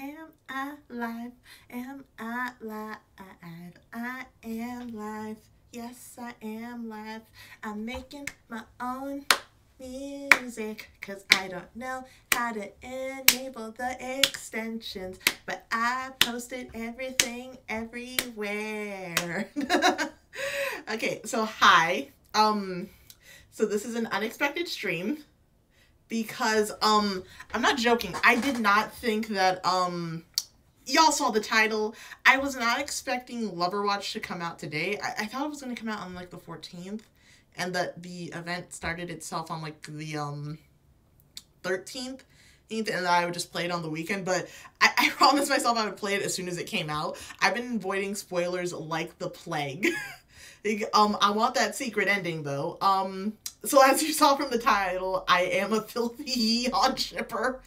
Am I live? Am I live? I am live. Yes, I am live. I'm making my own music because I don't know how to enable the extensions, but I posted everything everywhere. okay, so hi. Um, so this is an unexpected stream because um I'm not joking. I did not think that um y'all saw the title. I was not expecting Lover Watch to come out today. I, I thought it was gonna come out on like the 14th and that the event started itself on like the um 13th and that I would just play it on the weekend, but I, I promised myself I would play it as soon as it came out. I've been avoiding spoilers like the plague. um, I want that secret ending though. Um, so as you saw from the title, I am a filthy Han shipper.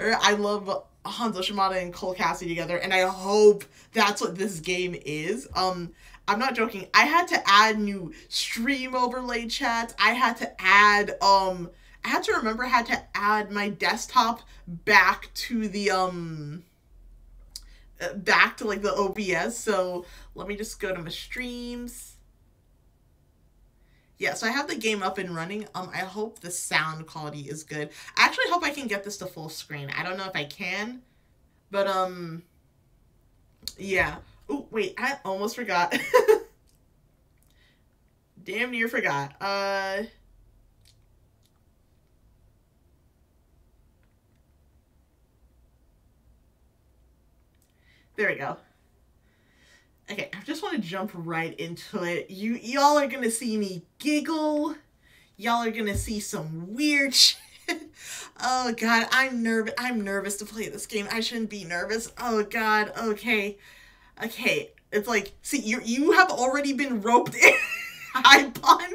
I love Hanzo Shimada and Cole Cassidy together, and I hope that's what this game is. Um, I'm not joking. I had to add new stream overlay chats. I had to add um I had to remember I had to add my desktop back to the um uh, back to like the OBS. So let me just go to my streams yeah, so I have the game up and running. Um, I hope the sound quality is good. I actually hope I can get this to full screen. I don't know if I can, but um, yeah. Oh wait, I almost forgot. Damn near forgot. Uh. There we go. Okay, I just want to jump right into it. You y'all are gonna see me giggle. Y'all are gonna see some weird shit. oh god, I'm nervous. I'm nervous to play this game. I shouldn't be nervous. Oh god. Okay. Okay. It's like, see, you you have already been roped in. I pun.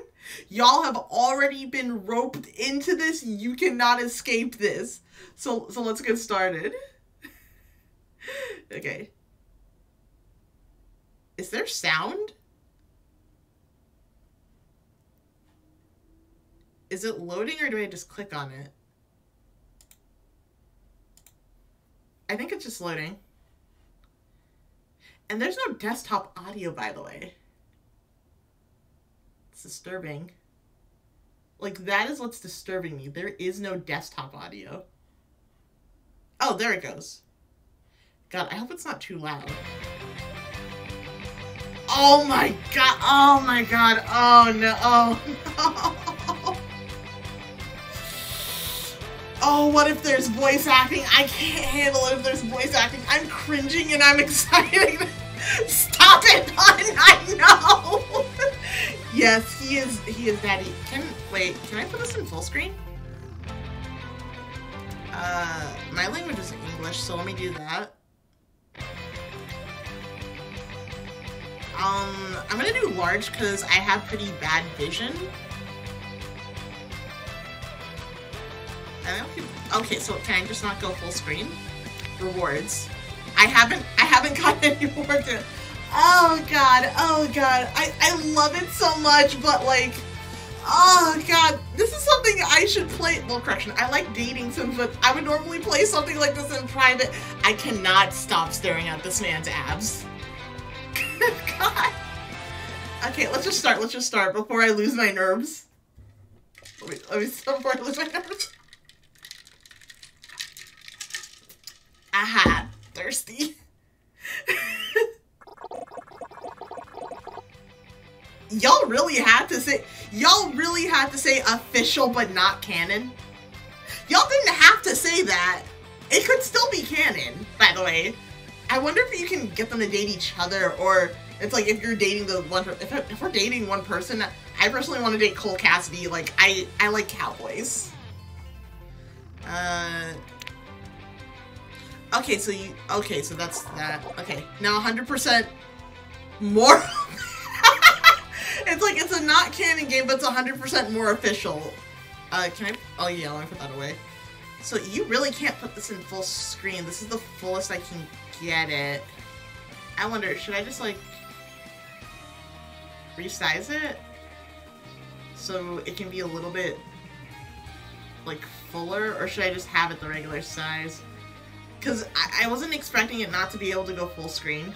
Y'all have already been roped into this. You cannot escape this. So so let's get started. okay. Is there sound? Is it loading or do I just click on it? I think it's just loading. And there's no desktop audio, by the way. It's disturbing. Like, that is what's disturbing me. There is no desktop audio. Oh, there it goes. God, I hope it's not too loud. Oh my god. Oh my god. Oh no. Oh no. Oh, what if there's voice acting? I can't handle it if there's voice acting. I'm cringing and I'm excited. Stop it, pun. I know. yes, he is. He is daddy. Can wait? Can I put this in full screen? Uh, my language is English, so let me do that. Um, I'm gonna do large because I have pretty bad vision. Okay, so can I just not go full screen? Rewards. I haven't I haven't got any to Oh god, oh god. I, I love it so much, but like Oh god, this is something I should play. Well, correction, I like dating sims, but I would normally play something like this in private. I cannot stop staring at this man's abs. God. Okay, let's just start. Let's just start before I lose my nerves. Let me, let me before I lose my nerves. Aha, thirsty. y'all really had to say, y'all really had to say official but not canon. Y'all didn't have to say that. It could still be canon, by the way. I wonder if you can get them to date each other, or it's like if you're dating the one. If, if we're dating one person, I personally want to date Cole Cassidy. Like I, I like cowboys. Uh. Okay, so you. Okay, so that's that. Okay, now 100% more. it's like it's a not canon game, but it's 100% more official. Uh, can I? Oh yeah, me put that away. So you really can't put this in full screen. This is the fullest I can get it. I wonder, should I just like resize it so it can be a little bit like fuller or should I just have it the regular size? Because I, I wasn't expecting it not to be able to go full screen.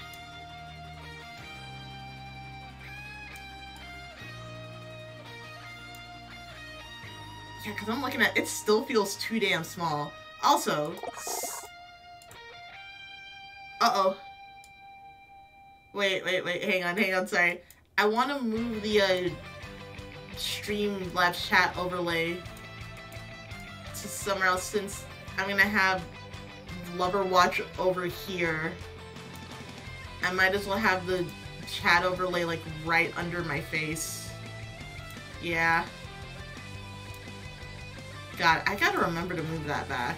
Yeah, because I'm looking at it still feels too damn small. Also, uh-oh. Wait, wait, wait, hang on, hang on, sorry. I want to move the uh, Streamlabs chat overlay to somewhere else since I'm gonna have Lover Watch over here. I might as well have the chat overlay like right under my face. Yeah. God, I gotta remember to move that back.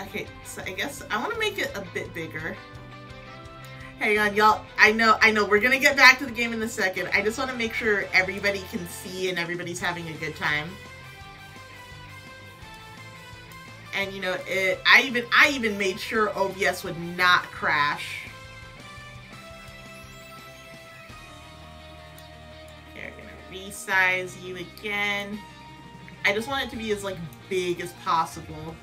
Okay, so I guess I want to make it a bit bigger. Hang on, y'all. I know, I know. We're gonna get back to the game in a second. I just want to make sure everybody can see and everybody's having a good time. And you know, it, I even I even made sure OBS would not crash. Resize you again. I just want it to be as like big as possible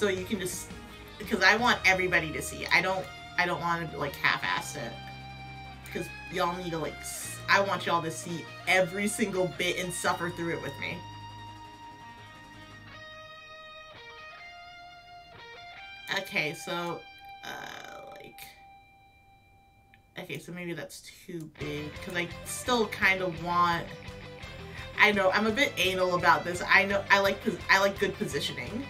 so you can just because I want everybody to see. I don't I don't want to like half-ass it because y'all need to like I want y'all to see every single bit and suffer through it with me. Okay, so uh Okay, so maybe that's too big because I still kind of want I know I'm a bit anal about this. I know I like I like good positioning.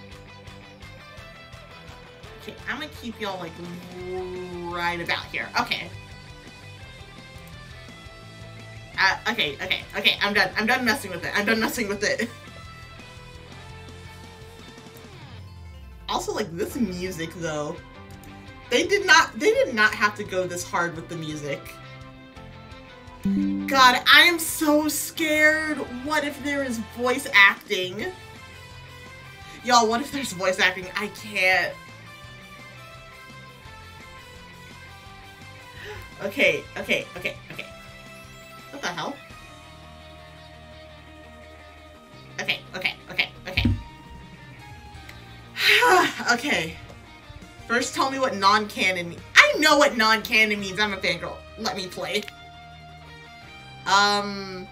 Okay, I'm gonna keep y'all like right about here. Okay. Uh, okay, okay, okay, I'm done. I'm done messing with it. I'm done messing with it. Also, like, this music, though. They did not, they did not have to go this hard with the music. God, I am so scared. What if there is voice acting? Y'all, what if there's voice acting? I can't. Okay, okay, okay, okay. What the hell? Okay, okay, okay, okay. okay. First tell me what non-canon means. I know what non-canon means. I'm a fangirl. Let me play. Um...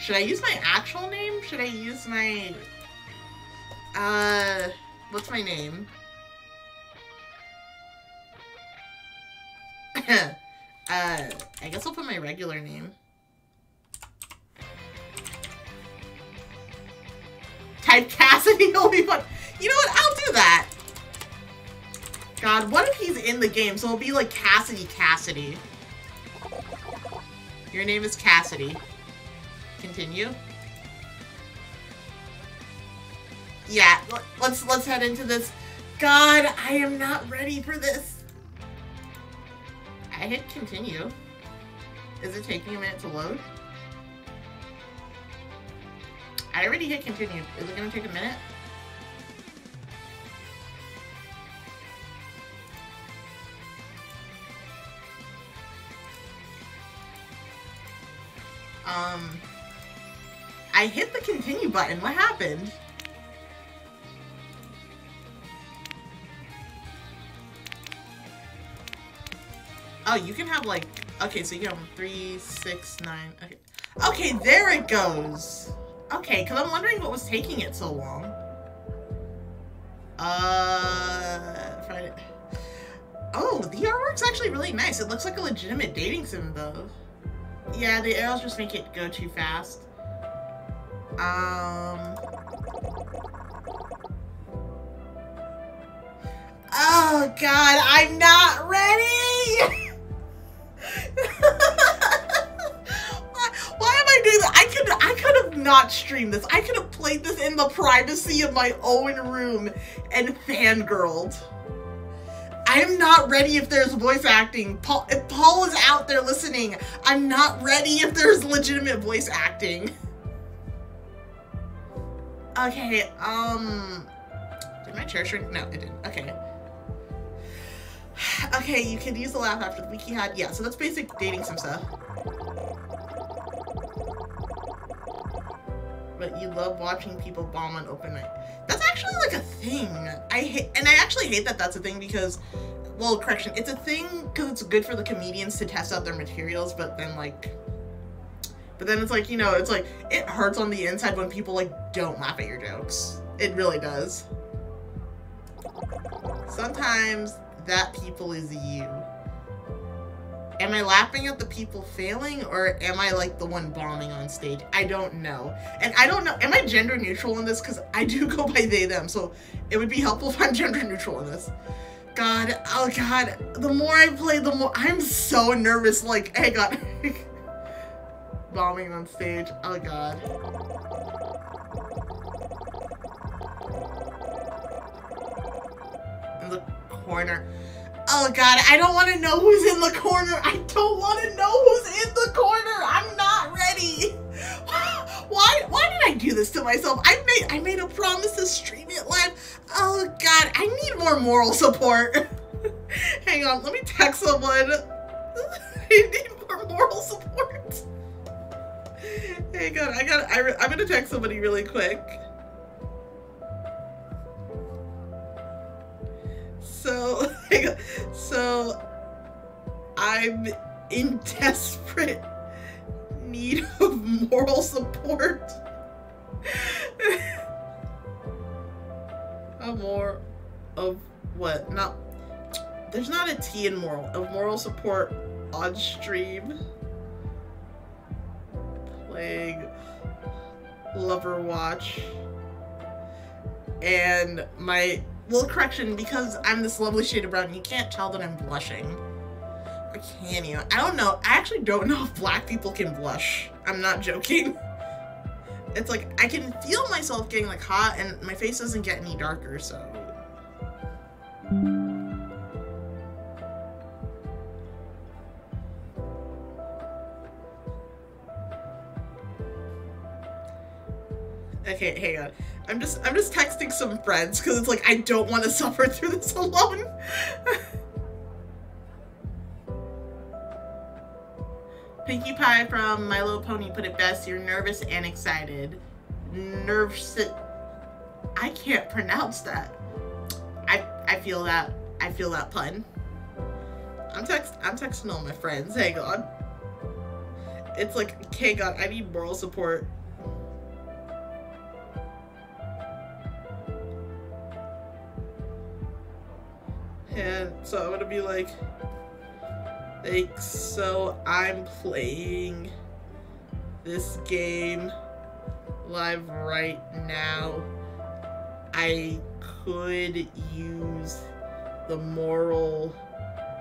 Should I use my actual name? Should I use my... Uh... What's my name? uh, I guess I'll put my regular name. Type Cassidy will be fun. You know what? I'll do that. God, what if he's in the game? So it'll be like Cassidy Cassidy. Your name is Cassidy. Continue. Yeah, let's let's head into this. God, I am not ready for this. I hit continue. Is it taking a minute to load? I already hit continue. Is it gonna take a minute? Um, I hit the continue button. What happened? Oh, you can have like, okay, so you have three, six, nine, okay. Okay, there it goes. Okay, because I'm wondering what was taking it so long. Uh, Friday. Oh, the artwork's actually really nice. It looks like a legitimate dating sim, though. Yeah, the arrows just make it go too fast. Um... Oh, God, I'm not ready! why, why am I doing that? I could I could have not streamed this. I could have played this in the privacy of my own room and fangirled. I am not ready if there's voice acting. Paul, if Paul is out there listening, I'm not ready if there's legitimate voice acting. Okay, um... Did my chair shrink? No, it didn't. Okay. Okay, you can use the laugh after the wiki had. Yeah, so that's basic dating sim stuff. But you love watching people bomb on open night. That's actually like a thing. I hate, and I actually hate that that's a thing because, well, correction, it's a thing because it's good for the comedians to test out their materials, but then like, but then it's like you know, it's like it hurts on the inside when people like don't laugh at your jokes. It really does. Sometimes that people is you. Am I laughing at the people failing or am I like the one bombing on stage? I don't know. And I don't know, am I gender neutral in this? Because I do go by they, them. So it would be helpful if I'm gender neutral in this. God, oh God, the more I play, the more, I'm so nervous. Like, hey God, bombing on stage, oh God. In the corner. Oh god, I don't want to know who's in the corner. I don't want to know who's in the corner. I'm not ready. Why why did I do this to myself? I made I made a promise to stream it live. Oh god, I need more moral support. Hang on, let me text someone. I need more moral support. Hang on, I got I, I'm gonna text somebody really quick. So, so I'm in desperate need of moral support. a more of what? Not there's not a T in moral of moral support on stream. Playing Lover Watch. And my well, correction, because I'm this lovely shade of brown, you can't tell that I'm blushing. Or can you? I don't know. I actually don't know if black people can blush. I'm not joking. It's like, I can feel myself getting like hot and my face doesn't get any darker, so. Okay, hang on. I'm just I'm just texting some friends because it's like I don't want to suffer through this alone. Pinkie Pie from My Little Pony put it best. You're nervous and excited. Nerves. I can't pronounce that. I I feel that. I feel that pun. I'm text I'm texting all my friends. Hang on. It's like, hang on, I need moral support. And so I'm gonna be like, like, so I'm playing this game live right now. I could use the moral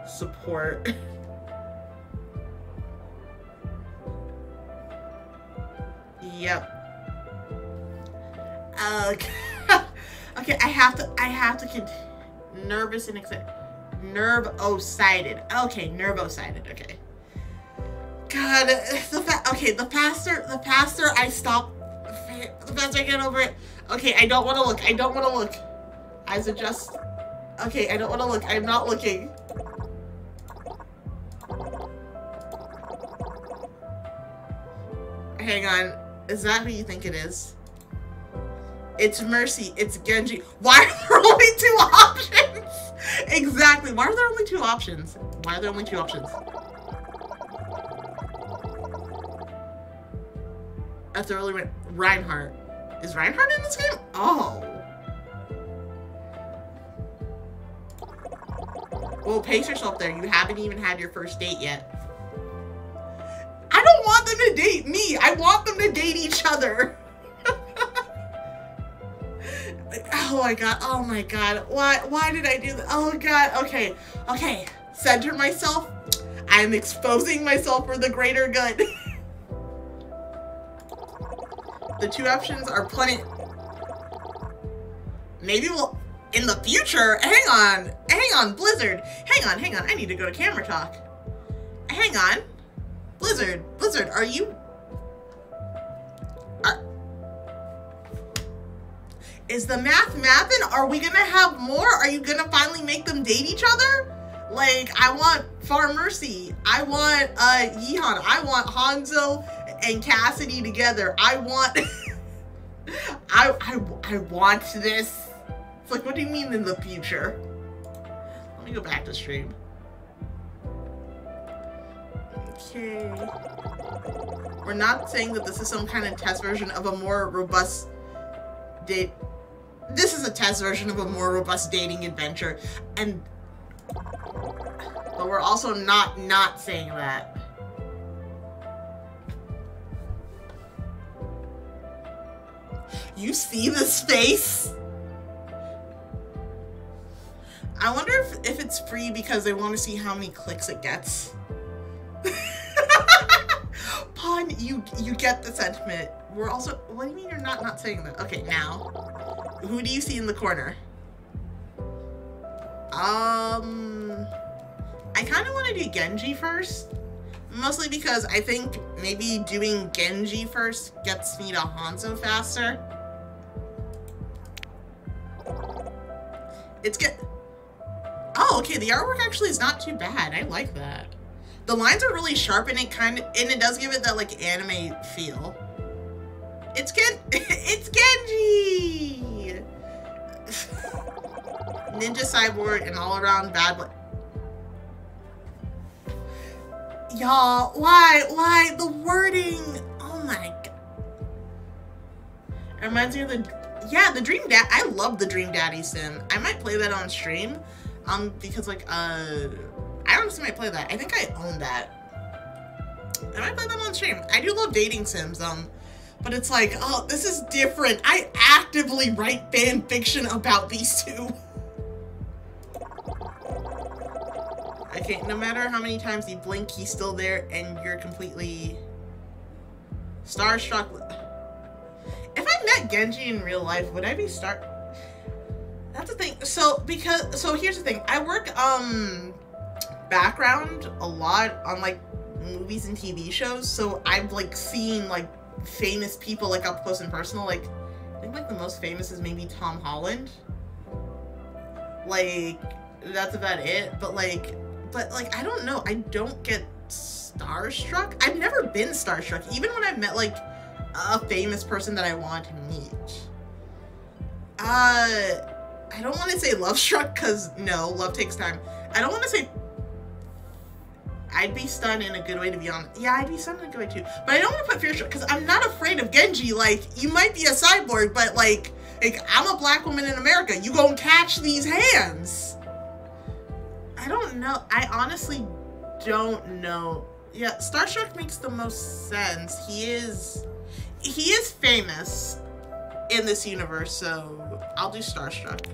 support. yep. Okay. okay, I have to I have to continue nervous and excited. Nerve-o-sided. Okay, nerve-o-sided. Okay. God, the fa okay, the faster, the faster I stop, the faster I get over it. Okay, I don't want to look. I don't want to look. Eyes adjust. Okay, I don't want to look. I'm not looking. Hang on. Is that who you think it is? It's Mercy. It's Genji. Why are there only two options? exactly. Why are there only two options? Why are there only two options? That's early went Reinhardt. Is Reinhardt in this game? Oh. Well, pace yourself there. You haven't even had your first date yet. I don't want them to date me. I want them to date each other. Oh my god, oh my god. Why why did I do that? Oh god, okay. Okay. Center myself. I'm exposing myself for the greater good. the two options are plenty. Maybe we'll in the future. Hang on. Hang on, Blizzard. Hang on, hang on. I need to go to camera talk. Hang on. Blizzard, Blizzard, are you is the math mathing? Are we gonna have more? Are you gonna finally make them date each other? Like, I want Pharmercy. I want uh Yeehan. I want Hanzo and Cassidy together. I want I, I, I want this. It's like, what do you mean in the future? Let me go back to stream. Okay. We're not saying that this is some kind of test version of a more robust date. This is a test version of a more robust dating adventure. And, but we're also not not saying that. You see this face? I wonder if, if it's free because they want to see how many clicks it gets. Pawn, you you get the sentiment. We're also what do you mean you're not not saying that? Okay, now. Who do you see in the corner? Um I kinda wanna do Genji first. Mostly because I think maybe doing Genji first gets me to Hanzo faster. It's good. Oh, okay, the artwork actually is not too bad. I like that. The lines are really sharp and it kind of, and it does give it that like anime feel. It's Gen, it's Genji! Ninja Cyborg and all around bad boy. Y'all, why, why, the wording, oh my god. It reminds me of the, yeah, the Dream Dad, I love the Dream Daddy sim. I might play that on stream, um, because like, uh, I honestly might play that. I think I own that. I might play that on stream. I do love dating sims, um, but it's like, oh, this is different. I actively write fan fiction about these two. Okay, no matter how many times you blink, he's still there and you're completely starstruck. If I met Genji in real life, would I be star? That's the thing. So, because, so here's the thing. I work, um, background a lot on like movies and TV shows, so I've like seen like famous people like up close and personal. Like I think like the most famous is maybe Tom Holland. Like that's about it. But like but like I don't know. I don't get starstruck. I've never been starstruck, even when I've met like a famous person that I want to meet. Uh I don't want to say love struck because no, love takes time. I don't want to say I'd be stunned in a good way to be honest. Yeah, I'd be stunned in a good way too. But I don't want to put fear because I'm not afraid of Genji. Like, you might be a cyborg, but like, like I'm a black woman in America. You gonna catch these hands. I don't know. I honestly don't know. Yeah, Starstruck makes the most sense. He is he is famous in this universe, so I'll do Starstruck.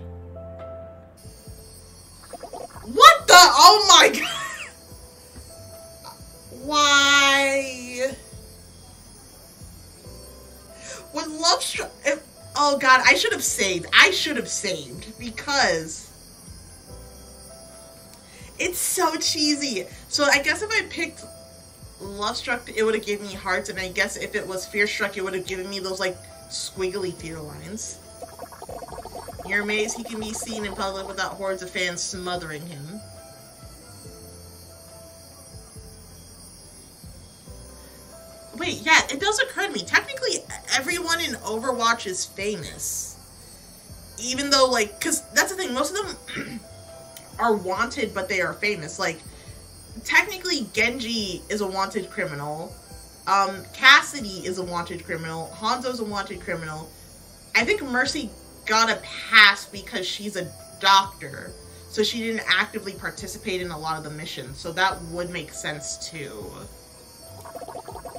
What the? Oh my god! Why? With Love Struck, oh god, I should have saved. I should have saved because it's so cheesy. So I guess if I picked Love Struck, it would have given me hearts, and I guess if it was Fear Struck, it would have given me those like squiggly fear lines. You're amazed he can be seen in public without hordes of fans smothering him. Wait, yeah, it does occur to me. Technically, everyone in Overwatch is famous. Even though, like, because that's the thing, most of them are wanted, but they are famous. Like, technically, Genji is a wanted criminal. Um, Cassidy is a wanted criminal. Hanzo's a wanted criminal. I think Mercy got a pass because she's a doctor. So she didn't actively participate in a lot of the missions. So that would make sense too.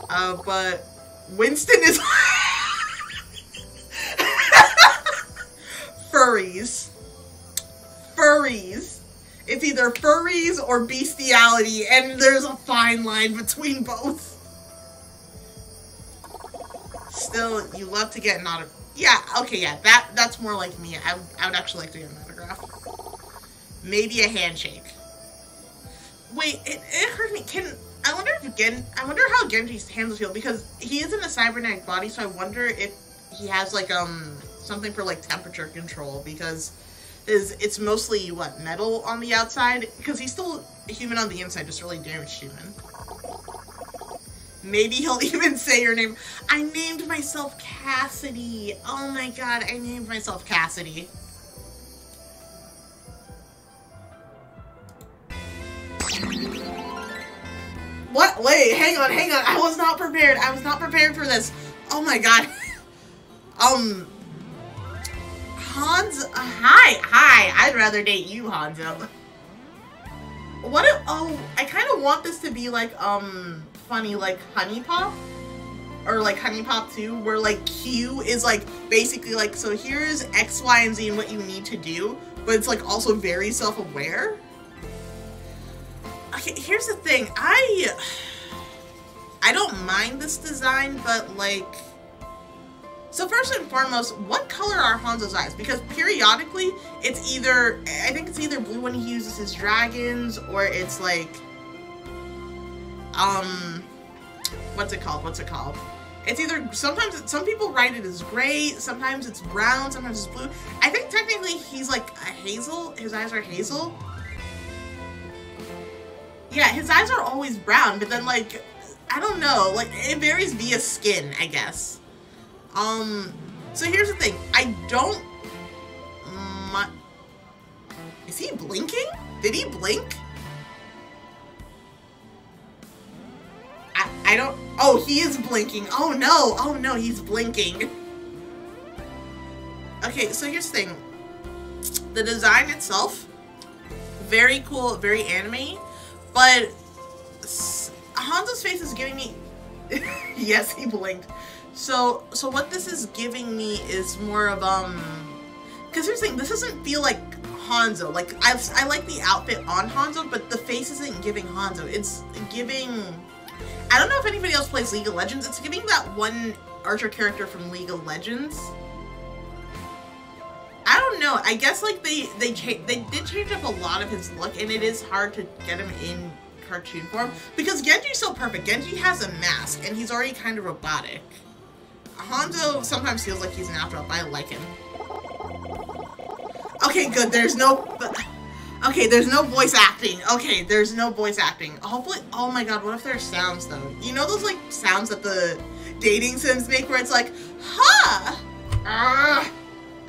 Uh, but Winston is furries. Furries. It's either furries or bestiality, and there's a fine line between both. Still, you love to get an autograph. Yeah, okay, yeah, that that's more like me. I, I would actually like to get an autograph. Maybe a handshake. Wait, it, it to me, can I wonder if Gen I wonder how Genji's hands feel because he is in a cybernetic body, so I wonder if he has like um something for like temperature control because is it's mostly what metal on the outside because he's still human on the inside, just really damaged human. Maybe he'll even say your name. I named myself Cassidy. Oh my god, I named myself Cassidy. What? Wait, hang on, hang on. I was not prepared. I was not prepared for this. Oh my god. um. Hans. Hi, hi. I'd rather date you, Hanzo. What if. Oh, I kind of want this to be like, um, funny, like HuniePop, Or like HuniePop 2, where like Kyu is like basically like, so here's X, Y, and Z and what you need to do, but it's like also very self aware. Okay, here's the thing. I I don't mind this design, but like so first and foremost, what color are Hanzo's eyes? Because periodically, it's either, I think it's either blue when he uses his dragons, or it's like, um, what's it called? What's it called? It's either, sometimes, some people write it as gray, sometimes it's brown, sometimes it's blue. I think technically he's like a hazel, his eyes are hazel. Yeah, his eyes are always brown, but then like, I don't know, like it varies via skin, I guess. Um, so here's the thing, I don't, my, is he blinking? Did he blink? I, I don't, oh, he is blinking. Oh no, oh no, he's blinking. Okay, so here's the thing. The design itself, very cool, very anime. But Hanzo's face is giving me... yes, he blinked. So, so what this is giving me is more of, um... Because here's the thing, this doesn't feel like Hanzo. Like, i I like the outfit on Hanzo, but the face isn't giving Hanzo. It's giving... I don't know if anybody else plays League of Legends. It's giving that one Archer character from League of Legends. I don't know. I guess like they they they did change up a lot of his look, and it is hard to get him in cartoon form because Genji's so perfect. Genji has a mask, and he's already kind of robotic. Hanzo sometimes feels like he's an after but I like him. Okay, good. There's no. Okay, there's no voice acting. Okay, there's no voice acting. Hopefully, oh my god, what if there's sounds though? You know those like sounds that the dating sims make where it's like, huh? Uh,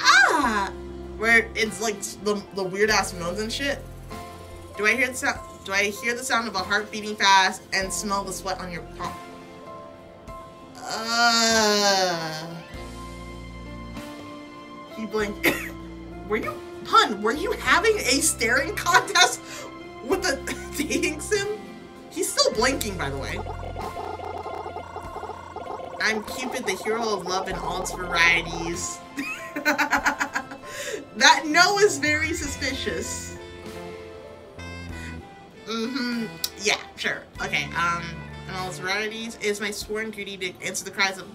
ah, where it's like the, the weird ass moans and shit. Do I hear the sound? Do I hear the sound of a heart beating fast and smell the sweat on your palm? Uh, he blinked. were you, pun? Were you having a staring contest with the dating sim? He's still blinking, by the way. I'm Cupid, the hero of love in all its varieties. that no is very suspicious. Mm-hmm. Yeah, sure. Okay, um, in all its is my sworn duty to answer the cries of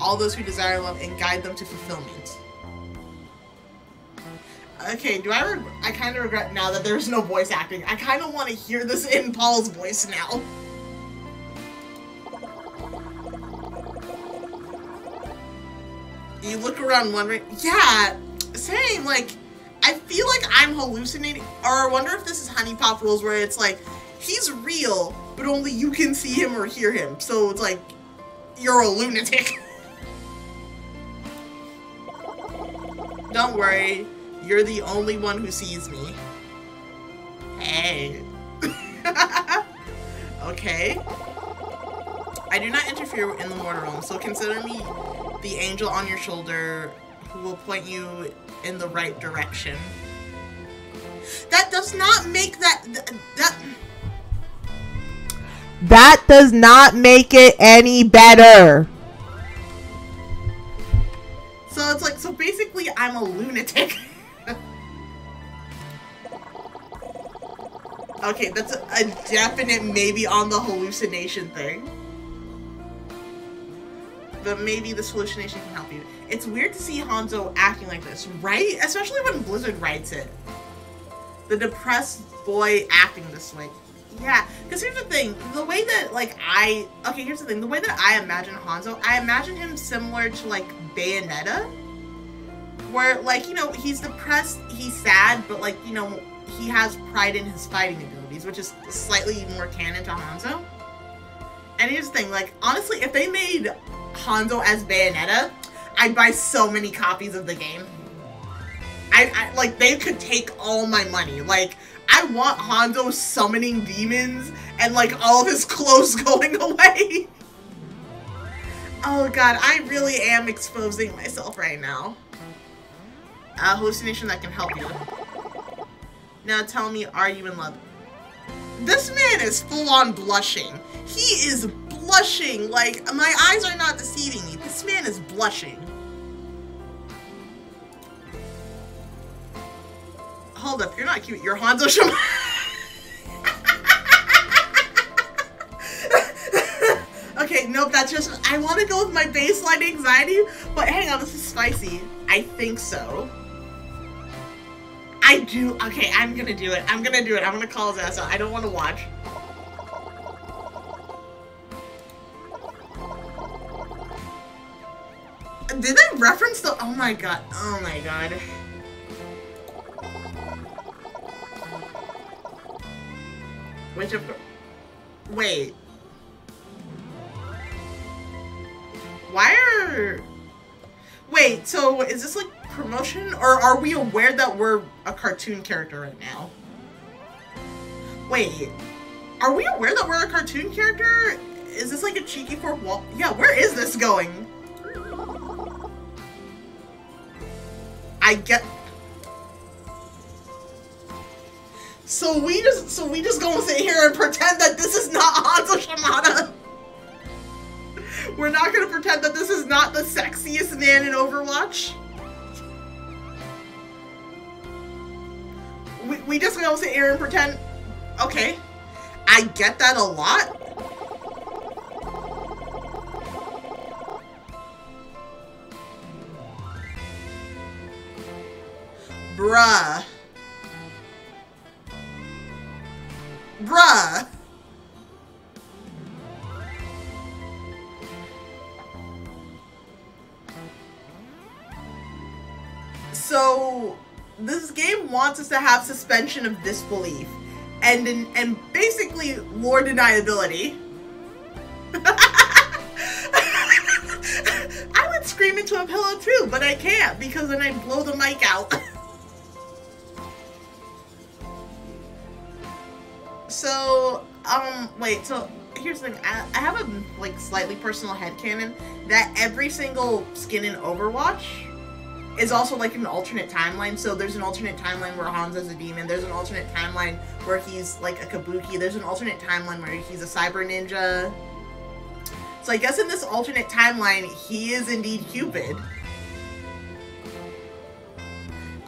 all those who desire love and guide them to fulfillment. Okay, do I I kind of regret now that there's no voice acting. I kind of want to hear this in Paul's voice now. You look around wondering, yeah, same, like, I feel like I'm hallucinating, or I wonder if this is HuniePop rules where it's like, he's real, but only you can see him or hear him, so it's like, you're a lunatic. Don't worry, you're the only one who sees me. Hey. okay. I do not interfere in the mortar so consider me the angel on your shoulder who will point you in the right direction. That does not make that that that does not make it any better. So it's like so basically I'm a lunatic. okay, that's a, a definite maybe on the hallucination thing but maybe this hallucination can help you. It's weird to see Hanzo acting like this, right? Especially when Blizzard writes it. The depressed boy acting this way. Yeah, because here's the thing, the way that, like, I, okay, here's the thing, the way that I imagine Hanzo, I imagine him similar to, like, Bayonetta, where, like, you know, he's depressed, he's sad, but, like, you know, he has pride in his fighting abilities, which is slightly more canon to Hanzo. And here's the thing, like, honestly, if they made Hanzo as Bayonetta, I'd buy so many copies of the game. I, I like they could take all my money. Like I want Hanzo summoning demons and like all of his clothes going away. oh god, I really am exposing myself right now. A hallucination that can help you. Now tell me, are you in love? This man is full on blushing. He is blushing. Like, my eyes are not deceiving me. This man is blushing. Hold up, you're not cute. You're Hanzo Shima. okay, nope, that's just, I want to go with my baseline anxiety, but hang on, this is spicy. I think so. I do, okay, I'm gonna do it. I'm gonna do it. I'm gonna call his ass out. I don't want to watch. Did they reference the, oh my god, oh my god. Which of Wait. Why are... Wait, so is this like promotion? Or are we aware that we're a cartoon character right now? Wait. Are we aware that we're a cartoon character? Is this like a cheeky fourth wall? Yeah, where is this going? I get So we just so we just gonna sit here and pretend that this is not Hanzo Shimada. We're not gonna pretend that this is not the sexiest man in Overwatch. We, we just gonna sit here and pretend. Okay. I get that a lot. Bruh. Bruh. So, this game wants us to have suspension of disbelief and and basically lore deniability. I would scream into a pillow too, but I can't because then I blow the mic out. So, um, wait, so here's the thing. I, I have a, like, slightly personal head headcanon that every single skin in Overwatch is also, like, an alternate timeline. So there's an alternate timeline where Hanzo's a demon. There's an alternate timeline where he's, like, a Kabuki. There's an alternate timeline where he's a cyber ninja. So I guess in this alternate timeline, he is indeed Cupid.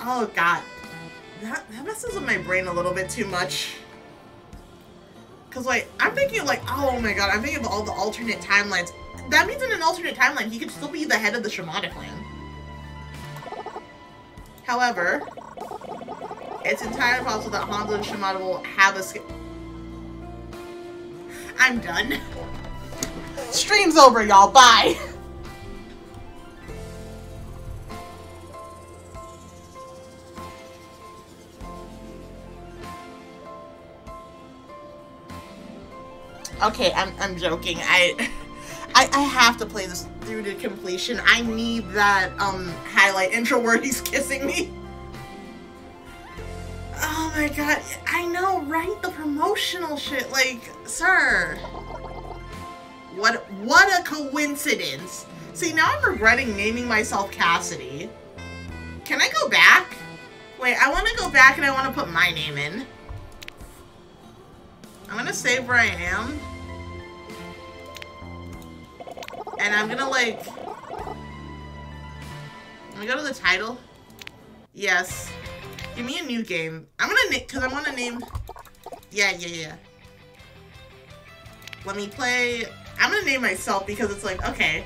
Oh, God. That, that messes with my brain a little bit too much. Because, like, I'm thinking, like, oh my god, I'm thinking of all the alternate timelines. That means in an alternate timeline, he could still be the head of the Shimada clan. However, it's entirely possible that Hanzo and Shimada will have a... I'm done. Stream's over, y'all. Bye. Okay, I'm, I'm joking. I, I I have to play this through to completion. I need that um highlight intro where he's kissing me. Oh my god, I know, right? The promotional shit, like, sir. What what a coincidence. See, now I'm regretting naming myself Cassidy. Can I go back? Wait, I want to go back and I want to put my name in. I'm gonna save where I am. And I'm gonna like... Let me go to the title. Yes. Give me a new game. I'm gonna name, cause I wanna name... Yeah, yeah, yeah. Let me play... I'm gonna name myself because it's like, okay.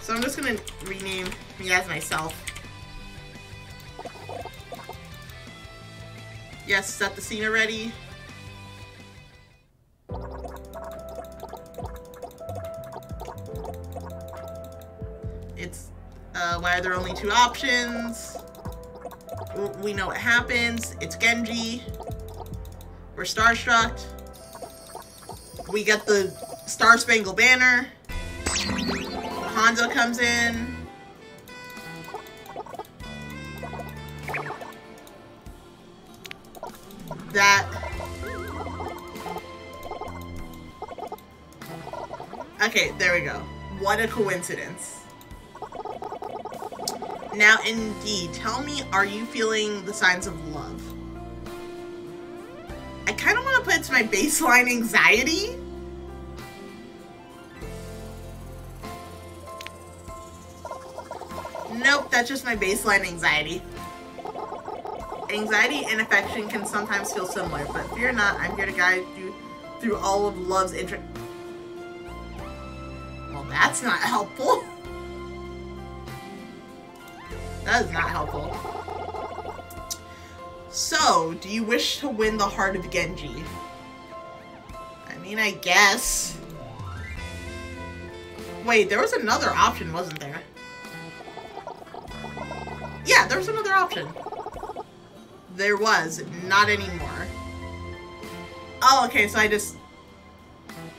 So I'm just gonna rename me as myself. Yes, set the scene already. Uh, why are there only two options? We know what happens. It's Genji. We're starstruck. We get the Star Spangled Banner. Hanzo comes in. That. Okay, there we go. What a coincidence. Now, indeed, tell me, are you feeling the signs of love? I kind of want to put it to my baseline anxiety. Nope, that's just my baseline anxiety. Anxiety and affection can sometimes feel similar, but fear not, I'm here to guide you through all of love's interest. Well, that's not helpful. That is not helpful. So, do you wish to win the heart of Genji? I mean, I guess. Wait, there was another option, wasn't there? Yeah, there was another option. There was, not anymore. Oh, okay, so I just...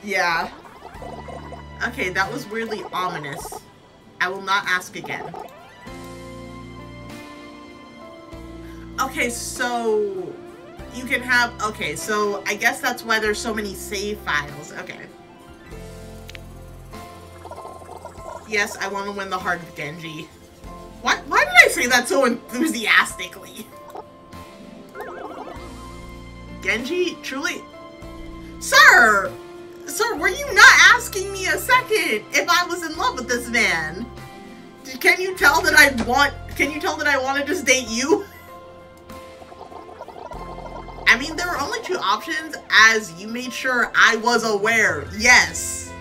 Yeah. Okay, that was weirdly ominous. I will not ask again. Okay, so you can have, okay, so I guess that's why there's so many save files. Okay. Yes, I want to win the heart of Genji. Why, why did I say that so enthusiastically? Genji, truly... Sir! Sir, were you not asking me a second if I was in love with this man? Can you tell that I want... Can you tell that I want to date you? I mean, there were only two options, as you made sure I was aware. Yes.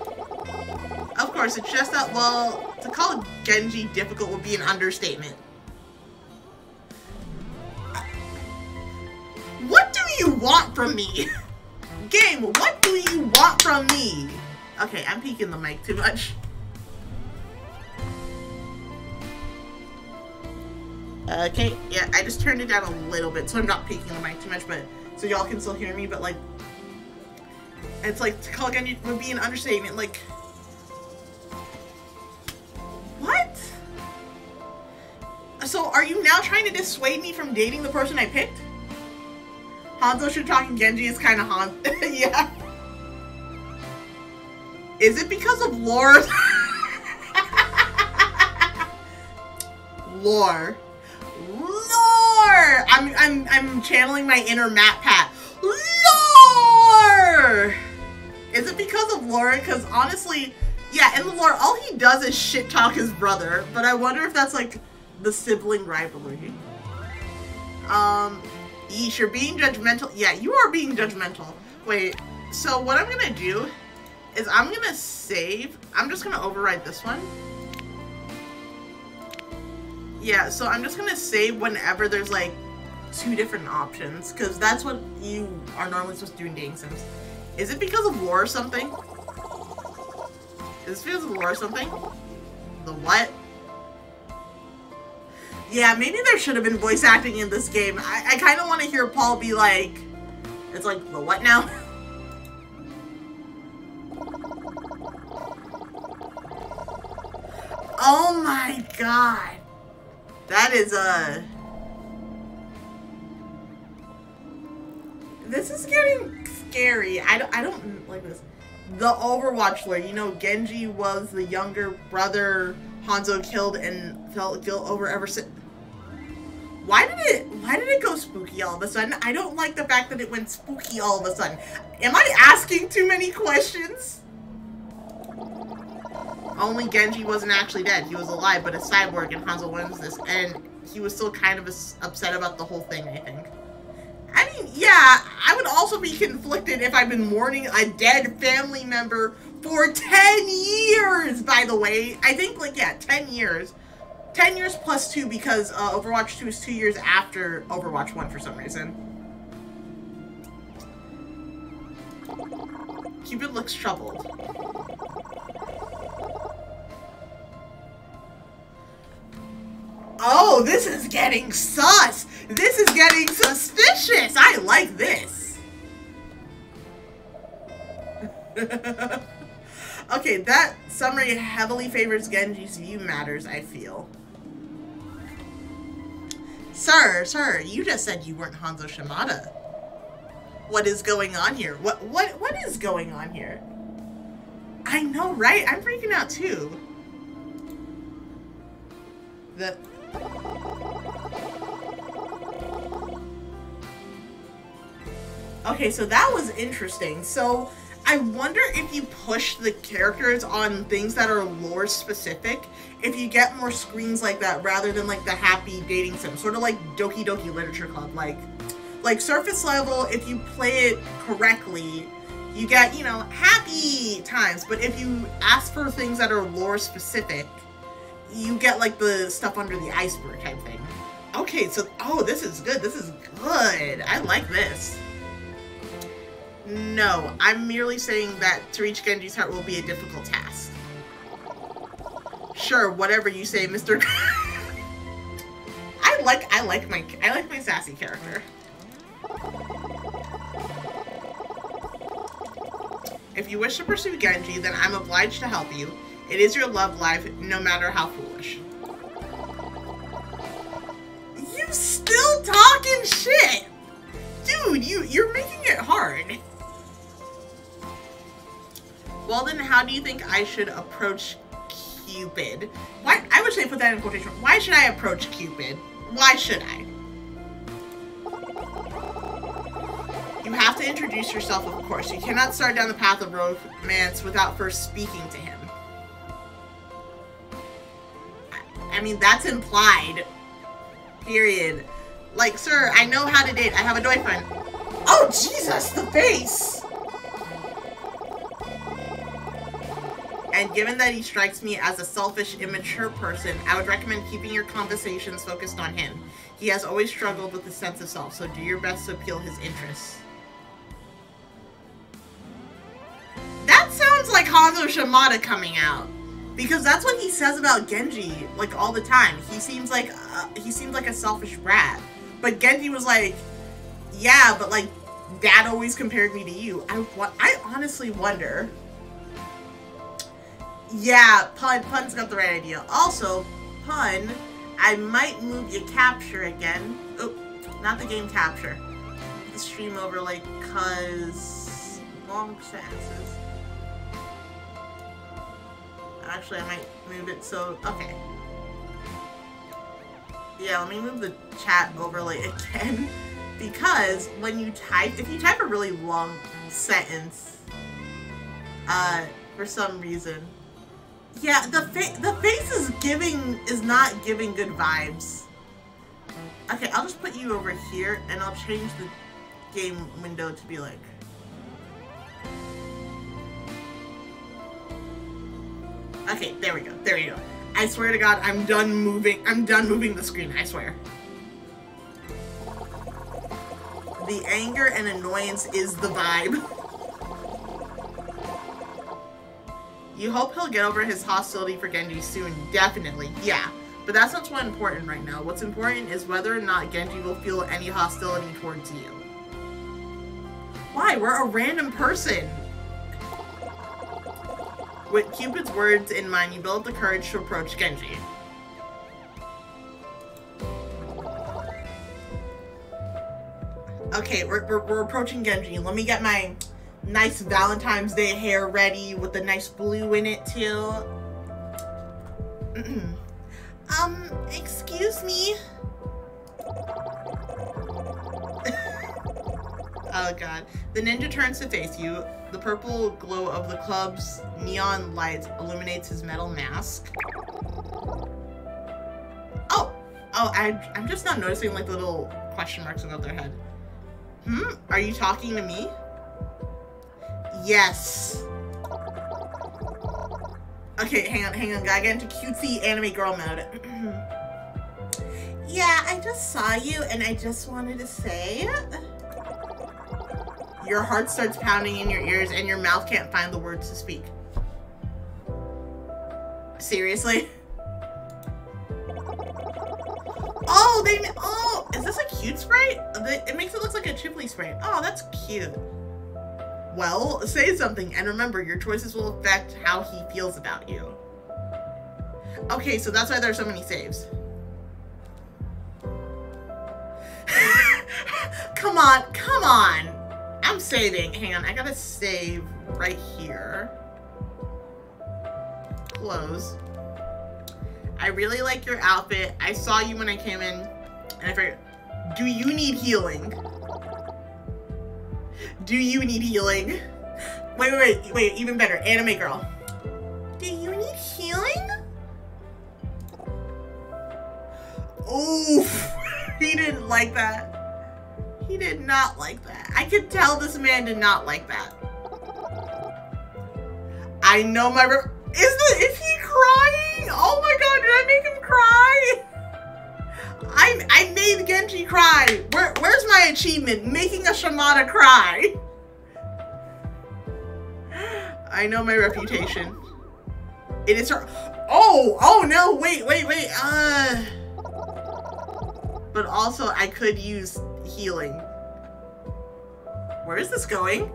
Of course, it's just that, well, to call Genji difficult would be an understatement. What do you want from me? Game, what do you want from me? Okay, I'm peeking the mic too much. Uh, okay, yeah, I just turned it down a little bit, so I'm not peeking the mic too much, but so y'all can still hear me, but like, it's like, to call again would be an understatement, like, what? So are you now trying to dissuade me from dating the person I picked? Hanzo should talk and Genji is kind of Han. yeah. Is it because of lore? lore. Lore! I'm, I'm, I'm channeling my inner MatPat. Lore! Is it because of lore? Because honestly, yeah, in the lore, all he does is shit talk his brother. But I wonder if that's like the sibling rivalry. Um, yeesh, you're being judgmental. Yeah, you are being judgmental. Wait, so what I'm gonna do is I'm gonna save. I'm just gonna override this one. Yeah, so I'm just gonna say whenever there's like two different options, because that's what you are normally supposed to do in dating sims. Is it because of lore or something? Is this because of lore or something? The what? Yeah, maybe there should have been voice acting in this game. I, I kind of want to hear Paul be like, it's like, the what now? oh my god. That is a... Uh... This is getting scary. I don't, I don't like this. The Overwatch lore, you know, Genji was the younger brother Hanzo killed and felt guilt over ever since. Why did it, why did it go spooky all of a sudden? I don't like the fact that it went spooky all of a sudden. Am I asking too many questions? Only Genji wasn't actually dead. He was alive, but a cyborg, and Hanzo wins this. And he was still kind of upset about the whole thing, I think. I mean, yeah, I would also be conflicted if I've been mourning a dead family member for 10 years, by the way. I think, like, yeah, 10 years. 10 years plus 2 because uh, Overwatch 2 is 2 years after Overwatch 1 for some reason. Cupid looks troubled. Oh, this is getting sus. This is getting suspicious. I like this. okay, that summary heavily favors Genji's view matters, I feel. Sir, sir, you just said you weren't Hanzo Shimada. What is going on here? What what what is going on here? I know, right? I'm freaking out too. The Okay, so that was interesting. So I wonder if you push the characters on things that are lore specific, if you get more screens like that rather than like the happy dating sim, sort of like Doki Doki Literature Club. Like, like surface level, if you play it correctly, you get you know happy times. But if you ask for things that are lore specific, you get like the stuff under the iceberg type thing. Okay, so oh, this is good. This is good. I like this. No, I'm merely saying that to reach Genji's heart will be a difficult task. Sure, whatever you say, Mr. I like I like my I like my sassy character. If you wish to pursue Genji, then I'm obliged to help you. It is your love life, no matter how foolish. You still talking shit! Dude, you, you're making it hard. Well then, how do you think I should approach Cupid? Why? I wish they put that in quotation. Why should I approach Cupid? Why should I? You have to introduce yourself, of course. You cannot start down the path of romance without first speaking to him. I mean, that's implied. Period. Like, sir, I know how to date. I have a boyfriend. Oh, Jesus, the face! And given that he strikes me as a selfish, immature person, I would recommend keeping your conversations focused on him. He has always struggled with a sense of self, so do your best to appeal his interests. That sounds like Hanzo Shimada coming out. Because that's what he says about Genji, like, all the time. He seems like, uh, he seems like a selfish brat. But Genji was like, yeah, but, like, dad always compared me to you. I, I honestly wonder yeah, Pun. Pun's got the right idea. Also, Pun, I might move your capture again. Oh, not the game capture. The stream overlay, cause long sentences. Actually, I might move it so, okay. Yeah, let me move the chat overlay again. Because when you type, if you type a really long sentence, uh, for some reason, yeah, the fa the face is giving is not giving good vibes. Okay, I'll just put you over here and I'll change the game window to be like Okay, there we go. There you go. I swear to God, I'm done moving. I'm done moving the screen, I swear. The anger and annoyance is the vibe. You hope he'll get over his hostility for Genji soon, definitely, yeah. But that's not what's important right now. What's important is whether or not Genji will feel any hostility towards you. Why? We're a random person. With Cupid's words in mind, you build the courage to approach Genji. Okay, we're, we're, we're approaching Genji. Let me get my nice Valentine's Day hair ready with the nice blue in it too. um, excuse me. Oh god. The ninja turns to face you. The purple glow of the club's neon lights illuminates his metal mask. Oh! Oh, I, I'm just not noticing like little question marks above their head. Hmm? Are you talking to me? Yes. Okay, hang on, hang on. Gotta get into cutesy anime girl mode. yeah, I just saw you and I just wanted to say... Your heart starts pounding in your ears and your mouth can't find the words to speak. Seriously? Oh, they... Oh, is this a cute sprite? It makes it look like a Chipley sprite. Oh, that's cute. Well, say something, and remember, your choices will affect how he feels about you. Okay, so that's why there are so many saves. come on, come on. I'm saving. Hang on, I gotta save right here. Close. I really like your outfit. I saw you when I came in, and I figured, do you need healing? Do you need healing? Wait, wait, wait, wait, even better, anime girl. Do you need healing? Oof, he didn't like that. He did not like that. I could tell this man did not like that. I know my, is the, is he crying? Oh my god, did I make him cry? I, I made Genji cry. Where, where's my achievement? Making a Shimada cry. I know my reputation. It is her. Oh, oh no, wait, wait, wait. Uh. But also, I could use healing. Where is this going?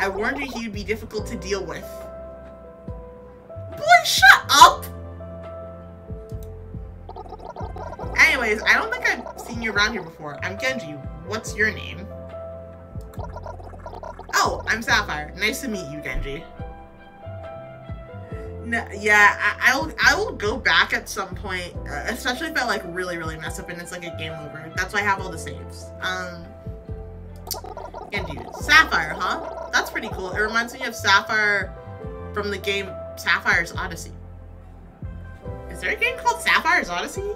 I warned you he would be difficult to deal with. Boy, shut up! Anyways, I don't think I've seen you around here before. I'm Genji. What's your name? Oh, I'm Sapphire. Nice to meet you, Genji. No, yeah, I, will I will go back at some point, uh, especially if I like really really mess up and it's like a game over. That's why I have all the saves. Um, you, Sapphire, huh? That's pretty cool. It reminds me of Sapphire from the game Sapphire's Odyssey. Is there a game called Sapphire's Odyssey?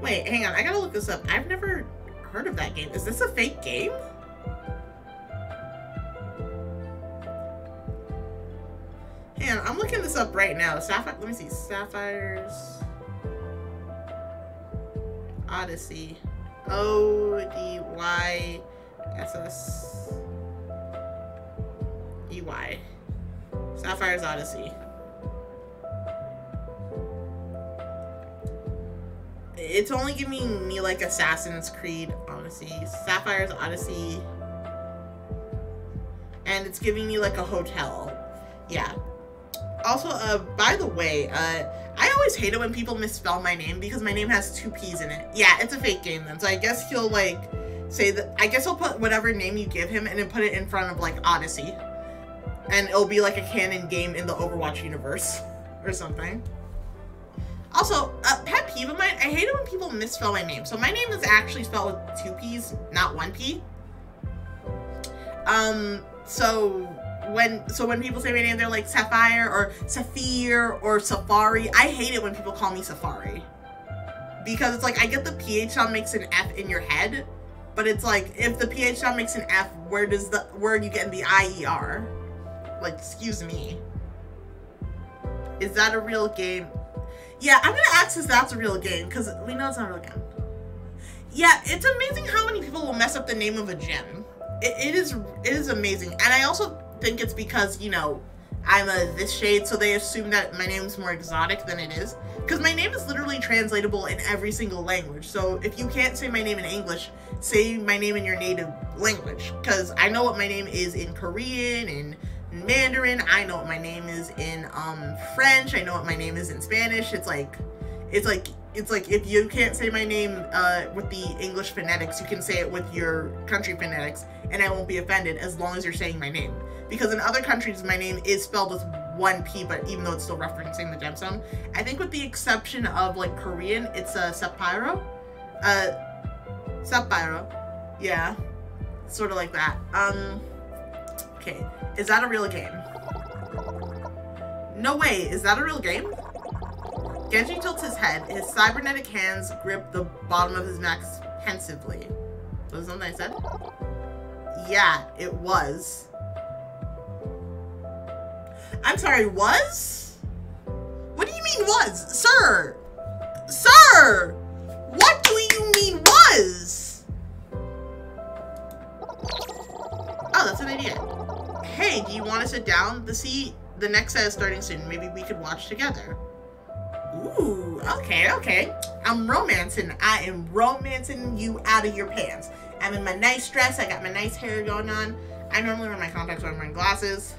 Wait, hang on. I gotta look this up. I've never heard of that game. Is this a fake game? On, I'm looking this up right now. Sapphire, let me see. Sapphire's Odyssey. O D Y S S E Y. Sapphire's Odyssey. It's only giving me like Assassin's Creed Odyssey, Sapphire's Odyssey, and it's giving me like a hotel. Yeah. Also, uh, by the way, uh, I always hate it when people misspell my name because my name has two P's in it. Yeah, it's a fake game then, so I guess he'll like say that, I guess he'll put whatever name you give him and then put it in front of like Odyssey. And it'll be like a canon game in the Overwatch universe or something. Also, uh, pet peeve of mine, I hate it when people misspell my name. So my name is actually spelled with two P's, not one P. Um, so when so when people say my name, they're like Sapphire or sapphire or Safari. I hate it when people call me Safari. Because it's like I get the PH sound makes an F in your head, but it's like if the PH sound makes an F, where does the where you getting the IER? Like, excuse me. Is that a real game? Yeah, I'm gonna ask if that's a real game, because we know it's not a real game. Yeah, it's amazing how many people will mess up the name of a gem. It, it is it is amazing. And I also think it's because, you know, I'm a this shade, so they assume that my name's more exotic than it is. Because my name is literally translatable in every single language. So if you can't say my name in English, say my name in your native language. Because I know what my name is in Korean and Mandarin. I know what my name is in um, French. I know what my name is in Spanish. It's like, it's like, it's like if you can't say my name uh, with the English phonetics, you can say it with your country phonetics, and I won't be offended as long as you're saying my name. Because in other countries, my name is spelled with one P, but even though it's still referencing the gemstone, I think with the exception of like Korean, it's a uh. Uh, Sapphiro. Yeah, sort of like that. Um, okay. Is that a real game? No way, is that a real game? Genji tilts his head. His cybernetic hands grip the bottom of his neck pensively. Was that something I said? Yeah, it was. I'm sorry, was? What do you mean was? Sir! Sir! What do you mean was? Oh, that's an idea hey, do you want to sit down? The seat, the next set is starting soon. Maybe we could watch together. Ooh, okay, okay. I'm romancing. I am romancing you out of your pants. I'm in my nice dress. I got my nice hair going on. I normally wear my contacts when I'm wearing glasses.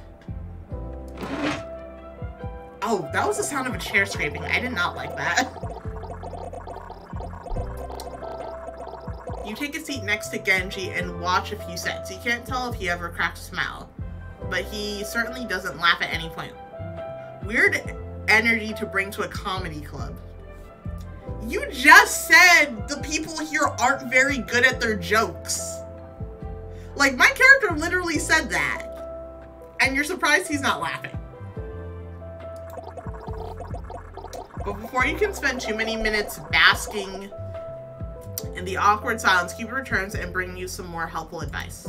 Oh, that was the sound of a chair scraping. I did not like that. You take a seat next to Genji and watch a few sets. You can't tell if he ever cracks a smile, but he certainly doesn't laugh at any point. Weird energy to bring to a comedy club. You just said the people here aren't very good at their jokes. Like, my character literally said that. And you're surprised he's not laughing. But before you can spend too many minutes basking in the awkward silence, Cupid returns and bring you some more helpful advice.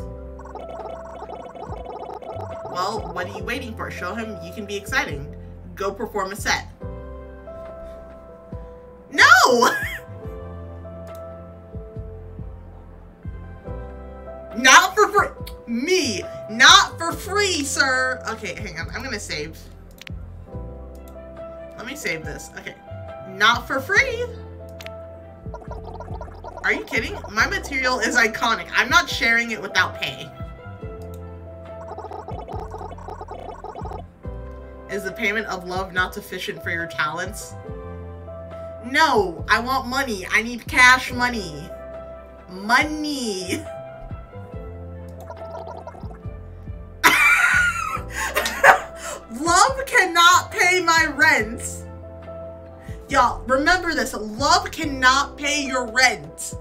Well, what are you waiting for? Show him you can be exciting. Go perform a set. No! Not for free. Me. Not for free, sir. Okay, hang on. I'm gonna save. Let me save this. Okay. Not for free. Are you kidding? My material is iconic. I'm not sharing it without pay. Is the payment of love not sufficient for your talents? No, I want money. I need cash money. Money. love cannot pay my rent. Y'all, remember this. Love cannot pay your rent.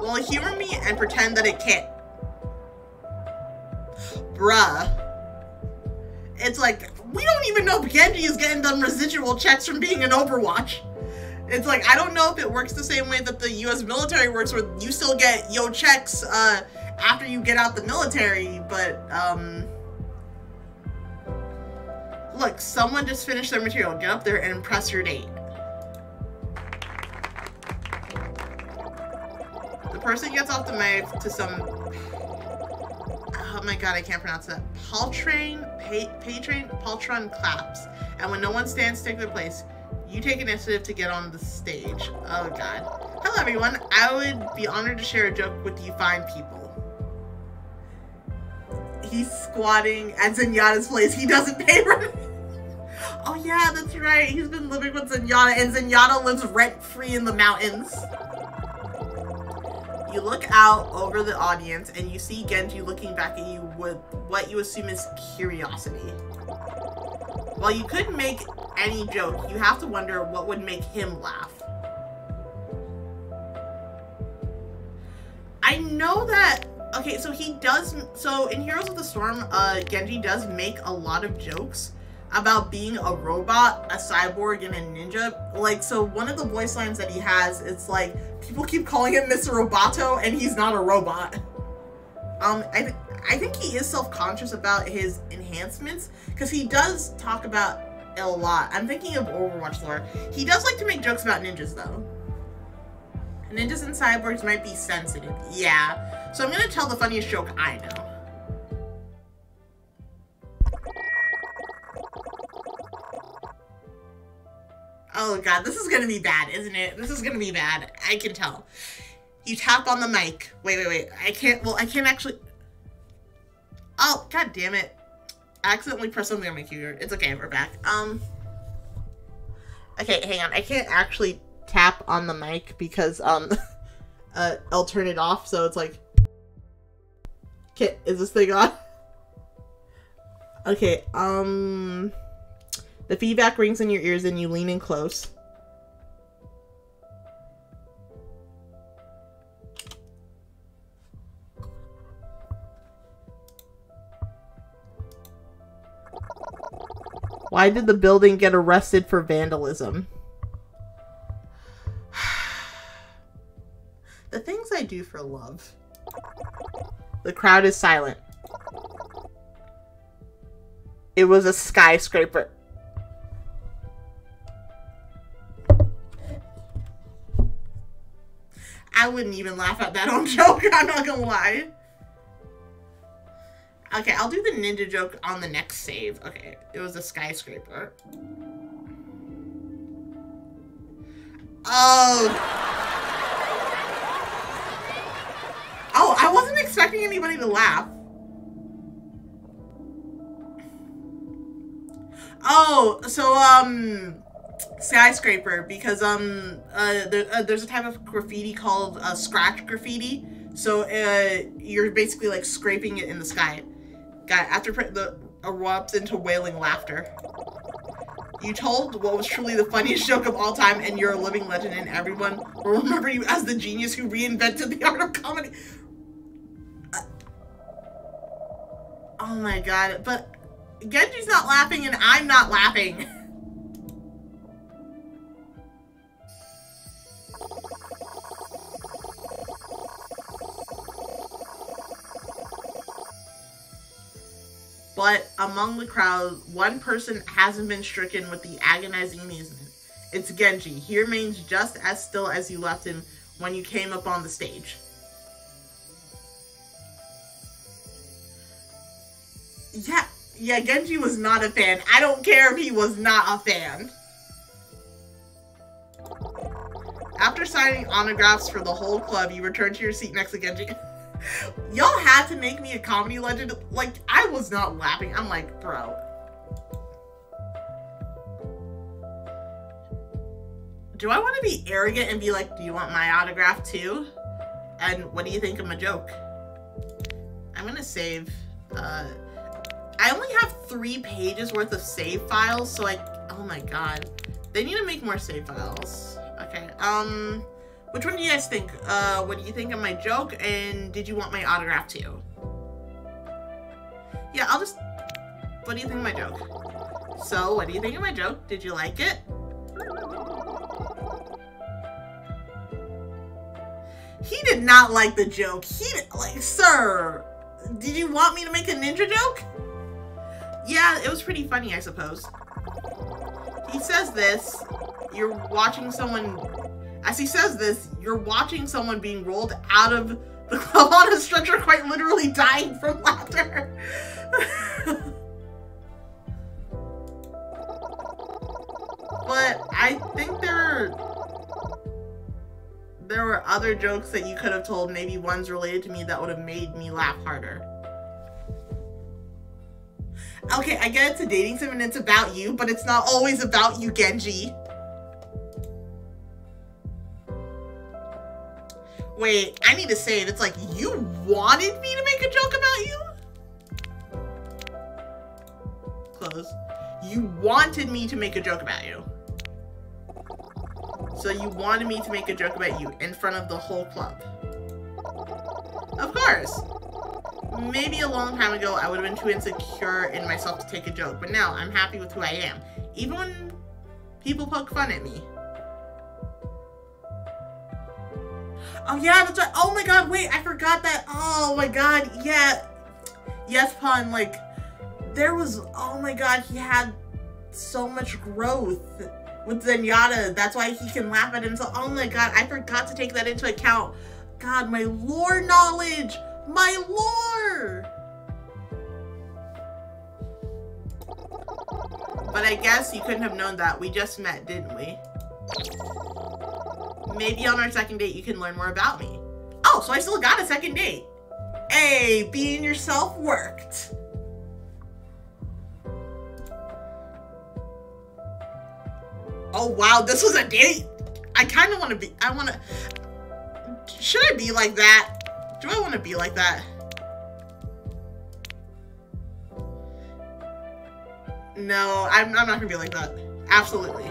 Well, humor me and pretend that it can't. Bruh. It's like, we don't even know if Genji is getting them residual checks from being an Overwatch. It's like, I don't know if it works the same way that the US military works, where you still get yo checks uh, after you get out the military, but, um... Look, someone just finished their material. Get up there and impress your date. The person gets off the mic to some Oh my god, I can't pronounce that. Paltrain, Patron, Paltron claps. And when no one stands, stick their place. You take initiative to get on the stage. Oh god. Hello everyone, I would be honored to share a joke with you fine people. He's squatting at Zenyatta's place. He doesn't pay rent. oh yeah, that's right. He's been living with Zenyatta and Zenyatta lives rent-free in the mountains. You look out over the audience and you see Genji looking back at you with what you assume is curiosity. While you couldn't make any joke, you have to wonder what would make him laugh. I know that, okay, so he does, so in Heroes of the Storm, uh, Genji does make a lot of jokes about being a robot, a cyborg, and a ninja. Like, so one of the voice lines that he has, it's like, people keep calling him Mr. Roboto, and he's not a robot. Um, I, th I think he is self-conscious about his enhancements, because he does talk about it a lot. I'm thinking of Overwatch lore. He does like to make jokes about ninjas, though. Ninjas and cyborgs might be sensitive. Yeah. So I'm gonna tell the funniest joke I know. Oh god, this is gonna be bad, isn't it? This is gonna be bad. I can tell. You tap on the mic. Wait, wait, wait. I can't, well, I can't actually... Oh, god damn it. I accidentally pressed something on my keyboard. It's okay, we're back. Um... Okay, hang on. I can't actually tap on the mic because, um... uh, I'll turn it off, so it's like... Okay, is this thing on? Okay, um... The feedback rings in your ears and you lean in close. Why did the building get arrested for vandalism? the things I do for love. The crowd is silent. It was a skyscraper. I wouldn't even laugh at that own joke, I'm not gonna lie. Okay, I'll do the ninja joke on the next save. Okay, it was a skyscraper. Oh. Oh, I wasn't expecting anybody to laugh. Oh, so um skyscraper because um uh, there, uh, there's a type of graffiti called uh, scratch graffiti. So uh you're basically like scraping it in the sky. Guy after the erupts into wailing laughter. You told what was truly the funniest joke of all time, and you're a living legend, and everyone will remember you as the genius who reinvented the art of comedy. Uh, oh my god, but Genji's not laughing and I'm not laughing. But among the crowd, one person hasn't been stricken with the agonizing amusement. It's Genji. He remains just as still as you left him when you came up on the stage. Yeah, yeah, Genji was not a fan. I don't care if he was not a fan. After signing autographs for the whole club, you return to your seat next to Genji. Y'all had to make me a comedy legend. Like, I was not laughing. I'm like, bro. Do I want to be arrogant and be like, do you want my autograph too? And what do you think of my joke? I'm gonna save, uh, I only have three pages worth of save files, so like, oh my god. They need to make more save files. Okay, um, which one do you guys think? Uh, what do you think of my joke, and did you want my autograph too? Yeah, I'll just, what do you think of my joke? So, what do you think of my joke? Did you like it? He did not like the joke. He, like, sir, did you want me to make a ninja joke? Yeah, it was pretty funny, I suppose. He says this, you're watching someone, as he says this, you're watching someone being rolled out of the club on a stretcher, quite literally dying from laughter. but I think there there were other jokes that you could have told, maybe ones related to me that would have made me laugh harder. Okay, I get it's a dating sim and it's about you, but it's not always about you, Genji. Wait, I need to say it. It's like, you wanted me to make a joke about you? Close. You wanted me to make a joke about you. So you wanted me to make a joke about you in front of the whole club. Of course maybe a long time ago I would have been too insecure in myself to take a joke, but now I'm happy with who I am. Even when people poke fun at me. Oh yeah, that's right. Oh my god, wait, I forgot that. Oh my god, yeah. Yes, pun, like, there was, oh my god, he had so much growth with Zenyatta. That's why he can laugh at himself. Oh my god, I forgot to take that into account. God, my lore knowledge. My lore! But I guess you couldn't have known that. We just met, didn't we? Maybe on our second date you can learn more about me. Oh, so I still got a second date. Hey, being yourself worked. Oh wow, this was a date. I kind of want to be, I want to, should I be like that? Do I want to be like that? No, I'm, I'm not gonna be like that. Absolutely.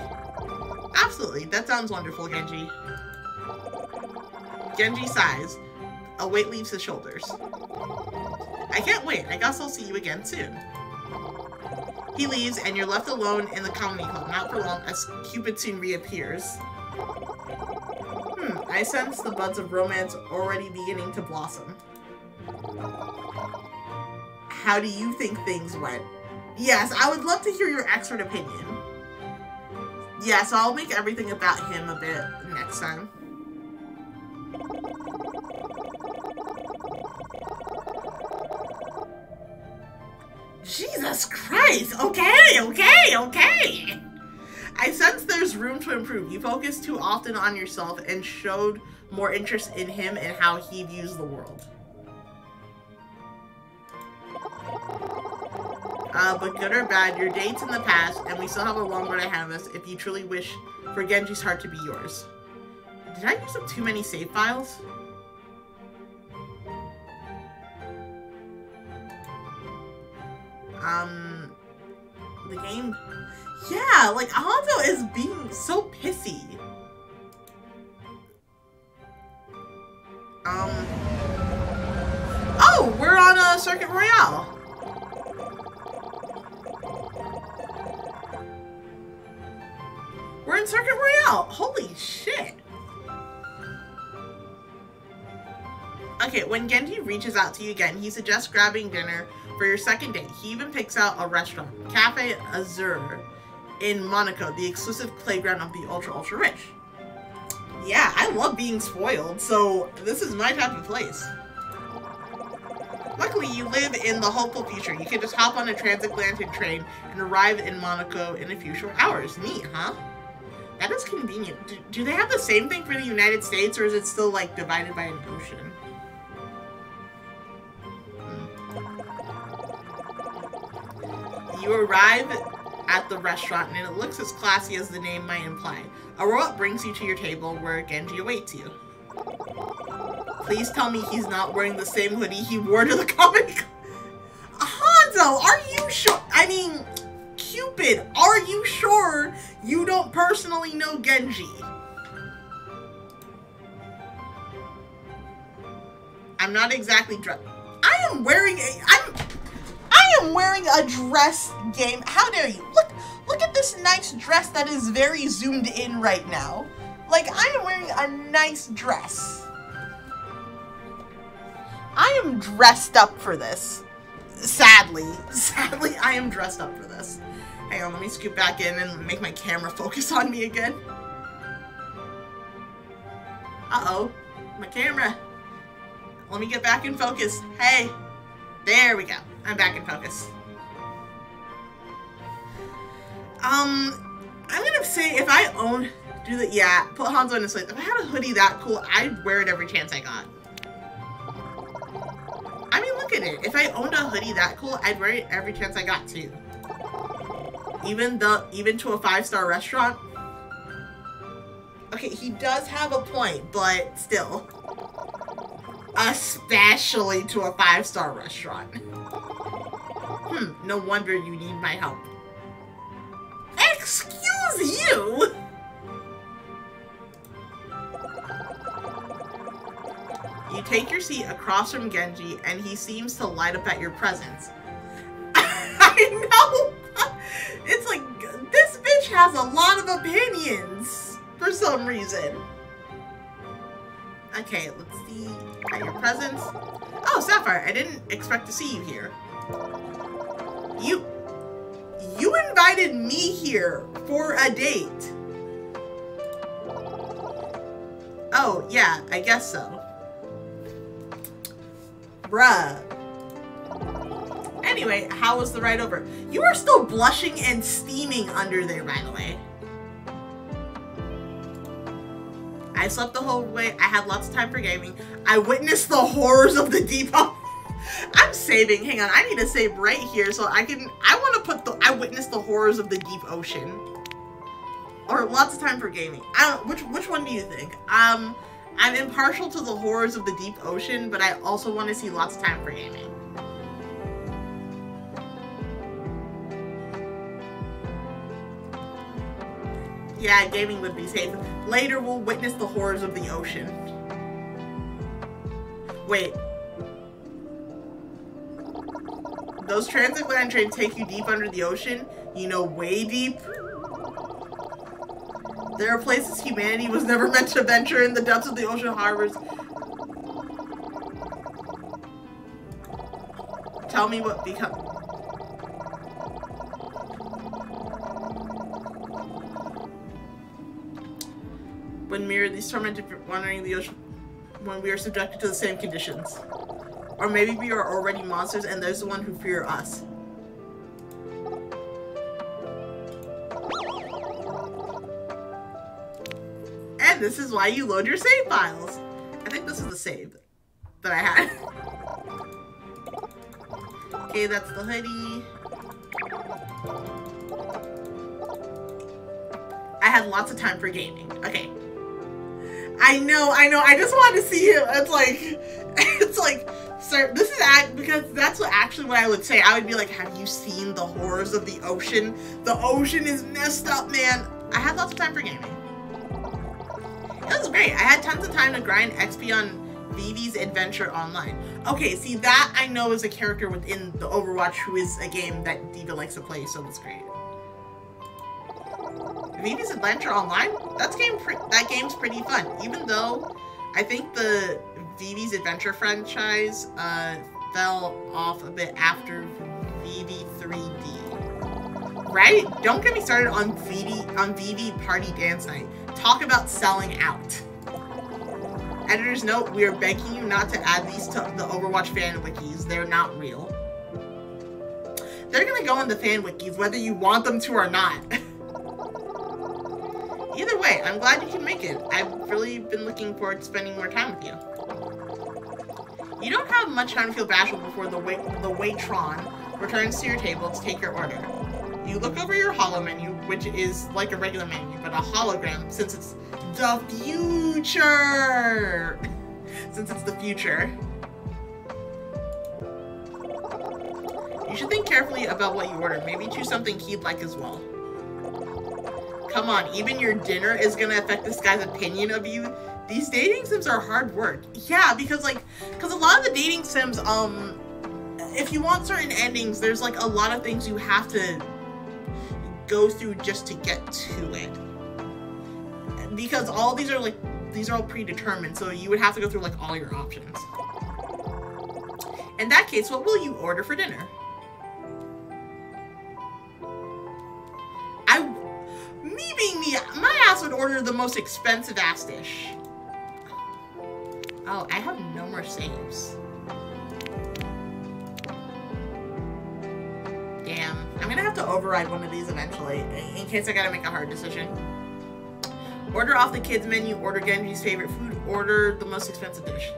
Absolutely. That sounds wonderful, Genji. Genji sighs. A weight leaves his shoulders. I can't wait. I guess I'll see you again soon. He leaves, and you're left alone in the comedy club, not for long, as Cupid soon reappears. Hmm, I sense the buds of romance already beginning to blossom. How do you think things went? Yes, I would love to hear your expert opinion. Yes, yeah, so I'll make everything about him a bit next time. Jesus Christ! Okay, okay, okay! I sense there's room to improve. You focus too often on yourself and showed more interest in him and how he views the world. Uh, but good or bad, your date's in the past, and we still have a long road ahead of us if you truly wish for Genji's heart to be yours. Did I use up too many save files? Um, the game... Yeah, like, Alonso is being so pissy. Um... Oh, we're on a Circuit Royale. We're in Circuit Royale. Holy shit. Okay, when Genji reaches out to you again, he suggests grabbing dinner for your second date. He even picks out a restaurant, Cafe Azur, in Monaco, the exclusive playground of the ultra ultra rich. Yeah, I love being spoiled, so this is my type of place. Luckily, you live in the hopeful future. You can just hop on a transatlantic train and arrive in Monaco in a few short hours. Neat, huh? That is convenient. Do, do, they have the same thing for the United States, or is it still, like, divided by an ocean? You arrive at the restaurant, and it looks as classy as the name might imply. A robot brings you to your table, where Genji awaits you. Please tell me he's not wearing the same hoodie he wore to the comic. Hanzo, are you sure? I mean, Cupid, are you sure you don't personally know Genji? I'm not exactly dressed. I am wearing a. I'm. I am wearing a dress game. How dare you? Look, look at this nice dress that is very zoomed in right now. Like I am wearing a nice dress. I am dressed up for this. Sadly. Sadly, I am dressed up for this. Hang on, let me scoot back in and make my camera focus on me again. Uh-oh. My camera. Let me get back in focus. Hey. There we go. I'm back in focus. Um, I'm gonna say if I own, do the, yeah, put Hanzo in his place. If I had a hoodie that cool, I'd wear it every chance I got. I mean, look at it. If I owned a hoodie that cool, I'd wear it every chance I got too. Even the even to a five-star restaurant. Okay, he does have a point, but still. Especially to a five-star restaurant. Hmm, no wonder you need my help. Excuse you! You take your seat across from Genji, and he seems to light up at your presence. I know! It's like, this bitch has a lot of opinions for some reason. Okay, let's see. At your presence. Oh, Sapphire, I didn't expect to see you here. You... You invited me here for a date. Oh, yeah, I guess so. Bruh. Anyway, how was the ride over? You are still blushing and steaming under there, by the way. I slept the whole way. I had lots of time for gaming. I witnessed the horrors of the deep. I'm saving. Hang on. I need to save right here so I can. I want to put the. I witnessed the horrors of the deep ocean. Or lots of time for gaming. I don't. Which which one do you think? Um. I'm impartial to the horrors of the deep ocean, but I also want to see lots of time for gaming. Yeah, gaming would be safe. Later, we'll witness the horrors of the ocean. Wait. Those transatlantic trains take you deep under the ocean? You know, way deep? There are places humanity was never meant to venture in the depths of the ocean harbors. Tell me what become. Mirror these tormented wandering the ocean when we are subjected to the same conditions. Or maybe we are already monsters and there's the one who fear us. And this is why you load your save files. I think this is the save that I had. okay, that's the hoodie. I had lots of time for gaming. Okay. I know, I know. I just want to see it. It's like, it's like, sir, this is act because that's what actually what I would say. I would be like, have you seen the horrors of the ocean? The ocean is messed up, man. I had lots of time for gaming. It was great. I had tons of time to grind XP on Vivi's Adventure Online. Okay, see that I know is a character within the Overwatch who is a game that D.Va likes to play, so that's great. Vivi's Adventure Online? That's game that game's pretty fun. Even though I think the Vivi's Adventure franchise uh, fell off a bit after Vivi 3D. Right? Don't get me started on Vivi on Vivi Party Dance Night. Talk about selling out. Editor's note, we are begging you not to add these to the Overwatch fan wikis. They're not real. They're gonna go in the fan wikis whether you want them to or not. Either way, I'm glad you can make it. I've really been looking forward to spending more time with you. You don't have much time to feel bashful before the wait the waitron returns to your table to take your order. You look over your holo menu, which is like a regular menu, but a hologram since it's the future! since it's the future. You should think carefully about what you order. Maybe choose something he'd like as well. Come on, even your dinner is gonna affect this guy's opinion of you. These dating sims are hard work. Yeah, because like, because a lot of the dating sims, um, if you want certain endings, there's like a lot of things you have to go through just to get to it. Because all these are like, these are all predetermined, so you would have to go through like all your options. In that case, what will you order for dinner? My ass would order the most expensive ass dish. Oh, I have no more saves. Damn. I'm gonna have to override one of these eventually, in case I gotta make a hard decision. Order off the kids menu, order Genji's favorite food, order the most expensive dish.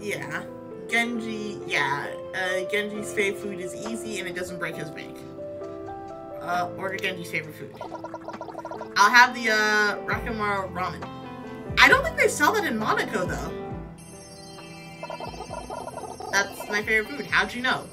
Yeah. Genji, yeah. Uh, Genji's favorite food is easy and it doesn't break his bank uh, order Genji's favorite food. I'll have the uh, Rakumaru ramen. I don't think they sell that in Monaco though. That's my favorite food. How'd you know?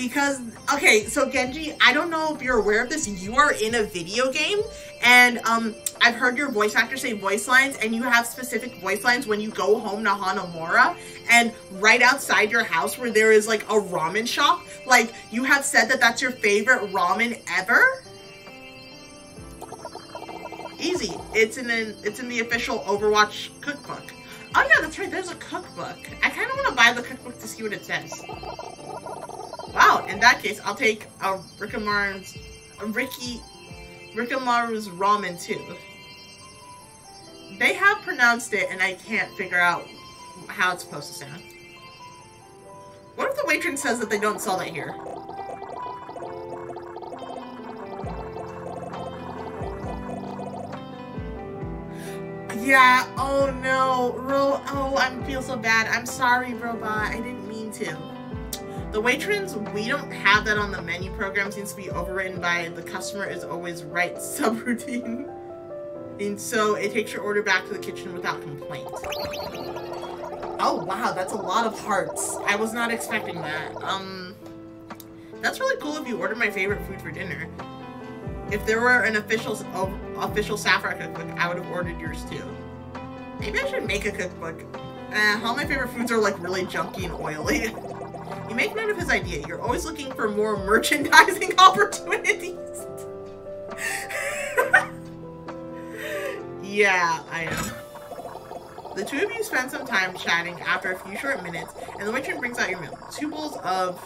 Because, okay, so Genji, I don't know if you're aware of this. You are in a video game, and um, I've heard your voice actor say voice lines, and you have specific voice lines when you go home to Hanamura, and right outside your house where there is like a ramen shop, like you have said that that's your favorite ramen ever. Easy. It's in an, it's in the official Overwatch cookbook. Oh yeah, that's right. There's a cookbook. I kind of want to buy the cookbook to see what it says. Wow. In that case, I'll take a Rickamaru's, a Ricky, Rickamaru's ramen too. They have pronounced it, and I can't figure out how it's supposed to sound. What if the waitress says that they don't sell that here? Yeah, oh no, Ro, oh, I feel so bad. I'm sorry, Robot, I didn't mean to. The waitrons, we don't have that on the menu program. Seems to be overwritten by the customer is always right subroutine. And so it takes your order back to the kitchen without complaint. Oh wow, that's a lot of hearts. I was not expecting that. Um, that's really cool if you order my favorite food for dinner. If there were an official official Sapphire cookbook, I would have ordered yours too. Maybe I should make a cookbook. Uh, all my favorite foods are like really junky and oily. you make note of his idea. You're always looking for more merchandising opportunities. yeah, I am. The two of you spend some time chatting after a few short minutes, and the waitress brings out your meal. Two bowls of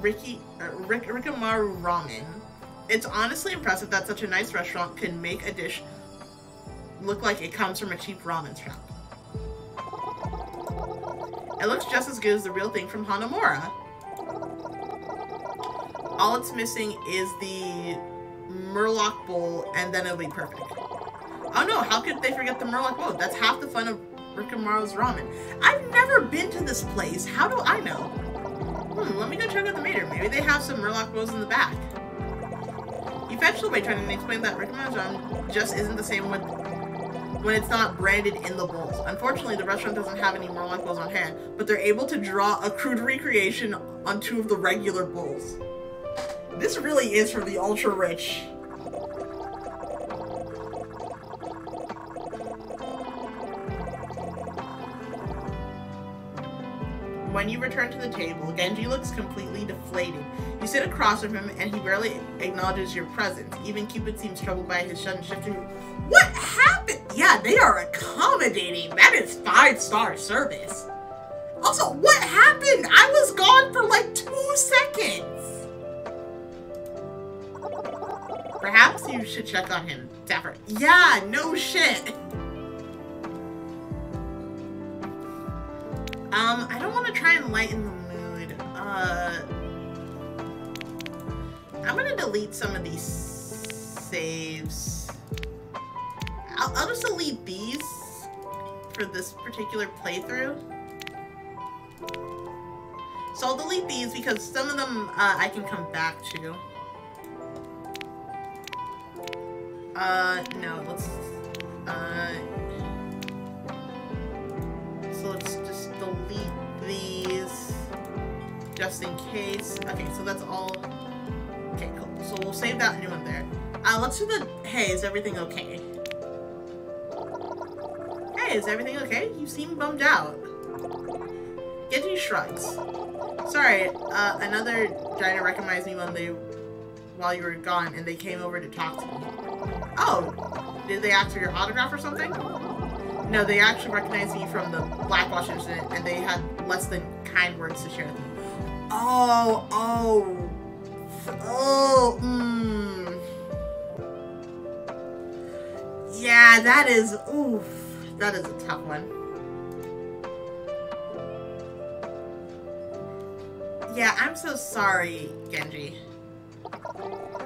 Ricky uh, Rick, ramen. It's honestly impressive that such a nice restaurant can make a dish look like it comes from a cheap ramen shop. It looks just as good as the real thing from Hanamura. All it's missing is the Murloc bowl, and then it'll be perfect. Oh no, how could they forget the Murloc bowl? That's half the fun of Rick and Morrow's ramen. I've never been to this place. How do I know? Hmm, let me go check out the mater. Maybe they have some Murloc bowls in the back. You fetched the way trying to explain that Rick and Morrow's ramen just isn't the same with when it's not branded in the bowls. Unfortunately, the restaurant doesn't have any Murloc bowls on hand, but they're able to draw a crude recreation on two of the regular bowls. This really is for the ultra rich. When you return to the table, Genji looks completely deflated. You sit across from him and he barely acknowledges your presence. Even Cupid seems troubled by his sudden shifting. What happened? Yeah, they are accommodating. That is five-star service. Also, what happened? I was gone for like two seconds. Perhaps you should check on him, Dapper. Yeah, no shit. Um, I don't want to try and lighten the mood. Uh, I'm gonna delete some of these saves. I'll, I'll just delete these for this particular playthrough. So I'll delete these because some of them uh, I can come back to. Uh, no, let's, uh, so let's just delete these just in case. Okay, so that's all. Okay, cool. So we'll save that new one there. Uh, let's do the, hey, is everything okay? Hey, is everything okay? You seem bummed out. Genji shrugs. Sorry, uh, another Diner recognized me when they, while you were gone, and they came over to talk to me. Oh, did they ask for your autograph or something? No, they actually recognized me from the Blackwatch incident, and they had less than kind words to share with me. Oh, oh, oh, mmm. Yeah, that is, oof, that is a tough one. Yeah, I'm so sorry, Genji.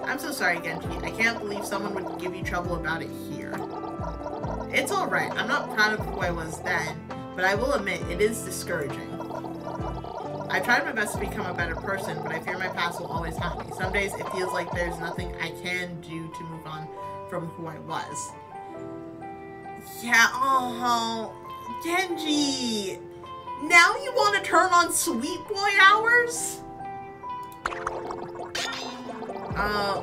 I'm so sorry, Genji. I can't believe someone would give you trouble about it here. It's alright. I'm not proud of who I was then, but I will admit it is discouraging. I tried my best to become a better person, but I fear my past will always haunt me. Some days it feels like there's nothing I can do to move on from who I was. Yeah, oh, Genji! Now you want to turn on sweet boy hours? Uh,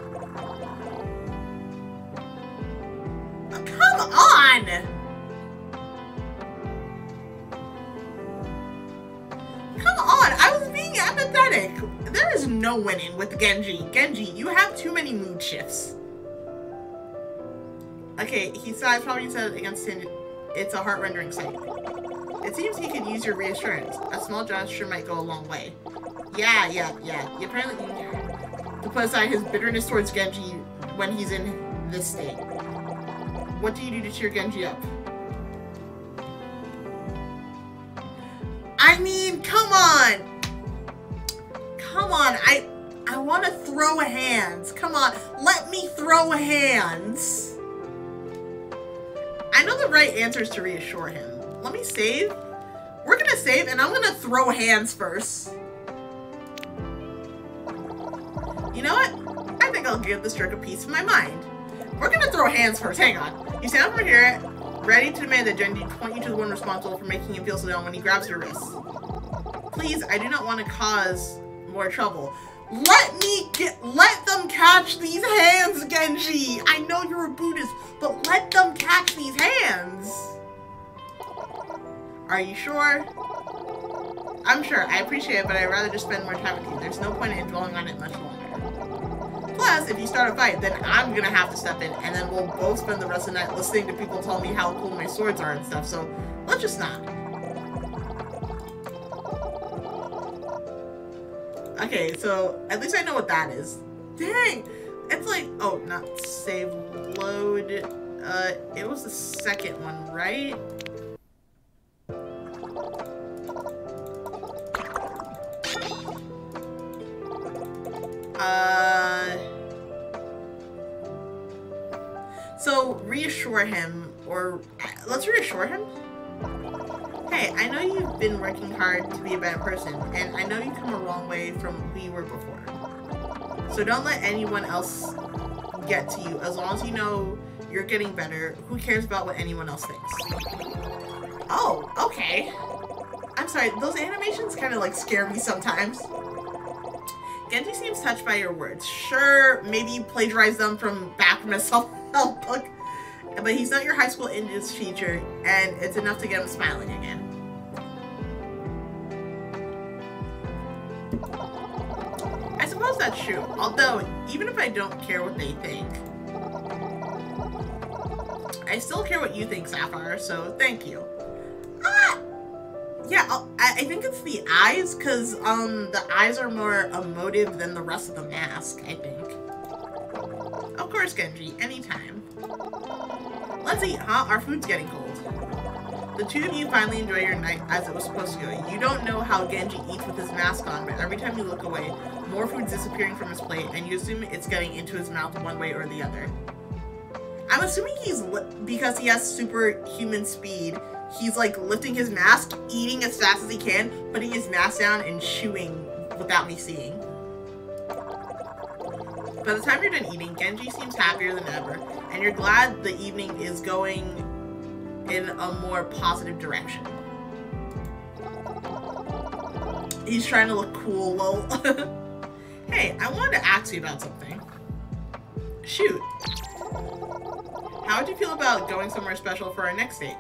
come on! Come on, I was being empathetic. There is no winning with Genji. Genji, you have too many mood shifts. Okay, he said, probably said against him, it's a heart-rendering sight. It seems he could use your reassurance. A small gesture might go a long way. Yeah, yeah, yeah. You apparently to put aside his bitterness towards Genji when he's in this state. What do you do to cheer Genji up? I mean, come on! Come on, I I want to throw hands. Come on, let me throw hands. I know the right answer is to reassure him. Let me save. We're gonna save, and I'm gonna throw hands first. You know what? I think I'll give this jerk a piece of my mind. We're gonna throw hands first. Hang on. You stand over here, ready to demand that Genji point you to the one responsible for making him feel so down when he grabs your wrist. Please, I do not want to cause more trouble. Let me get- let them catch these hands, Genji! I know you're a Buddhist, but let them catch these hands! Are you sure? I'm sure. I appreciate it, but I'd rather just spend more time with you. There's no point in dwelling on it much longer. Plus, if you start a fight, then I'm gonna have to step in, and then we'll both spend the rest of the night listening to people tell me how cool my swords are and stuff, so let's just not. Okay, so at least I know what that is. Dang! It's like, oh, not save, load. Uh, it was the second one, right? Uh, so reassure him, or let's reassure him. Hey, I know you've been working hard to be a better person, and I know you've come a long way from who you were before. So don't let anyone else get to you. As long as you know you're getting better, who cares about what anyone else thinks? Oh, okay. I'm sorry, those animations kind of like scare me sometimes. Genji seems touched by your words. Sure, maybe you plagiarized them from back from a self-help book, but he's not your high school English teacher, and it's enough to get him smiling again. I suppose that's true, although even if I don't care what they think, I still care what you think, Sapphire, so thank you. Ah! Yeah, I think it's the eyes, because um, the eyes are more emotive than the rest of the mask, I think. Of course, Genji, anytime. Let's eat, huh? Our food's getting cold. The two of you finally enjoy your night as it was supposed to go. You don't know how Genji eats with his mask on, but every time you look away, more food's disappearing from his plate, and you assume it's getting into his mouth one way or the other. I'm assuming he's, because he has superhuman speed, he's like lifting his mask, eating as fast as he can, putting his mask down, and chewing without me seeing. By the time you're done eating, Genji seems happier than ever, and you're glad the evening is going in a more positive direction. He's trying to look cool, lol. hey, I wanted to ask you about something. Shoot. How would you feel about going somewhere special for our next date?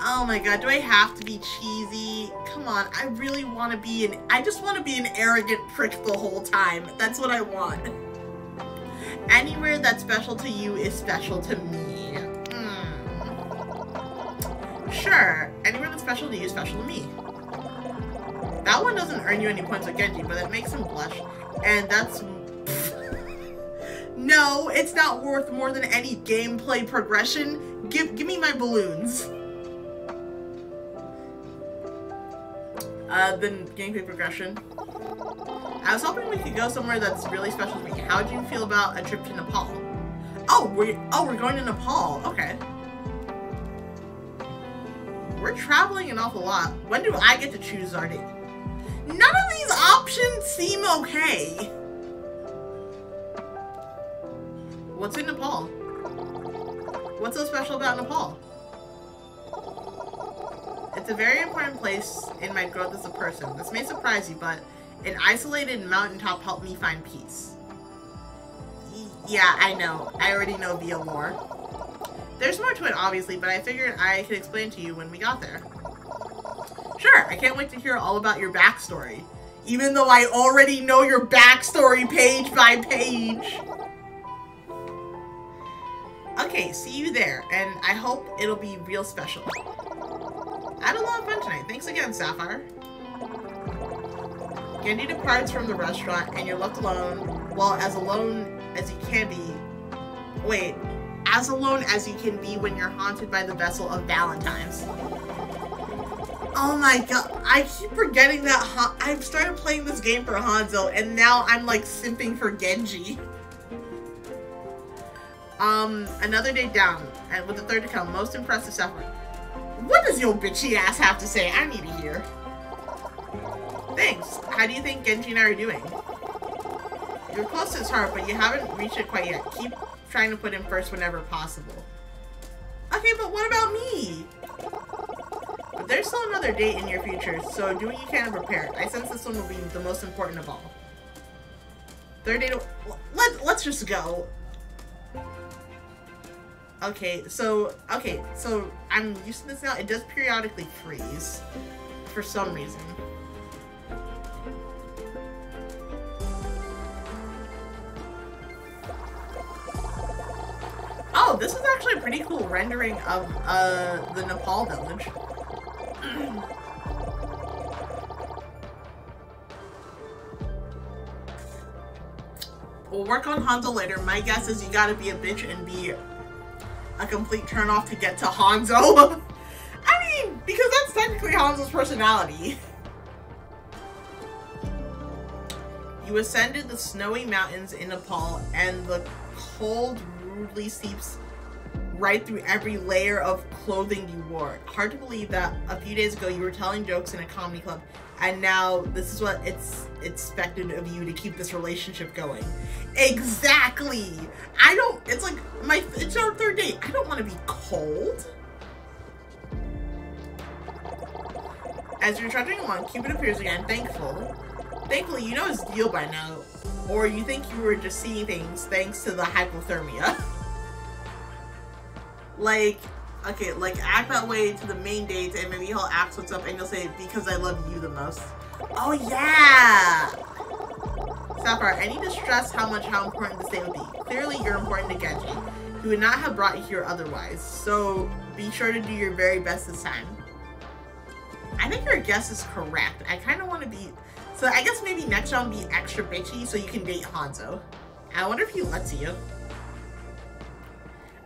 Oh my god, do I have to be cheesy? Come on, I really want to be an- I just want to be an arrogant prick the whole time. That's what I want. Anywhere that's special to you is special to me. Mm. Sure, anywhere that's special to you is special to me. That one doesn't earn you any points with Genji, but it makes him blush. And that's... no, it's not worth more than any gameplay progression. Give, give me my balloons. Uh, the gameplay progression. I was hoping we could go somewhere that's really special to me. How do you feel about a trip to Nepal? Oh, we're oh we're going to Nepal. Okay. We're traveling an awful lot. When do I get to choose our date? None of these options seem okay. What's in Nepal? What's so special about Nepal? It's a very important place in my growth as a person. This may surprise you, but an isolated mountaintop helped me find peace. Yeah, I know. I already know via lore. There's more to it, obviously, but I figured I could explain to you when we got there. Sure, I can't wait to hear all about your backstory. Even though I already know your backstory page by page. Okay, see you there, and I hope it'll be real special. I had a lot of fun tonight. Thanks again, Sapphire. Genji departs from the restaurant, and you're left alone. Well, as alone as you can be. Wait, as alone as you can be when you're haunted by the vessel of Valentine's. Oh my god, I keep forgetting that Han I've started playing this game for Hanzo, and now I'm like simping for Genji. Um, another day down, and with the third to come, most impressive Sapphire. What does your bitchy ass have to say? I need to hear. Thanks. How do you think Genji and I are doing? You're close to his heart, but you haven't reached it quite yet. Keep trying to put him first whenever possible. Okay, but what about me? But there's still another date in your future, so do what you can to prepare. I sense this one will be the most important of all. Third date, let, let's just go. Okay, so, okay, so I'm used to this now. It does periodically freeze for some reason. Oh, this is actually a pretty cool rendering of uh, the Nepal village. we'll work on Hanzo later. My guess is you gotta be a bitch and be a complete turnoff to get to Hanzo. I mean, because that's technically Hanzo's personality. You ascended the snowy mountains in Nepal, and the cold rudely seeps right through every layer of clothing you wore. Hard to believe that a few days ago you were telling jokes in a comedy club, and now this is what it's expected of you to keep this relationship going. Exactly. I don't. It's like my. It's our third date. I don't want to be cold. As you're trudging along, Cupid appears again, thankful. Thankfully, you know his deal by now, or you think you were just seeing things thanks to the hypothermia. like, okay, like act that way to the main date, and maybe he'll ask what's up, and you'll say, because I love you the most. Oh yeah! Sapphire, I need to stress how much how important this day would be. Clearly, you're important to Genji, He would not have brought you here otherwise, so be sure to do your very best this time. I think your guess is correct. I kind of want to be... So I guess maybe next round be extra bitchy so you can date Hanzo. I wonder if he lets you.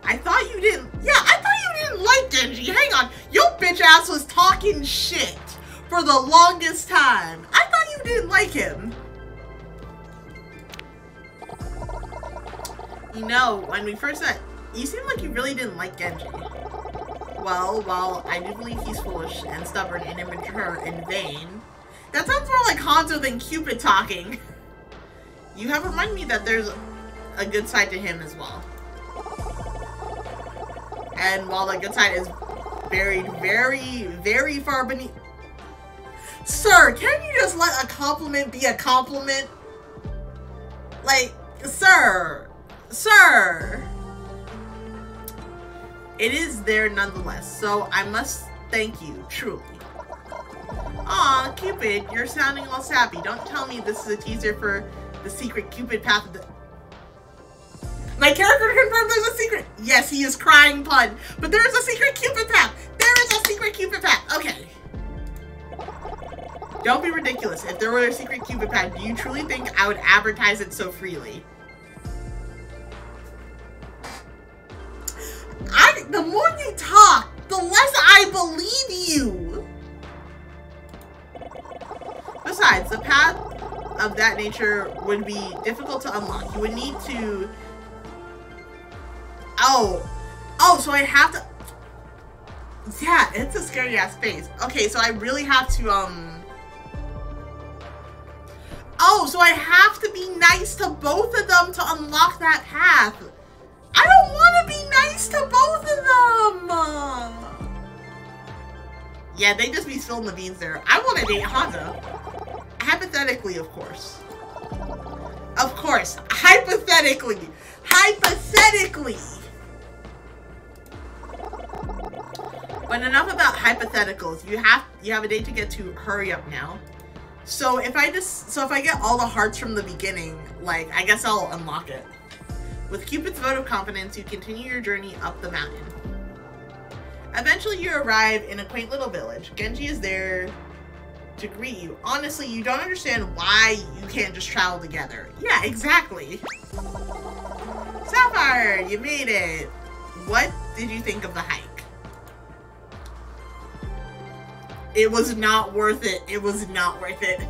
I thought you didn't... Yeah, I thought you didn't like Genji. Hang on. Your bitch ass was talking shit for the longest time. I thought you didn't like him. You know, when we first met, you seemed like you really didn't like Genji. Well, while I do believe he's foolish and stubborn and immature and vain, that sounds more like Hanzo than Cupid talking. You have reminded me that there's a good side to him as well. And while the good side is buried very, very far beneath... Sir, can you just let a compliment be a compliment? Like, sir, sir. It is there nonetheless, so I must thank you, truly. Aw, Cupid, you're sounding all sappy. Don't tell me this is a teaser for the secret Cupid path of the... My character confirmed there's a secret! Yes, he is crying pun, but there is a secret Cupid path! There is a secret Cupid path! Okay. Don't be ridiculous. If there were a secret Cupid path, do you truly think I would advertise it so freely? I, the more you talk, the less I believe you. Besides, the path of that nature would be difficult to unlock. You would need to... Oh. Oh, so I have to... Yeah, it's a scary ass face. Okay, so I really have to, um... Oh, so I have to be nice to both of them to unlock that path. I don't want to be nice to both of them. Yeah, they just be spilling the beans there. I want to date Hanzo. Hypothetically, of course. Of course. Hypothetically. Hypothetically. But enough about hypotheticals. You have you have a date to get to. Hurry up now. So if I just so if I get all the hearts from the beginning, like I guess I'll unlock it. With Cupid's vote of confidence, you continue your journey up the mountain. Eventually, you arrive in a quaint little village. Genji is there to greet you. Honestly, you don't understand why you can't just travel together. Yeah, exactly. Sapphire, you made it. What did you think of the hike? It was not worth it. It was not worth it.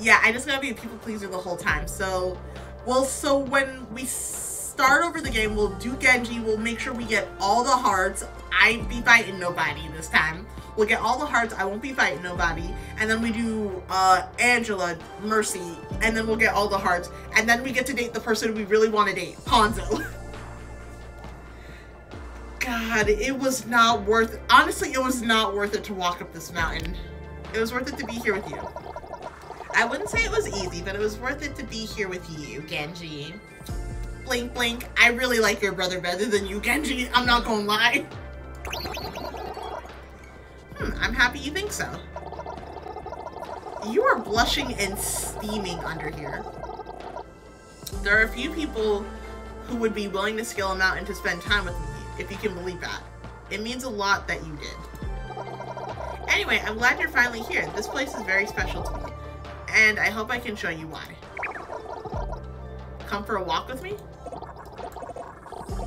Yeah, I just gotta be a people pleaser the whole time. So, well, so when we start over the game, we'll do Genji. We'll make sure we get all the hearts. I be fighting nobody this time. We'll get all the hearts. I won't be fighting nobody. And then we do uh, Angela, Mercy, and then we'll get all the hearts. And then we get to date the person we really want to date, Hanzo. God, it was not worth Honestly, it was not worth it to walk up this mountain. It was worth it to be here with you. I wouldn't say it was easy, but it was worth it to be here with you, Genji. Blink, blink. I really like your brother better than you, Genji. I'm not gonna lie. Hmm, I'm happy you think so. You are blushing and steaming under here. There are a few people who would be willing to scale a mountain to spend time with me, if you can believe that. It means a lot that you did. Anyway, I'm glad you're finally here. This place is very special to me, and I hope I can show you why. Come for a walk with me?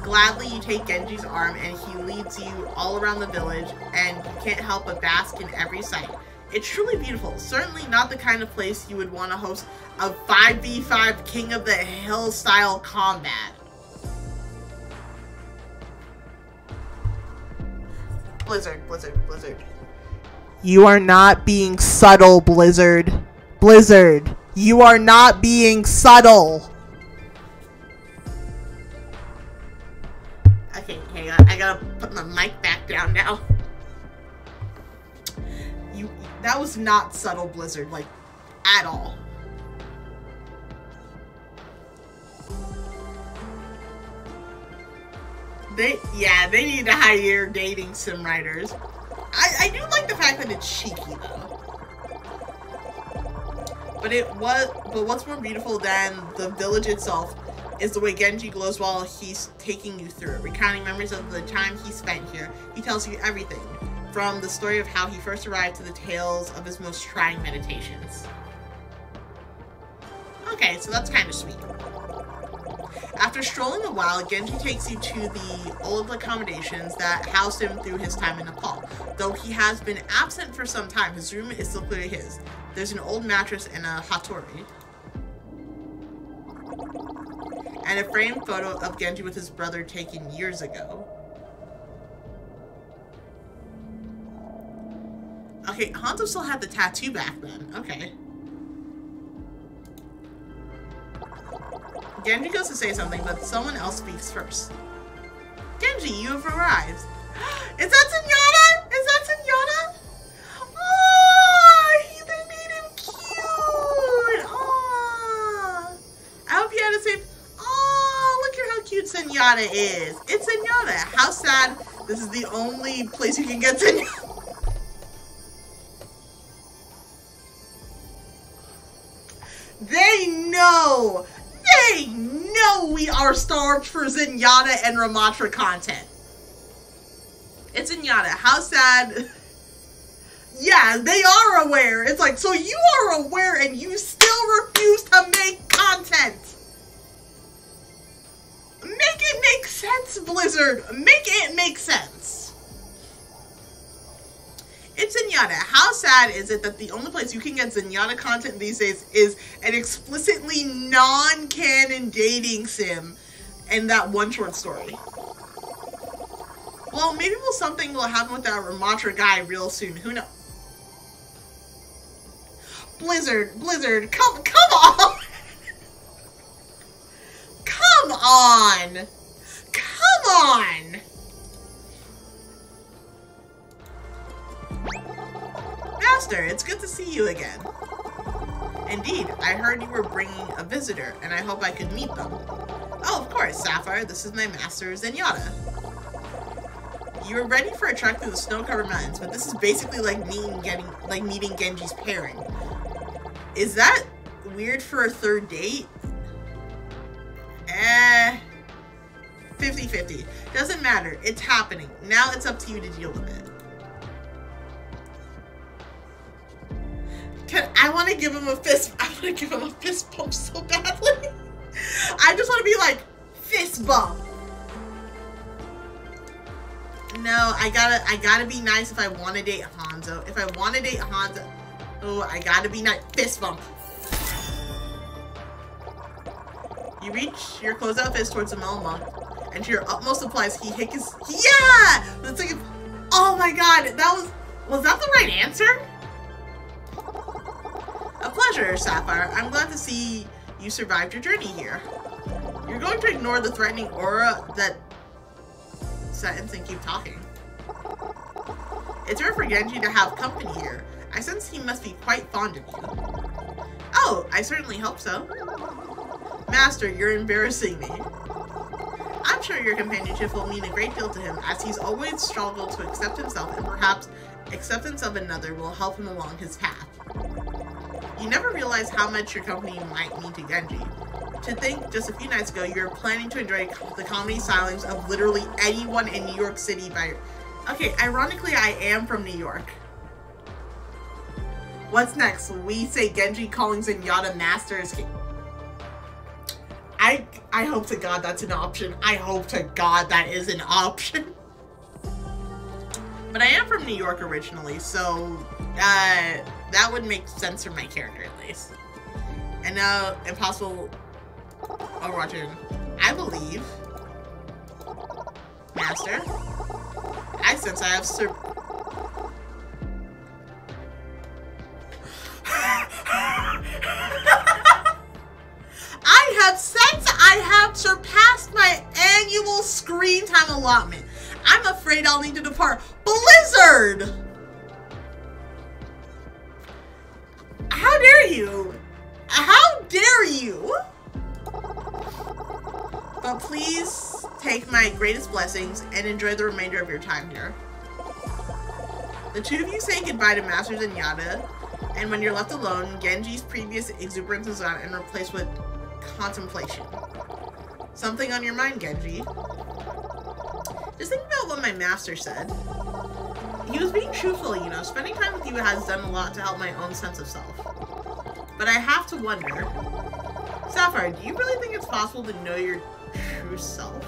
Gladly, you take Genji's arm and he leads you all around the village, and you can't help but bask in every sight. It's truly beautiful. Certainly not the kind of place you would want to host a 5v5 King of the Hill style combat. Blizzard, Blizzard, Blizzard. You are not being subtle, Blizzard. Blizzard, you are not being subtle. Okay, hang on. I gotta put my mic back down now. You, that was not subtle, Blizzard, like, at all. They, yeah, they need to hire dating sim writers. I, I do like the fact that it's cheeky though. But it was, but what's more beautiful than the village itself is the way Genji glows while he's taking you through it, recounting memories of the time he spent here. He tells you everything, from the story of how he first arrived to the tales of his most trying meditations. Okay, so that's kind of sweet. After strolling a while, Genji takes you to the old accommodations that housed him through his time in Nepal. Though he has been absent for some time, his room is still clearly his. There's an old mattress and a hattori. And a framed photo of Genji with his brother taken years ago. Okay, Hanzo still had the tattoo back then. Okay. Genji goes to say something, but someone else speaks first. Genji, you have arrived. Is that Zenyatta? Is that Zenyatta? Oh, ah, he- they made him cute. Ah. Oh, I hope you had a safe. Oh, ah, look at how cute Zenyatta is. It's Zenyatta. How sad. This is the only place you can get Zenyatta. They know! They know we are starved for Zenyatta and Ramattra content. It's Zenyatta. How sad. Yeah, they are aware. It's like, so you are aware and you still refuse to make content. Make it make sense, Blizzard. Make it make sense. It's Zenyatta. How sad is it that the only place you can get Zenyatta content these days is an explicitly non-canon dating sim and that one short story? Well, maybe something will happen with that Ramattra guy real soon. Who knows? Blizzard, Blizzard, come, come on! come on! Come on! Master, it's good to see you again. Indeed, I heard you were bringing a visitor, and I hope I could meet them. Oh, of course, Sapphire. This is my master, Zenyatta. You were ready for a trek through the snow-covered mountains, but this is basically like meeting getting like meeting Genji's pairing. Is that weird for a third date? Eh. 50-50. Doesn't matter. It's happening. Now it's up to you to deal with it. Can, I want to give him a fist. I want to give him a fist bump so badly. I just want to be like, fist bump. No, I gotta, I gotta be nice if I want to date Hanzo. If I want to date Hanzo, oh, I gotta be nice. Fist bump. You reach your closeout fist towards melon and to your utmost applies, he hicks. Yeah, that's like, oh my god, that was, was that the right answer? Pleasure, Sapphire. I'm glad to see you survived your journey here. You're going to ignore the threatening aura that sentence and keep talking. It's rare for Genji to have company here. I sense he must be quite fond of you. Oh, I certainly hope so. Master, you're embarrassing me. I'm sure your companionship will mean a great deal to him, as he's always struggled to accept himself, and perhaps acceptance of another will help him along his path. You never realize how much your company might mean to Genji. To think, just a few nights ago, you were planning to enjoy the comedy silence of literally anyone in New York City by... Okay, ironically, I am from New York. What's next? We say Genji calling Zenyatta Master Masters. I, I hope to God that's an option. I hope to God that is an option. But I am from New York originally, so Uh, that would make sense for my character at least. And now, Impossible Overwatcher, I believe. Master. I sense I have sur- I have sense I have surpassed my annual screen time allotment. I'm afraid I'll need to depart. Blizzard! How dare you? How dare you? But please take my greatest blessings and enjoy the remainder of your time here. The two of you say goodbye to Master Zenyatta, and when you're left alone, Genji's previous exuberance is gone and replaced with contemplation. Something on your mind, Genji? Just think about what my master said. He was being truthful, you know. Spending time with you has done a lot to help my own sense of self. But I have to wonder, Sapphire, do you really think it's possible to know your true self?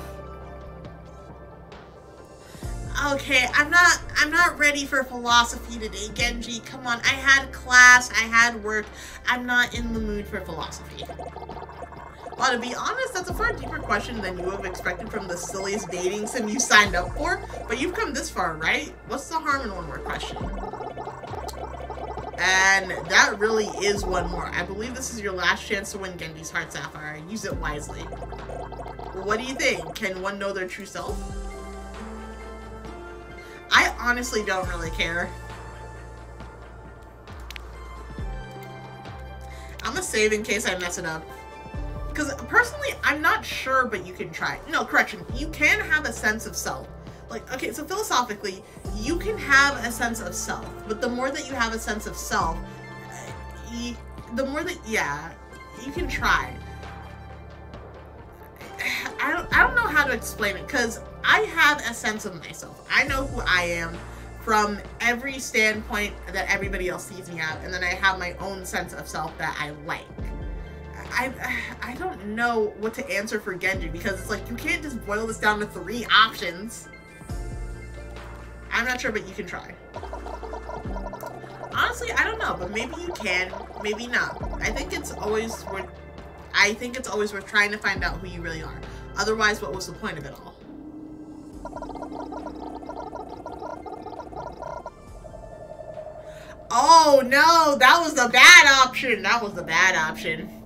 Okay, I'm not I'm not ready for philosophy today, Genji. Come on, I had class, I had work. I'm not in the mood for philosophy. Well, to be honest, that's a far deeper question than you have expected from the silliest dating sim you signed up for. But you've come this far, right? What's the harm in one more question? And that really is one more. I believe this is your last chance to win Genji's Heart Sapphire. Use it wisely. What do you think? Can one know their true self? I honestly don't really care. I'm gonna save in case I mess it up. Because personally, I'm not sure, but you can try. No, correction. You can have a sense of self. Like, okay, so philosophically, you can have a sense of self, but the more that you have a sense of self, the more that, yeah, you can try. I don't, I don't know how to explain it because I have a sense of myself. I know who I am from every standpoint that everybody else sees me at, and then I have my own sense of self that I like. I I don't know what to answer for Genji because it's like you can't just boil this down to three options. I'm not sure, but you can try. Honestly, I don't know, but maybe you can, maybe not. I think it's always worth. I think it's always worth trying to find out who you really are. Otherwise, what was the point of it all? Oh no, that was the bad option. That was the bad option.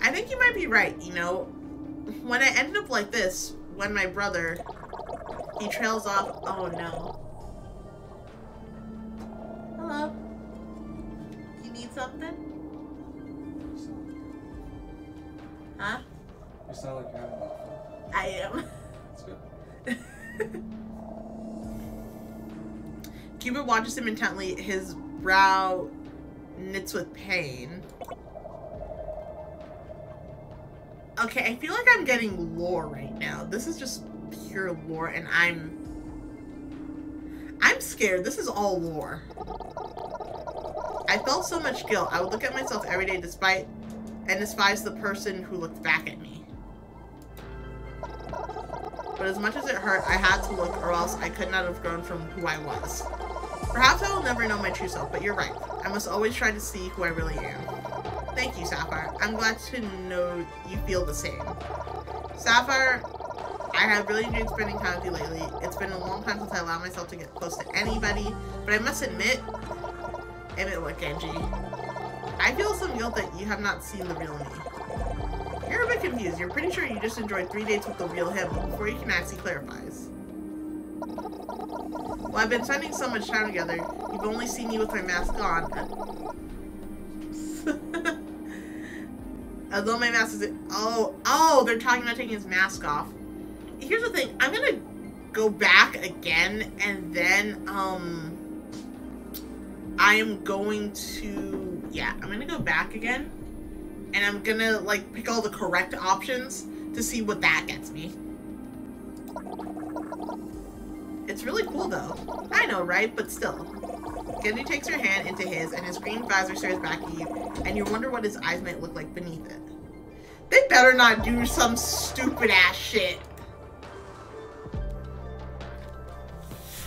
I think you might be right, you know. When I ended up like this, when my brother, he trails off. Oh no. Hello. You need something? Huh? You sound like you're having a lot of fun. I am. That's good. Cupid watches him intently. His brow knits with pain. Okay, I feel like I'm getting lore right now. This is just pure lore, and I'm... I'm scared. This is all lore. I felt so much guilt. I would look at myself every day despite and despise the person who looked back at me. But as much as it hurt, I had to look or else I could not have grown from who I was. Perhaps I will never know my true self, but you're right. I must always try to see who I really am. Thank you, Sapphire. I'm glad to know you feel the same. Sapphire, I have really enjoyed spending time with you lately. It's been a long time since I allowed myself to get close to anybody, but I must admit, admit what, Genji? I feel some guilt that you have not seen the real me. You're a bit confused. You're pretty sure you just enjoyed three dates with the real him before you can actually clarifies. Well, I've been spending so much time together, you've only seen me with my mask on. Although my mask is... Oh, oh, they're talking about taking his mask off. Here's the thing. I'm gonna go back again, and then, um... I am going to... Yeah, I'm gonna go back again. And I'm gonna, like, pick all the correct options to see what that gets me. It's really cool, though. I know, right? But still. Genji takes her hand into his, and his green visor stares back at you, and you wonder what his eyes might look like beneath it. They better not do some stupid ass shit.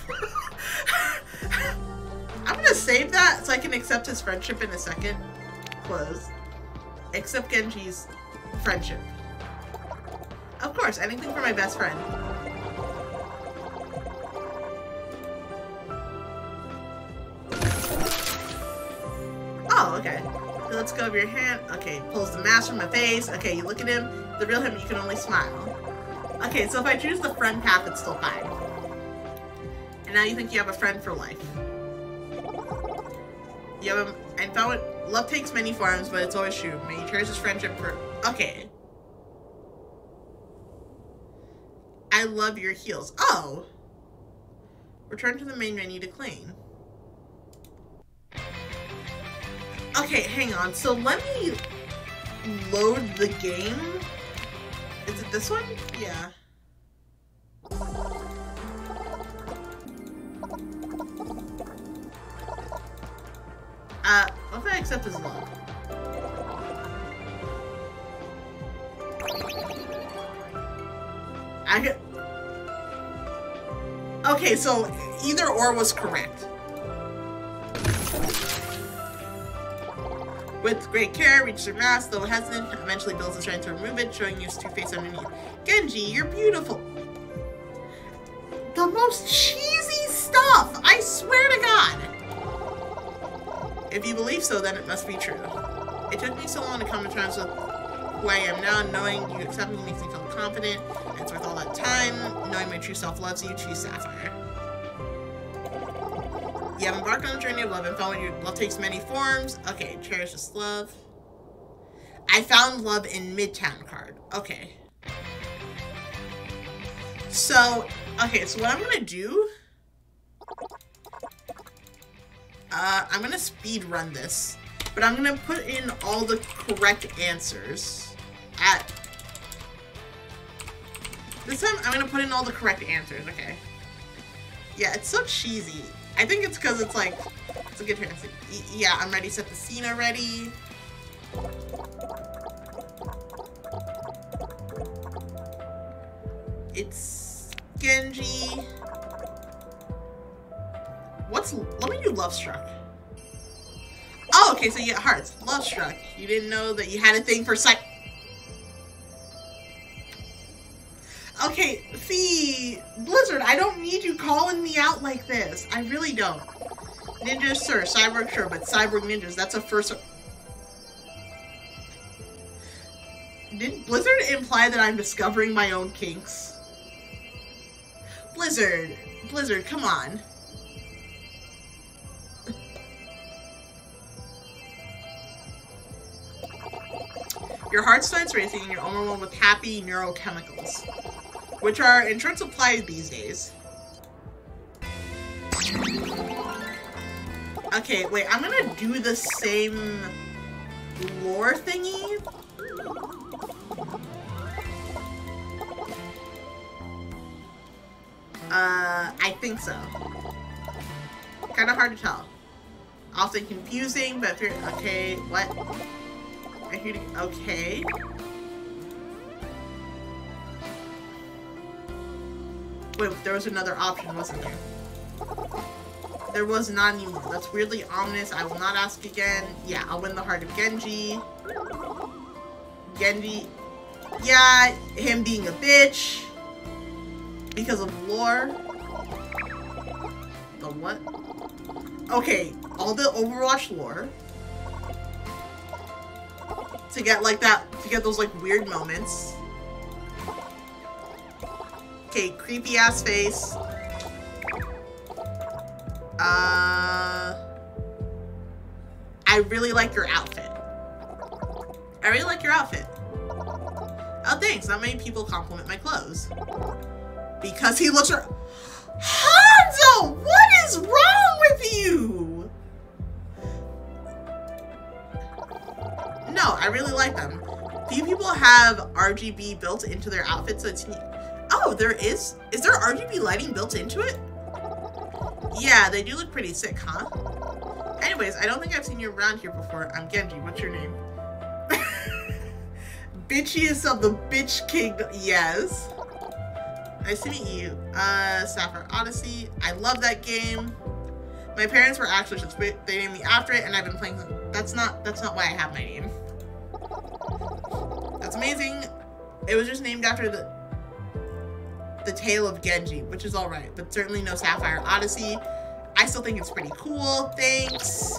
I'm gonna save that so I can accept his friendship in a second. Close. Accept Genji's friendship. Of course, anything for my best friend. Oh, okay. Let's go over your hand. Okay, pulls the mask from my face. Okay, you look at him. The real him, you can only smile. Okay, so if I choose the friend path, it's still fine. And now you think you have a friend for life. You have a, and found it, love takes many forms, but it's always true. May you cherish this friendship for, okay. I love your heels. Oh! Return to the main menu to clean. Okay, hang on. So let me load the game. Is it this one? Yeah. Uh, what if I accept his love? I. Okay, so either or was correct. With great care, reaches her mask, though hesitant, eventually builds the strength to remove it, showing his two face underneath. Genji, you're beautiful. The most cheesy stuff! I swear to God! If you believe so, then it must be true. It took me so long to come to terms with who I am now, knowing you accept me makes me feel confident. It's worth all that time, knowing my true self loves you, choose Sapphire. You have embarked on a journey of love and found your love takes many forms. Okay, cherish this love. I found love in Midtown card. Okay. So, okay, so what I'm gonna do, uh, I'm gonna speed run this, but I'm gonna put in all the correct answers at, this time I'm gonna put in all the correct answers, okay. Yeah, it's so cheesy. I think it's because it's like, it's a good chance. Yeah, I'm ready. Set the scene already. It's Genji. What's, let me do Love Struck. Oh, okay, so you get hearts. Love Struck. You didn't know that you had a thing for sight. Okay, see, Blizzard, I don't need you calling me out like this. I really don't. Ninjas, sir. Cyborg, sure, but Cyborg Ninjas, that's a first... Did Blizzard imply that I'm discovering my own kinks? Blizzard, Blizzard, come on. Your heart starts racing and you're overwhelmed with happy neurochemicals, which are in short supply these days. Okay, wait, I'm gonna do the same lore thingy. Uh, I think so. Kind of hard to tell. Often confusing, but okay, what? I hear okay. Wait, there was another option, wasn't there? There was not anymore. That's weirdly ominous. I will not ask again. Yeah, I'll win the heart of Genji. Genji. Yeah, him being a bitch. Because of lore. The what? Okay, all the Overwatch lore. To get like that, to get those like weird moments. Okay, creepy ass face. Uh, I really like your outfit. I really like your outfit. Oh, thanks. Not many people compliment my clothes. Because he looks... Hanzo! What is wrong with you? No, I really like them. Few people have RGB built into their outfits, so it's... Oh, there is? Is there RGB lighting built into it? Yeah, they do look pretty sick, huh? Anyways, I don't think I've seen you around here before. I'm Genji. What's your name? Bitchiest of the Bitch King. Yes. Nice to meet you. Uh, Sapphire Odyssey. I love that game. My parents were actually just they named me after it, and I've been playing. That's not that's not why I have my name. That's amazing. It was just named after the the tale of Genji, which is all right, but certainly no Sapphire Odyssey. I still think it's pretty cool. Thanks.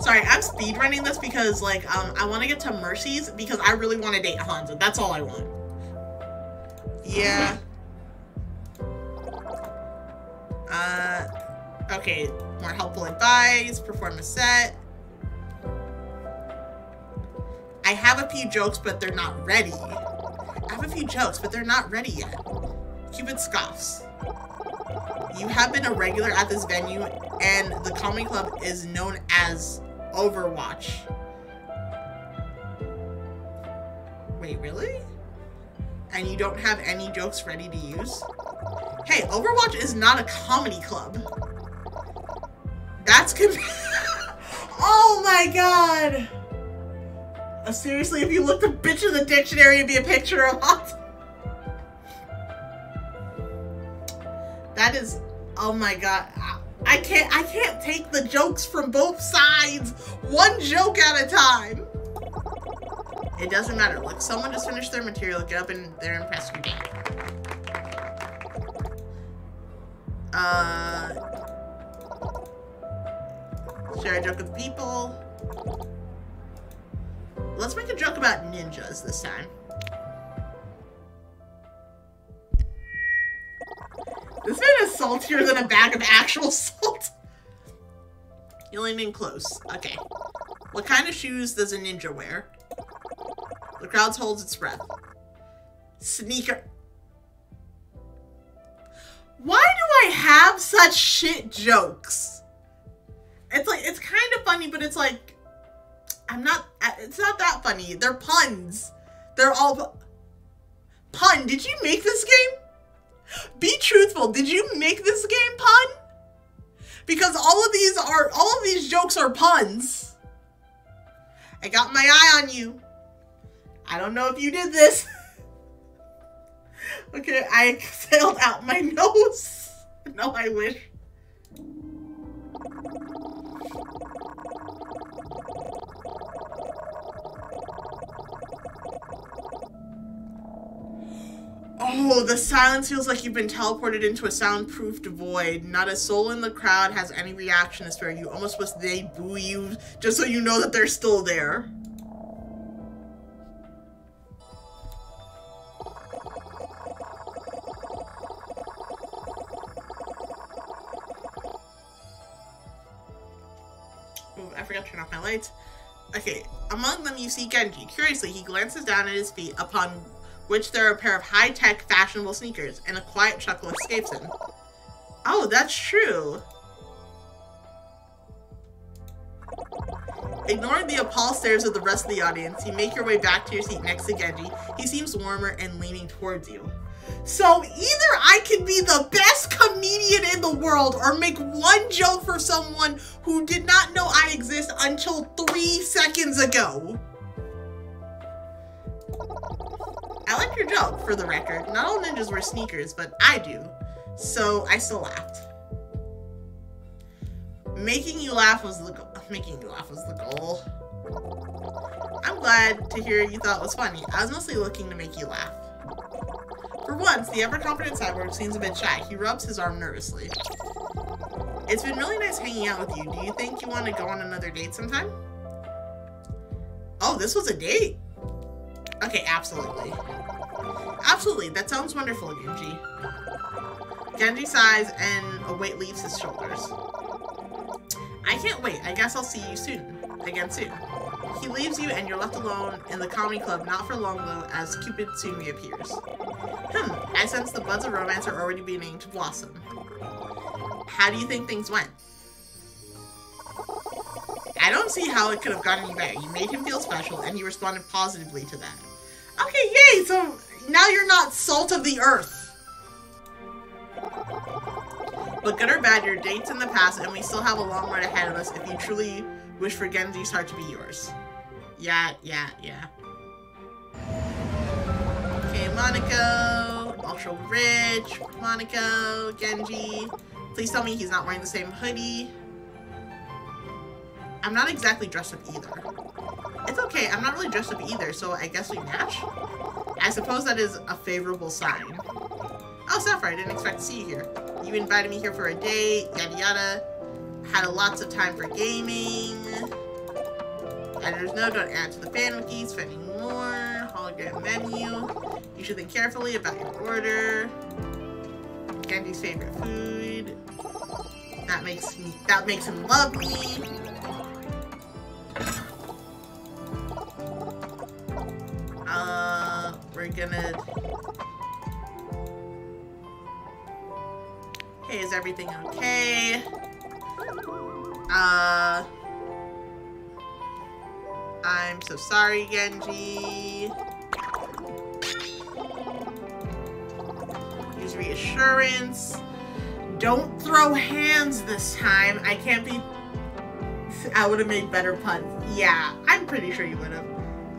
Sorry, I'm speedrunning this because like um I want to get to Mercy's because I really want to date Hanzo. That's all I want. Yeah. Uh okay, more helpful advice, perform a set. I have a few jokes, but they're not ready. I have a few jokes, but they're not ready yet. Cupid scoffs. You have been a regular at this venue, and the comedy club is known as Overwatch. Wait, really? And you don't have any jokes ready to use? Hey, Overwatch is not a comedy club. That's Oh my god! Uh, seriously, if you looked a bitch in the dictionary, it'd be a picture of hot. That is, oh my god. I can't, I can't take the jokes from both sides. One joke at a time. It doesn't matter. Look, someone just finished their material. Get up and they're impressed with me. Uh, share a joke with people. Let's make a joke about ninjas this time. This man is saltier than a bag of actual salt. You only in close. Okay. What kind of shoes does a ninja wear? The crowd holds its breath. Sneaker. Why do I have such shit jokes? It's like, it's kind of funny, but it's like, I'm not, it's not that funny. They're puns. They're all, pun, did you make this game? Be truthful. Did you make this game pun? Because all of these are, all of these jokes are puns. I got my eye on you. I don't know if you did this. okay, I exhaled out my nose. no, I wish. Oh, the silence feels like you've been teleported into a soundproofed void. Not a soul in the crowd has any reaction as fair. You almost wish they boo you just so you know that they're still there. Ooh, I forgot to turn off my lights. Okay, among them you see Genji. Curiously, he glances down at his feet upon which there are a pair of high-tech, fashionable sneakers, and a quiet chuckle escapes him. Oh, that's true. Ignoring the appalled stares of the rest of the audience, you make your way back to your seat next to Genji. He seems warmer and leaning towards you. So either I can be the best comedian in the world or make one joke for someone who did not know I exist until three seconds ago. I like your joke, for the record. Not all ninjas wear sneakers, but I do. So I still laughed. Making you laugh was the goal. Making you laugh was the goal. I'm glad to hear you thought it was funny. I was mostly looking to make you laugh. For once, the ever-confident cyborg seems a bit shy. He rubs his arm nervously. It's been really nice hanging out with you. Do you think you want to go on another date sometime? Oh, this was a date. Okay, absolutely. Absolutely, that sounds wonderful, Genji. Genji sighs and a weight leaves his shoulders. I can't wait. I guess I'll see you soon. Again soon. He leaves you and you're left alone in the comedy club, not for long though, as Cupid soon reappears. Hmm, I sense the buds of romance are already beginning to blossom. How do you think things went? I don't see how it could have gone any better. You made him feel special, and he responded positively to that. Okay! So now you're not salt of the earth. But good or bad, your date's in the past, and we still have a long road ahead of us if you truly wish for Genji's heart to be yours. Yeah, yeah, yeah. Okay, Monaco, Ultra Rich, Monaco, Genji. Please tell me he's not wearing the same hoodie. I'm not exactly dressed up either. It's okay, I'm not really dressed up either, so I guess we match? I suppose that is a favorable sign. Oh, Sapphire, I didn't expect to see you here. You invited me here for a date, yada yada. Had lots of time for gaming. Editor's note, don't add to the fan wiki, spending more. Hologram menu. You should think carefully about your order. Candy's favorite food. That makes me that makes him love me. Uh we're gonna Hey, is everything okay? Uh I'm so sorry, Genji. Use reassurance. Don't throw hands this time. I can't be. I would have made better puns. Yeah, I'm pretty sure you would have.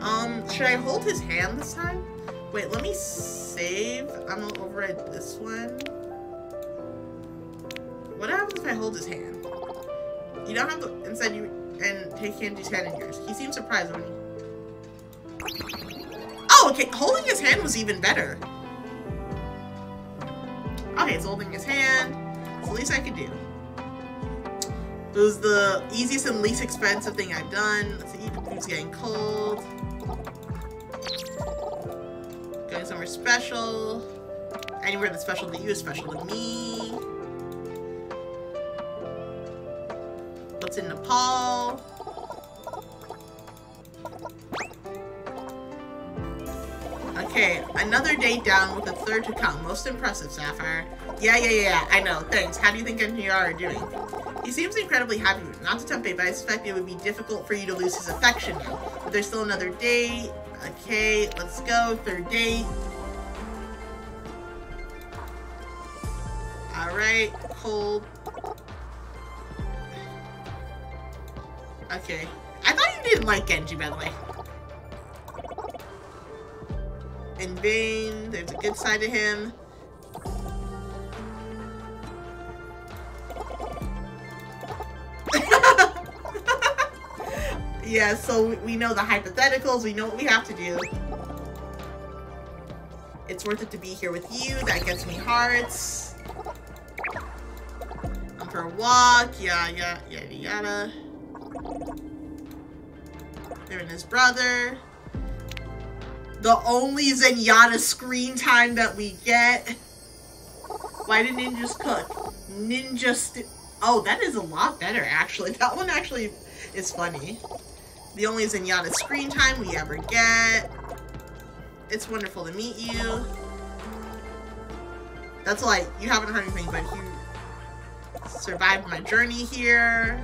Um, should I hold his hand this time? Wait, let me save. I'm gonna override this one. What happens if I hold his hand? You don't have to. Instead, you and take Genji's hand in yours. He seemed surprised when he. Oh, okay. Holding his hand was even better. Okay, it's holding his hand. It's the least I could do. It was the easiest and least expensive thing I've done. Let's see, food's getting cold. Going somewhere special. Anywhere that's special to you is special to me. What's in Nepal? Okay, another day down with a third to come. Most impressive, Sapphire. Yeah, yeah, yeah, I know. Thanks. How do you think NPR are doing? He seems incredibly happy. Not to tempt but I suspect it would be difficult for you to lose his affection now. But there's still another day. Okay, let's go. Third date. Alright, cold. Okay. I thought you didn't like Genji, by the way. In vain, there's a good side to him. yeah, so we know the hypotheticals, we know what we have to do. It's worth it to be here with you, that gets me hearts. I'm for a walk, yeah, yeah, yada yada. Him and his brother. The only Zenyatta screen time that we get. Why did ninjas cook? Ninja Oh, that is a lot better, actually. That one actually is funny. The only Zenyatta screen time we ever get. It's wonderful to meet you. That's like, you haven't heard anything, but you survived my journey here.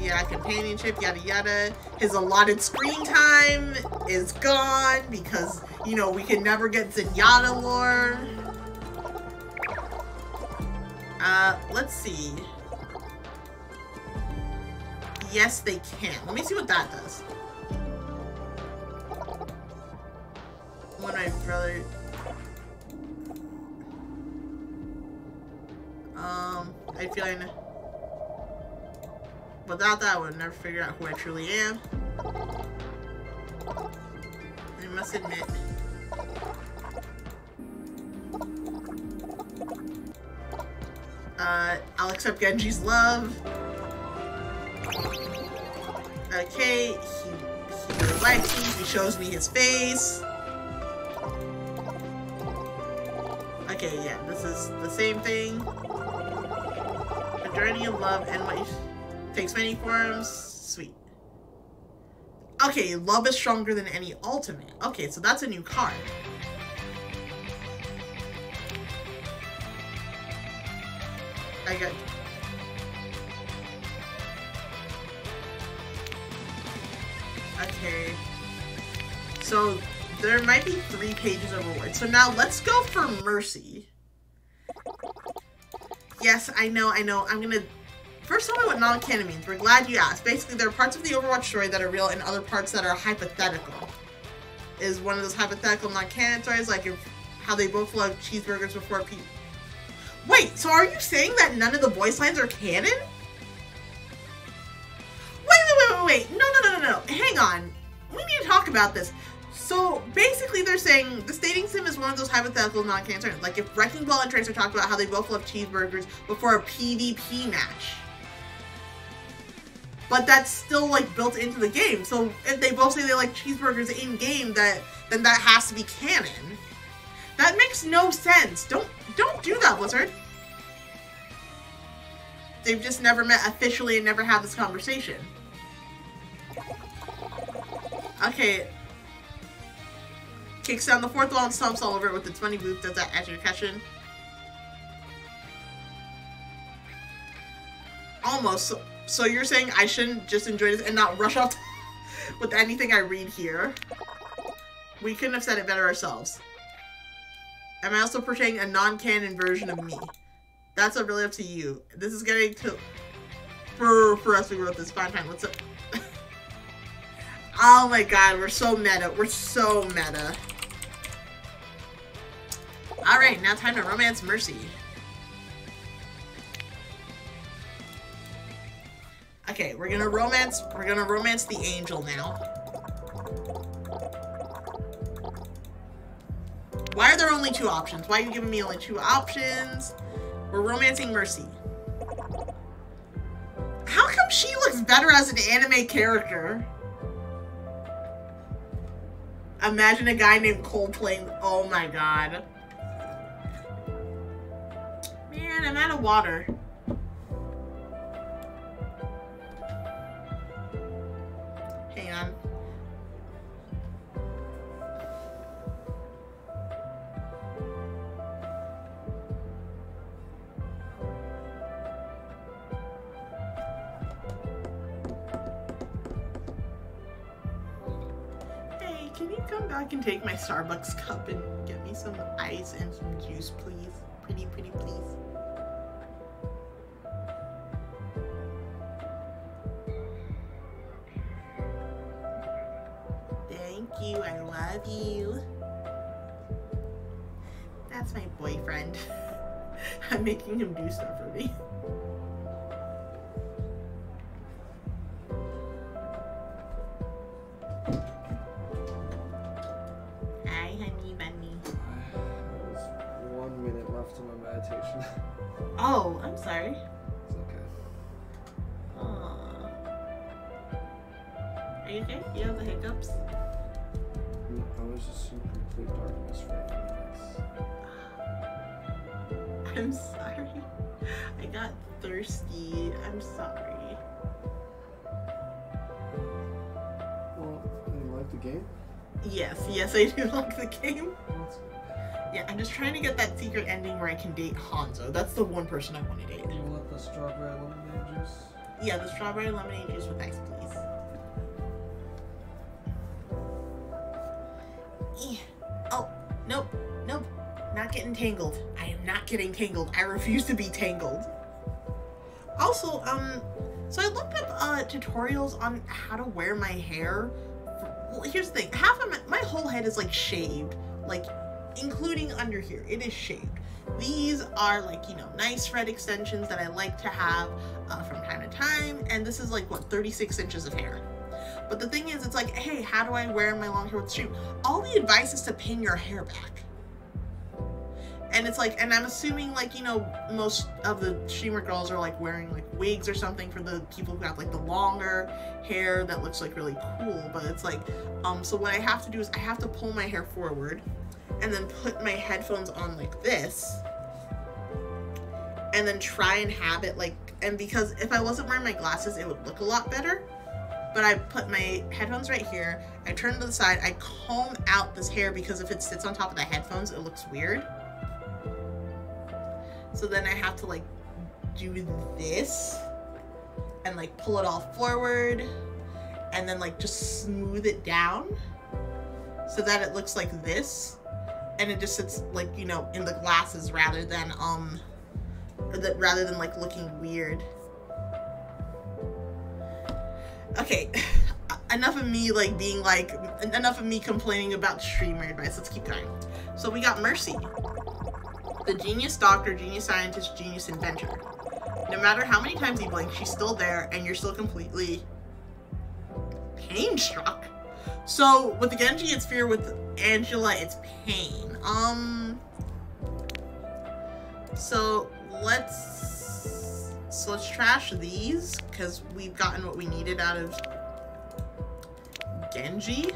Yeah, companionship, yada yada. His allotted screen time is gone because, you know, we can never get Zenyatta lore. Uh, let's see. Yes, they can. Let me see what that does. When my brother... Um, I feel like... Without that, I would never figure out who I truly am. I must admit. Uh, I'll accept Genji's love. Okay, he, he me, he shows me his face. Okay, yeah, this is the same thing. A journey of love and what takes many forms. Sweet. Okay, love is stronger than any ultimate. Okay, so that's a new card. I got. Okay. So there might be three pages of rewards. So now let's go for Mercy. Yes, I know, I know. I'm gonna First, tell me what non-canon means. We're glad you asked. Basically, there are parts of the Overwatch story that are real and other parts that are hypothetical. Is one of those hypothetical non-canon stories, like if how they both love cheeseburgers before pe Wait, so are you saying that none of the voice lines are canon? Wait, wait, wait, wait, wait. No, no, no, no, no. Hang on. We need to talk about this. So basically, they're saying the dating sim is one of those hypothetical non-canon. Like if Wrecking Ball and Tracer talked about how they both love cheeseburgers before a PvP match. But that's still like built into the game. So if they both say they like cheeseburgers in game, that then that has to be canon. That makes no sense. Don't don't do that, Blizzard. They've just never met officially and never had this conversation. Okay. Kicks down the fourth wall and stomps all over it with its funny boot. Does that answer your question? Almost. So, so you're saying I shouldn't just enjoy this and not rush off with anything I read here? We couldn't have said it better ourselves. Am I also portraying a non-canon version of me? That's really up to you. This is getting to for for us who wrote this fine time. What's up? oh my god, we're so meta. We're so meta. Alright, now time to romance Mercy. Okay, we're gonna romance we're gonna romance the angel now. Why are there only two options? Why are you giving me only two options? We're romancing Mercy. How come she looks better as an anime character? Imagine a guy named Cole playing. Oh my god. Man, I'm out of water. Can you come take my Starbucks cup and get me some ice and some juice, please? Pretty, pretty, please. Thank you, I love you. That's my boyfriend. I'm making him do stuff for me. Meditation. Oh, I'm sorry. it's okay. Aw. Are you okay? You have the hiccups? I was just in complete darkness for a minutes. I'm sorry. I got thirsty. I'm sorry. Well, you like the game? Yes, yes, I do like the game. Yeah, I'm just trying to get that secret ending where I can date Hanzo. That's the one person I want to date. You want the strawberry lemonade juice? Yeah, the strawberry lemonade juice with ice, please. Oh, nope, nope. Not getting tangled. I am not getting tangled. I refuse to be tangled. Also, um, so I looked up uh, tutorials on how to wear my hair. Well, here's the thing. Half of my, my whole head is like shaved, like including under here. It is shaved. These are like, you know, nice thread extensions that I like to have uh, from time to time. And this is like, what, 36 inches of hair. But the thing is, it's like, hey, how do I wear my long hair with stream? All the advice is to pin your hair back. And it's like, and I'm assuming like, you know, most of the streamer girls are like wearing like wigs or something for the people who have like the longer hair that looks like really cool. But it's like, um, so what I have to do is I have to pull my hair forward and then put my headphones on like this and then try and have it like and because if I wasn't wearing my glasses it would look a lot better. But I put my headphones right here I turn to the side I comb out this hair because if it sits on top of the headphones it looks weird. So then I have to like do this and like pull it all forward and then like just smooth it down so that it looks like this and it just sits like you know in the glasses rather than um rather than like looking weird okay enough of me like being like enough of me complaining about streamer advice. Let's keep going. So we got Mercy, the genius doctor, genius scientist, genius inventor. No matter how many times you blink, she's still there, and you're still completely pain struck. So with the Genji, it's fear. With Angela, it's pain. Um. So let's so let's trash these because we've gotten what we needed out of Genji.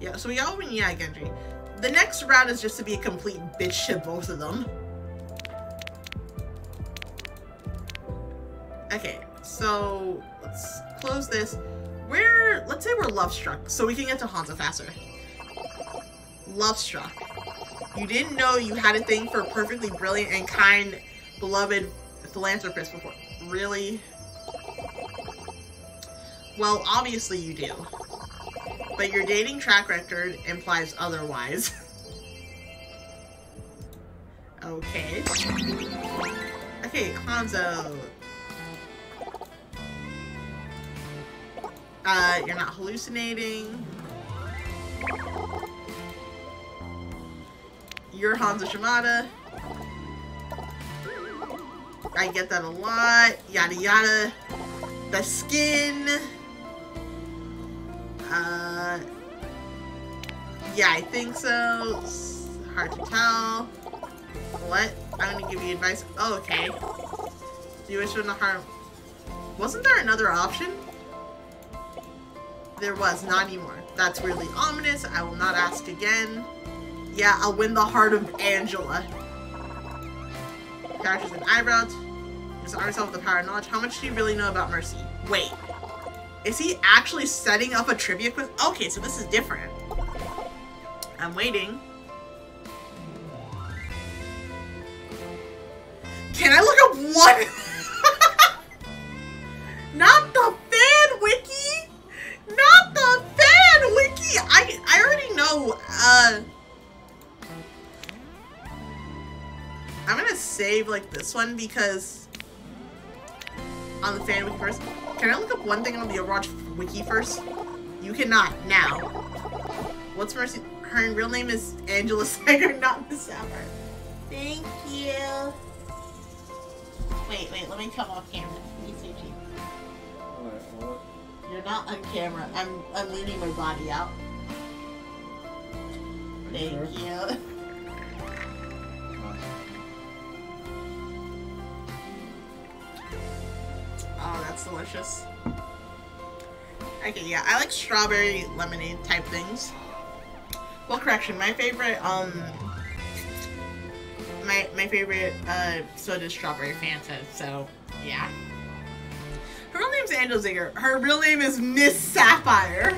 Yeah, so we got what we need Genji. The next round is just to be a complete bitch to both of them. Okay, so let's close this. We're, let's say we're love struck, so we can get to Hanzo faster. Love struck. You didn't know you had a thing for a perfectly brilliant and kind, beloved philanthropist before. Really? Well, obviously you do. But your dating track record implies otherwise. okay. Okay, Hanzo. Uh, you're not hallucinating. You're Hanzo Shimada. I get that a lot. Yada yada. The skin. Uh, yeah, I think so. It's hard to tell. What? I'm gonna give you advice. Oh, okay. You wish no harm. Wasn't there another option? There was, not anymore. That's really ominous. I will not ask again. Yeah, I'll win the heart of Angela. Characters and eyebrows. Just arm yourself with the power of knowledge. How much do you really know about Mercy? Wait. Is he actually setting up a trivia quiz? Okay, so this is different. I'm waiting. Can I look up one? Not the fan wiki! Not the fan wiki! I, I already know, uh... I'm gonna save, like, this one because... On the fan wiki first. Can I look up one thing on the Overwatch wiki first? You cannot, now. What's Mercy? Her real name is Angela Sager, not Miss Sapphire. Thank you. Wait, wait, let me come off camera. Me? You're not on camera. I'm I'm leaning my body out. Thank sure? you. Oh, that's delicious. Okay, yeah, I like strawberry lemonade type things. Well, correction, my favorite, um, my my favorite uh soda is strawberry Fanta. So yeah. Her real name's Angela Zinger. Her real name is Miss Sapphire.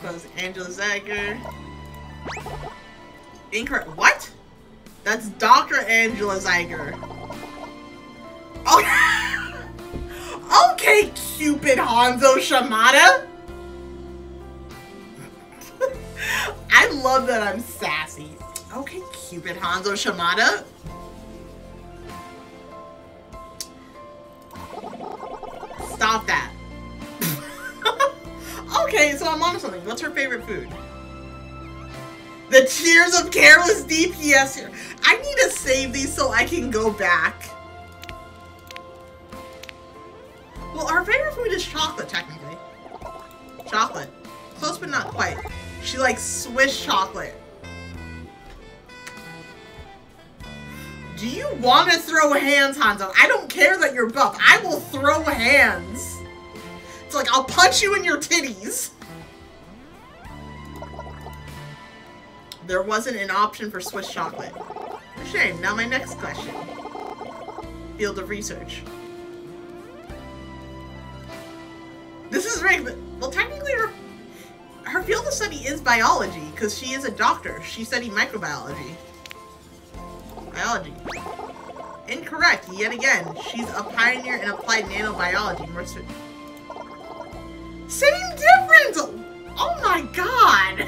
Goes Angela Zinger. Incorrect. What? That's Dr. Angela Ziegler. Oh. okay, Cupid Hanzo Shimada. I love that I'm sassy. Okay, Cupid Hanzo Shimada. Stop that. okay, so I'm on something. What's her favorite food? The Tears of Careless DPS here. I need to save these so I can go back. Well, our favorite food is chocolate, technically. Chocolate. Close, but not quite. She likes Swiss chocolate. Do you want to throw hands, Hanzo? I don't care that you're buff. I will throw hands. It's like, I'll punch you in your titties. There wasn't an option for Swiss chocolate. Shame. Now my next question. Field of research. This is right, well, technically her, her field of study is biology, because she is a doctor. She studied microbiology. Biology. Incorrect, yet again. She's a pioneer in applied nanobiology. Same difference! Oh my god!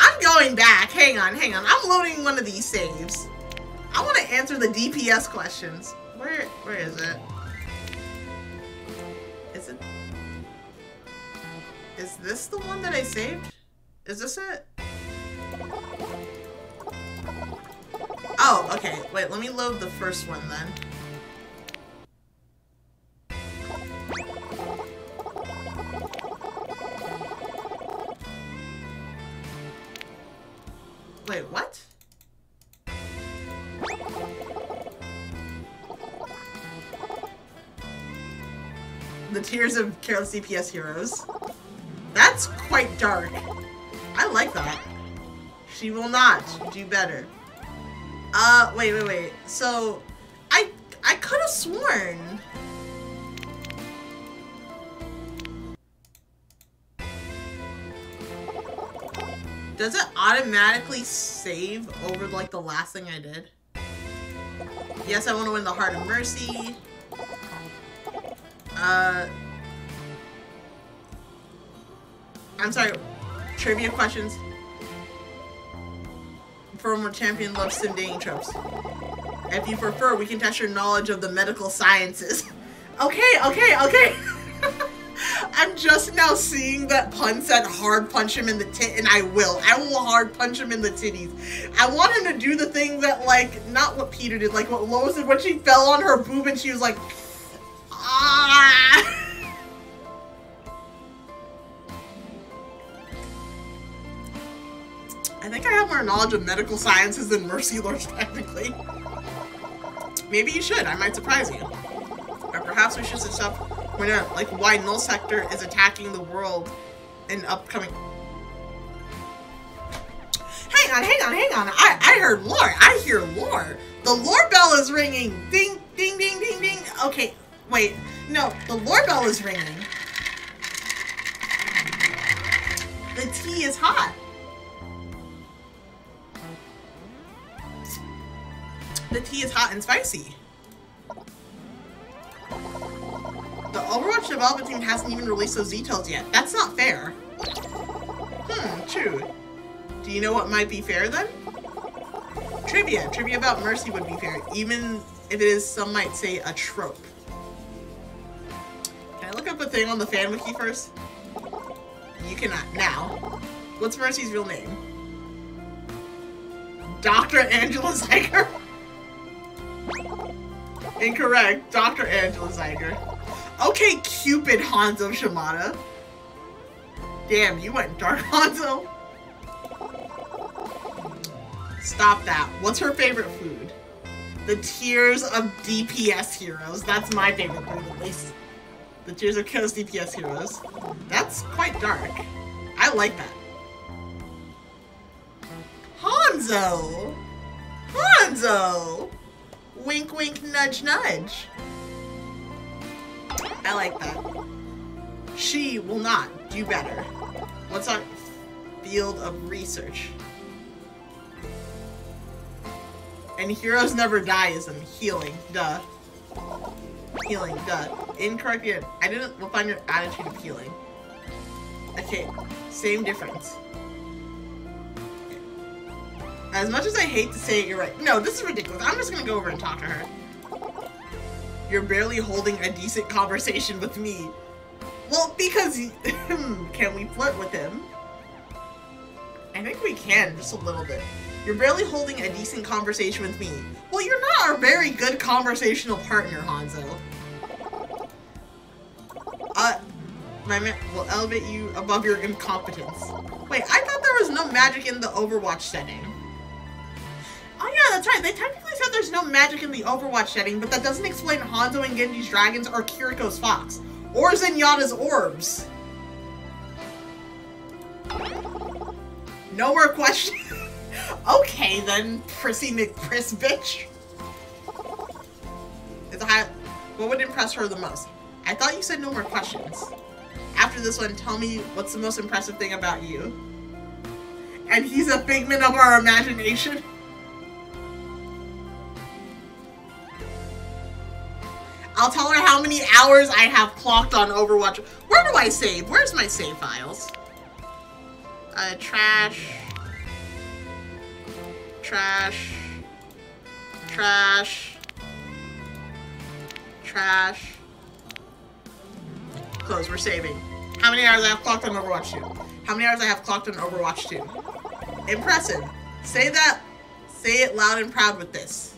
I'm going back. Hang on, hang on. I'm loading one of these saves. I want to answer the DPS questions. Where, where is it? Is it? Is this the one that I saved? Is this it? Oh, okay. Wait, let me load the first one then. Wait, what? The Tears of Careless DPS Heroes. That's quite dark. I like that. She will not do better. Uh, wait, wait, wait. So, I I could have sworn. Does it automatically save over like the last thing I did? Yes, I want to win the Heart of Mercy. Uh, I'm sorry. Trivia questions. Former champion loves sim dating tropes. If you prefer, we can test your knowledge of the medical sciences. okay, okay, okay. I'm just now seeing that pun said hard punch him in the tit, and I will. I will hard punch him in the titties. I want him to do the thing that, like, not what Peter did, like what Lois did when she fell on her boob and she was like, ah. I think I have more knowledge of medical sciences than Mercy Lord, technically. Maybe you should. I might surprise you. Or perhaps we should up when, uh, like, why Null Sector is attacking the world in upcoming. Hang on, hang on, hang on. I, I heard lore. I hear lore. The lore bell is ringing. Ding, ding, ding, ding, ding. Okay, wait. No, the lore bell is ringing. The tea is hot. The tea is hot and spicy. The Overwatch development team hasn't even released those details yet. That's not fair. Hmm, true. Do you know what might be fair then? Trivia. Trivia about Mercy would be fair, even if it is, some might say, a trope. Can I look up a thing on the fan wiki first? You cannot. Now. What's Mercy's real name? Dr. Angela Zeiger? Incorrect. Dr. Angela Ziegler. Okay, Cupid Hanzo Shimada. Damn, you went dark, Hanzo. Stop that. What's her favorite food? The Tears of DPS Heroes. That's my favorite food, at least. The Tears of Chaos DPS Heroes. That's quite dark. I like that. Hanzo! Hanzo! Wink, wink, nudge, nudge. I like that. She will not do better. What's our field of research? And heroes never die is in healing. Duh. Healing, duh. Incorrect. I didn't we'll find your attitude of healing. Okay, same difference. As much as I hate to say it, you're right. No, this is ridiculous. I'm just gonna go over and talk to her. You're barely holding a decent conversation with me. Well, because can we flirt with him? I think we can, just a little bit. You're barely holding a decent conversation with me. Well, you're not a very good conversational partner, Hanzo. Uh, my man will elevate you above your incompetence. Wait, I thought there was no magic in the Overwatch setting. Oh yeah, that's right. They technically said there's no magic in the Overwatch setting, but that doesn't explain Hanzo and Genji's dragons or Kiriko's fox. Or Zenyatta's orbs. No more questions. okay then, Prissy McPriss bitch. It's a high what would impress her the most? I thought you said no more questions. After this one, tell me what's the most impressive thing about you. And he's a figment of our imagination. I'll tell her how many hours I have clocked on Overwatch. Where do I save? Where's my save files? Uh, trash. Trash. Trash. Trash. Close, we're saving. How many hours I have clocked on Overwatch 2? How many hours I have clocked on Overwatch 2? Impressive. Say that. Say it loud and proud with this.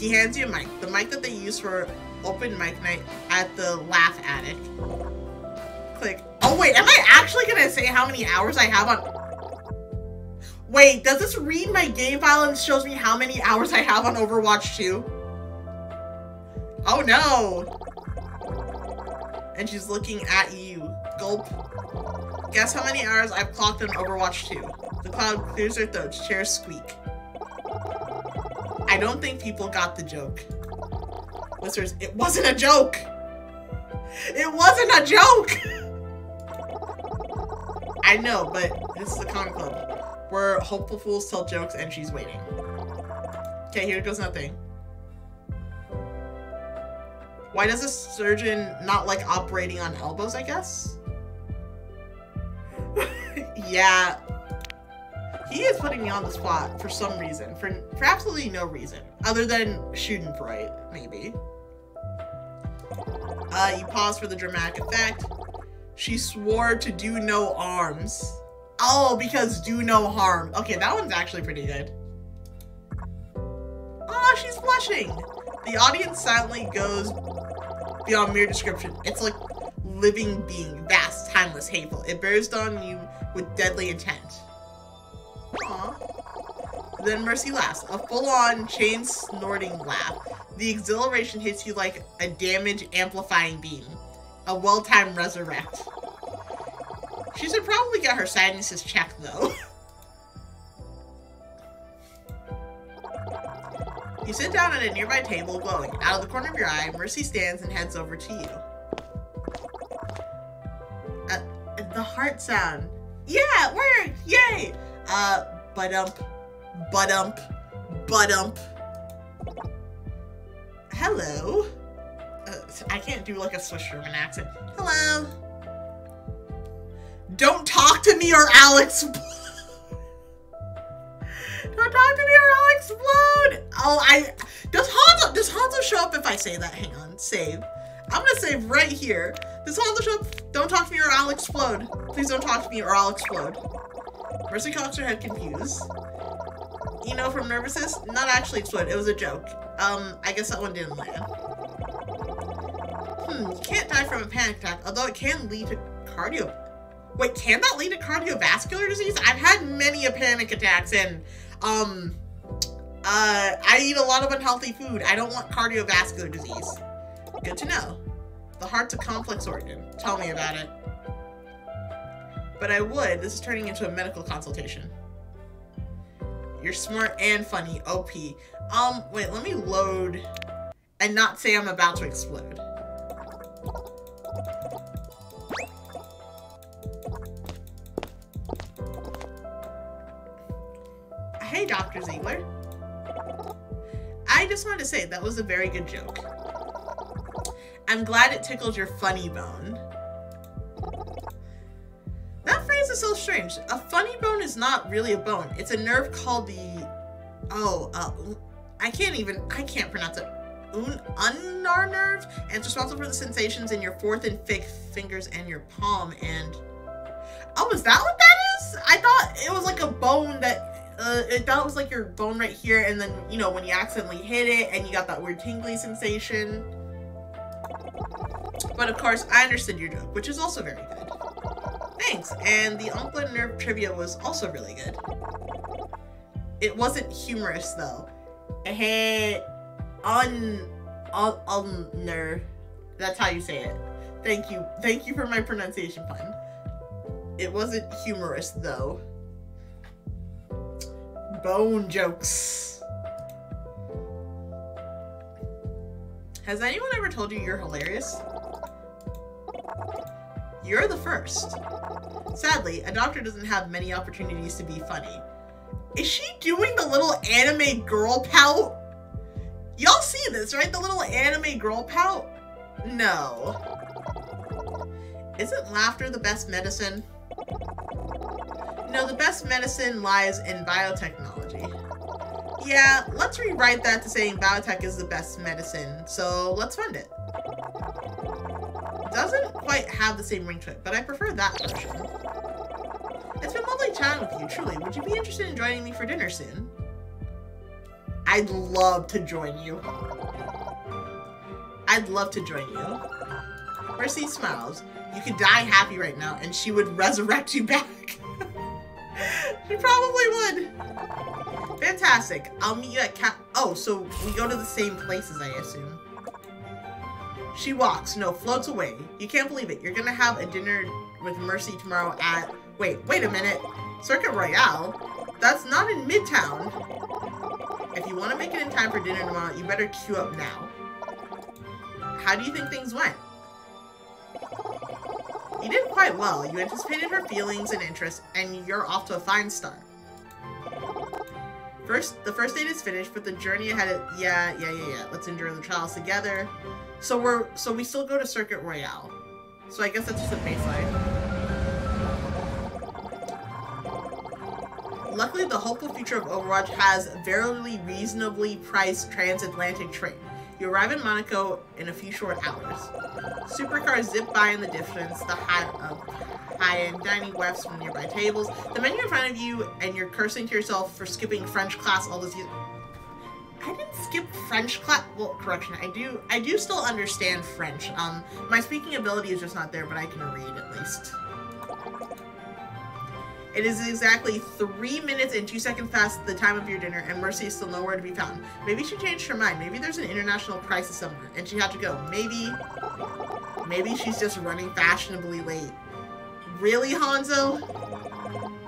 He hands you a mic. The mic that they use for open mic night at the Laugh Attic. Click. Oh wait, am I actually gonna say how many hours I have on... Wait, does this read my game file and shows me how many hours I have on Overwatch 2? Oh no! And she's looking at you. Gulp. Guess how many hours I've clocked on Overwatch 2? The cloud clears their throats. Chairs squeak. I don't think people got the joke. Listeners, it wasn't a joke! It wasn't a joke! I know, but this is a comic club where hopeful fools tell jokes and she's waiting. Okay, here goes nothing. Why does a surgeon not like operating on elbows, I guess? yeah, he is putting me on the spot for some reason, for, for absolutely no reason, other than Schadenfreude, maybe. Uh, you pause for the dramatic effect. She swore to do no arms. Oh, because do no harm. Okay, that one's actually pretty good. Oh, she's blushing. The audience silently goes beyond mere description. It's like living being, vast, timeless, hateful. It bears on you with deadly intent. Aww. Then Mercy laughs, a full-on chain snorting laugh. The exhilaration hits you like a damage amplifying beam. A well-timed resurrect. She should probably get her sinuses checked though. you sit down at a nearby table glowing. Out of the corner of your eye, Mercy stands and heads over to you. Uh, the heart sound. Yeah, it worked! Yay! Uh, but-ump, but-ump. Hello. Uh, I can't do like a Swiss German accent. Hello. Don't talk to me or I'll. Don't talk to me or I'll explode. Oh, I does Hanzo does Hanzo show up if I say that? Hang on, save. I'm gonna save right here. Does Hanzo show up? Don't talk to me or I'll explode. Please don't talk to me or I'll explode. Mercy cocks her head confused. You know, from nervousness, not actually explode. It was a joke. Um, I guess that one didn't land. Hmm, you can't die from a panic attack, although it can lead to cardio. Wait, can that lead to cardiovascular disease? I've had many a panic attacks and, um, uh, I eat a lot of unhealthy food. I don't want cardiovascular disease. Good to know. The heart's a complex organ. Tell me about it. But I would. This is turning into a medical consultation. You're smart and funny. OP. Um, wait, let me load and not say I'm about to explode. Hey, Dr. Ziegler. I just wanted to say that was a very good joke. I'm glad it tickled your funny bone. That phrase is so strange. A funny bone is not really a bone. It's a nerve called the... Oh, uh, I can't even... I can't pronounce it. Un nerve? And it's responsible for the sensations in your fourth and fifth fingers and your palm and... Oh, is that what that is? I thought it was like a bone that... Uh, it was like your bone right here and then, you know, when you accidentally hit it and you got that weird tingly sensation. But of course, I understood your joke, which is also very good. Thanks, and the Uncle Nerve trivia was also really good. It wasn't humorous though. Hey, un, un, un, That's how you say it. Thank you. Thank you for my pronunciation pun. It wasn't humorous though. Bone jokes. Has anyone ever told you you're hilarious? You're the first. Sadly, a doctor doesn't have many opportunities to be funny. Is she doing the little anime girl pout? Y'all see this, right? The little anime girl pout? No. Isn't laughter the best medicine? No, the best medicine lies in biotechnology. Yeah, let's rewrite that to saying biotech is the best medicine, so let's fund it. Doesn't quite have the same ring to it, but I prefer that version. It's been lovely chatting with you, truly. Would you be interested in joining me for dinner soon? I'd love to join you. I'd love to join you. Mercy smiles. You could die happy right now, and she would resurrect you back. she probably would. Fantastic. I'll meet you at Cap. Oh, so we go to the same places, I assume. She walks, no, floats away. You can't believe it. You're gonna have a dinner with Mercy tomorrow at. Wait, wait a minute. Circuit Royal? That's not in Midtown. If you want to make it in time for dinner tomorrow, you better queue up now. How do you think things went? You did quite well. You anticipated her feelings and interests, and you're off to a fine start. First, the first date is finished, but the journey ahead is yeah, yeah, yeah, yeah. Let's endure the trials together. So we're so we still go to Circuit Royal. So I guess that's just a baseline. Luckily, the hopeful future of Overwatch has very reasonably priced transatlantic train. You arrive in Monaco in a few short hours. Supercars zip by in the distance, the high, uh, high-end dining wefts from nearby tables, the menu in front of you, and you're cursing to yourself for skipping French class all those years. I didn't skip French class. Well, correction, I do. I do still understand French. Um, my speaking ability is just not there, but I can read at least. It is exactly three minutes and two seconds past the time of your dinner, and Mercy is still nowhere to be found. Maybe she changed her mind. Maybe there's an international crisis somewhere, and she had to go. Maybe, maybe she's just running fashionably late. Really, Hanzo?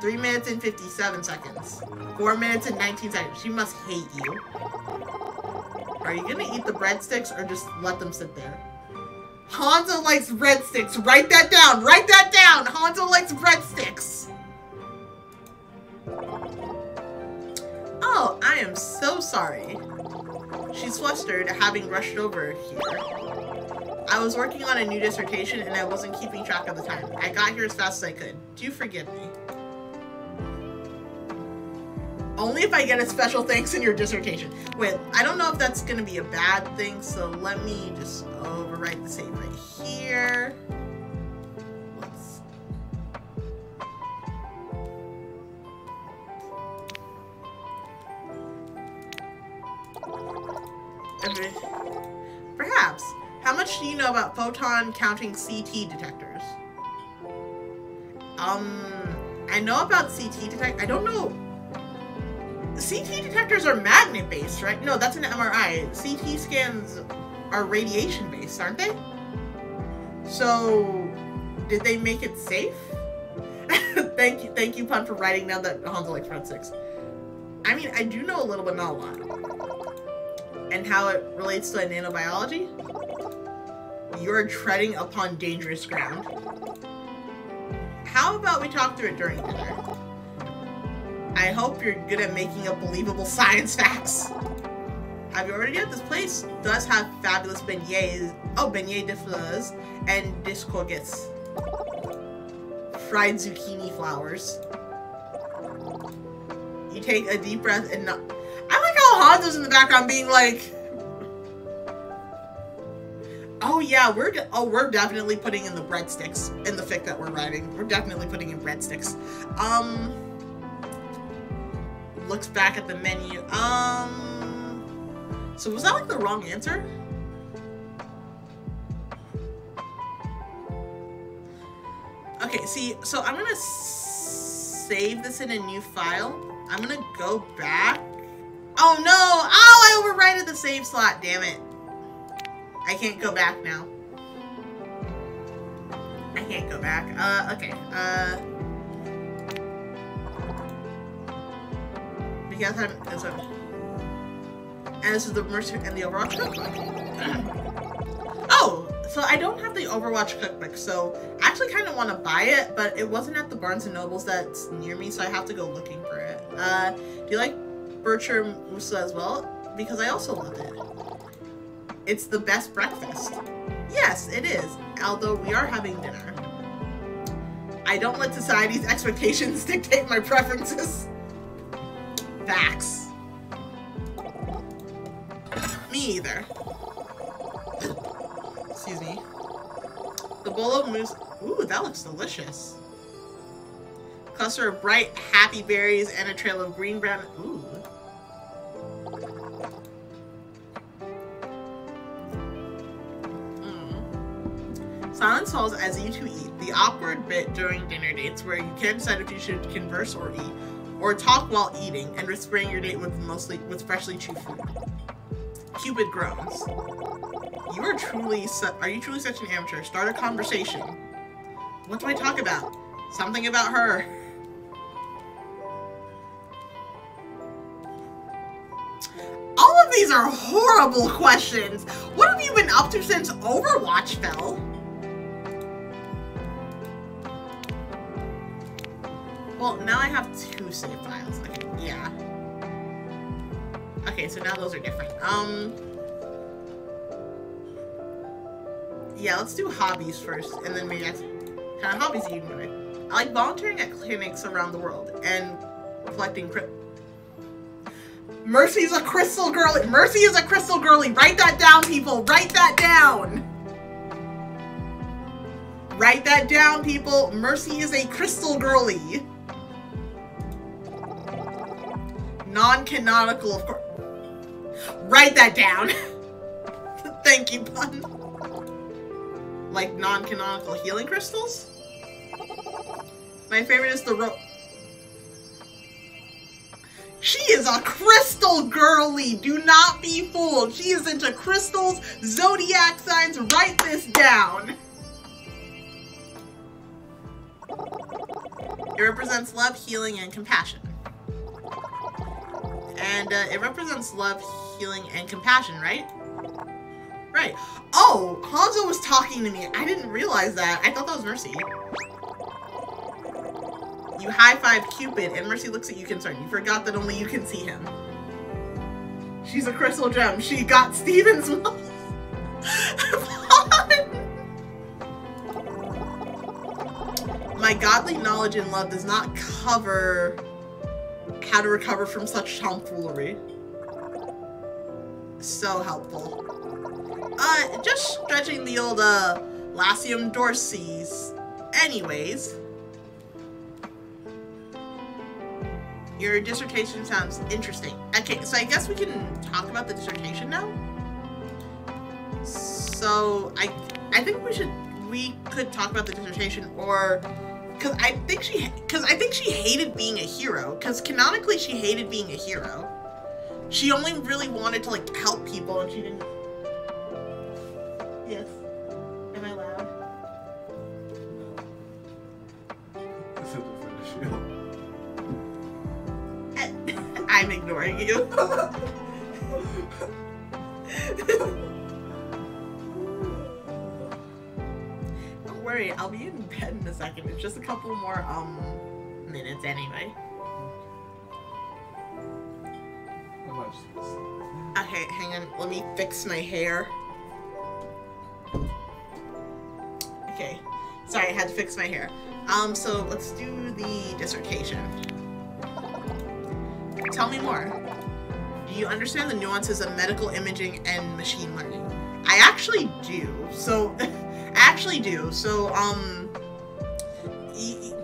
Three minutes and 57 seconds. Four minutes and 19 seconds. She must hate you. Are you gonna eat the breadsticks or just let them sit there? Hanzo likes breadsticks. Write that down. Write that down. Hanzo likes breadsticks. Oh, I am so sorry. She's flustered, having rushed over here. I was working on a new dissertation and I wasn't keeping track of the time. I got here as fast as I could. Do forgive me. Only if I get a special thanks in your dissertation. Wait, I don't know if that's gonna be a bad thing, so let me just overwrite the save right here. Let's Okay. Perhaps. How much do you know about photon counting CT detectors? Um, I know about CT detect. I don't know. CT detectors are magnet based, right? No, that's an MRI. CT scans are radiation based, aren't they? So, did they make it safe? thank you, thank you, Pun, for writing down that Hanzo likes Front Six. I mean, I do know a little, but not a lot and how it relates to nanobiology, you're treading upon dangerous ground. How about we talk through it during dinner? I hope you're good at making up believable science facts. Have you already yet? This place does have fabulous beignets. Oh, beignet de fleurs and discourgets. Fried zucchini flowers. You take a deep breath and not I like how Hanzo's in the background being like, "Oh yeah, we're oh we're definitely putting in the breadsticks in the fic that we're writing. We're definitely putting in breadsticks." Um, looks back at the menu. Um, so was that like the wrong answer? Okay, see, so I'm gonna save this in a new file. I'm gonna go back Oh no! Oh, I overwrited the save slot, damn it. I can't go back now. I can't go back. Uh, okay. Uh... I'm... As a, and this is the Mercer and the Overwatch cookbook. oh! So I don't have the Overwatch cookbook, so I actually kind of want to buy it, but it wasn't at the Barnes & Nobles that's near me, so I have to go looking for it. Uh, do you like Bircher muesli as well, because I also love it. It's the best breakfast. Yes, it is, although we are having dinner. I don't let society's expectations dictate my preferences. Facts. Me either. Excuse me. The bowl of mousse. Ooh, that looks delicious. Cluster of bright, happy berries and a trail of green brown. Ooh. Mm. Silence falls as you two eat, the awkward bit during dinner dates where you can't decide if you should converse or eat, or talk while eating and risk your date with mostly with freshly chewed food. Cupid groans. You are truly are you truly such an amateur? Start a conversation. What do I talk about? Something about her. All of these are horrible questions. What have you been up to since Overwatch fell? Well, now I have two save files. Okay, yeah. Okay, so now those are different. Um. Yeah, let's do hobbies first, and then maybe next. Kind of hobbies do you enjoy? I like volunteering at clinics around the world and collecting crypt. Mercy's a crystal girly. Mercy is a crystal girly. Write that down, people. Write that down. Write that down, people. Mercy is a crystal girly. Non-canonical, of course. Write that down. Thank you, pun. Like non-canonical healing crystals? My favorite is the ro- She is a crystal girly. Do not be fooled. She is into crystals, zodiac signs. Write this down. It represents love, healing, and compassion. And uh, it represents love, healing, and compassion, right? Right. Oh, Hanzo was talking to me. I didn't realize that. I thought that was Mercy. You high five Cupid, and Mercy looks at you concerned. You forgot that only you can see him. She's a crystal gem. She got Steven's. My godly knowledge and love does not cover how to recover from such tomfoolery. So helpful. Uh, just stretching the old, uh, Lasium Dorsis. Anyways. Your dissertation sounds interesting. Okay, so I guess we can talk about the dissertation now. So, I I think we should, we could talk about the dissertation or because I think she because I think she hated being a hero because canonically she hated being a hero. She only really wanted to like help people and she didn't. Yes. Am I loud? This is the finish. I'm ignoring you. worry, I'll be in bed in a second. It's just a couple more um minutes anyway. I might just get sleep. Okay, hang on. Let me fix my hair. Okay. Sorry, I had to fix my hair. Um, so let's do the dissertation. Tell me more. Do you understand the nuances of medical imaging and machine learning? I actually do. So, I actually do. So, um,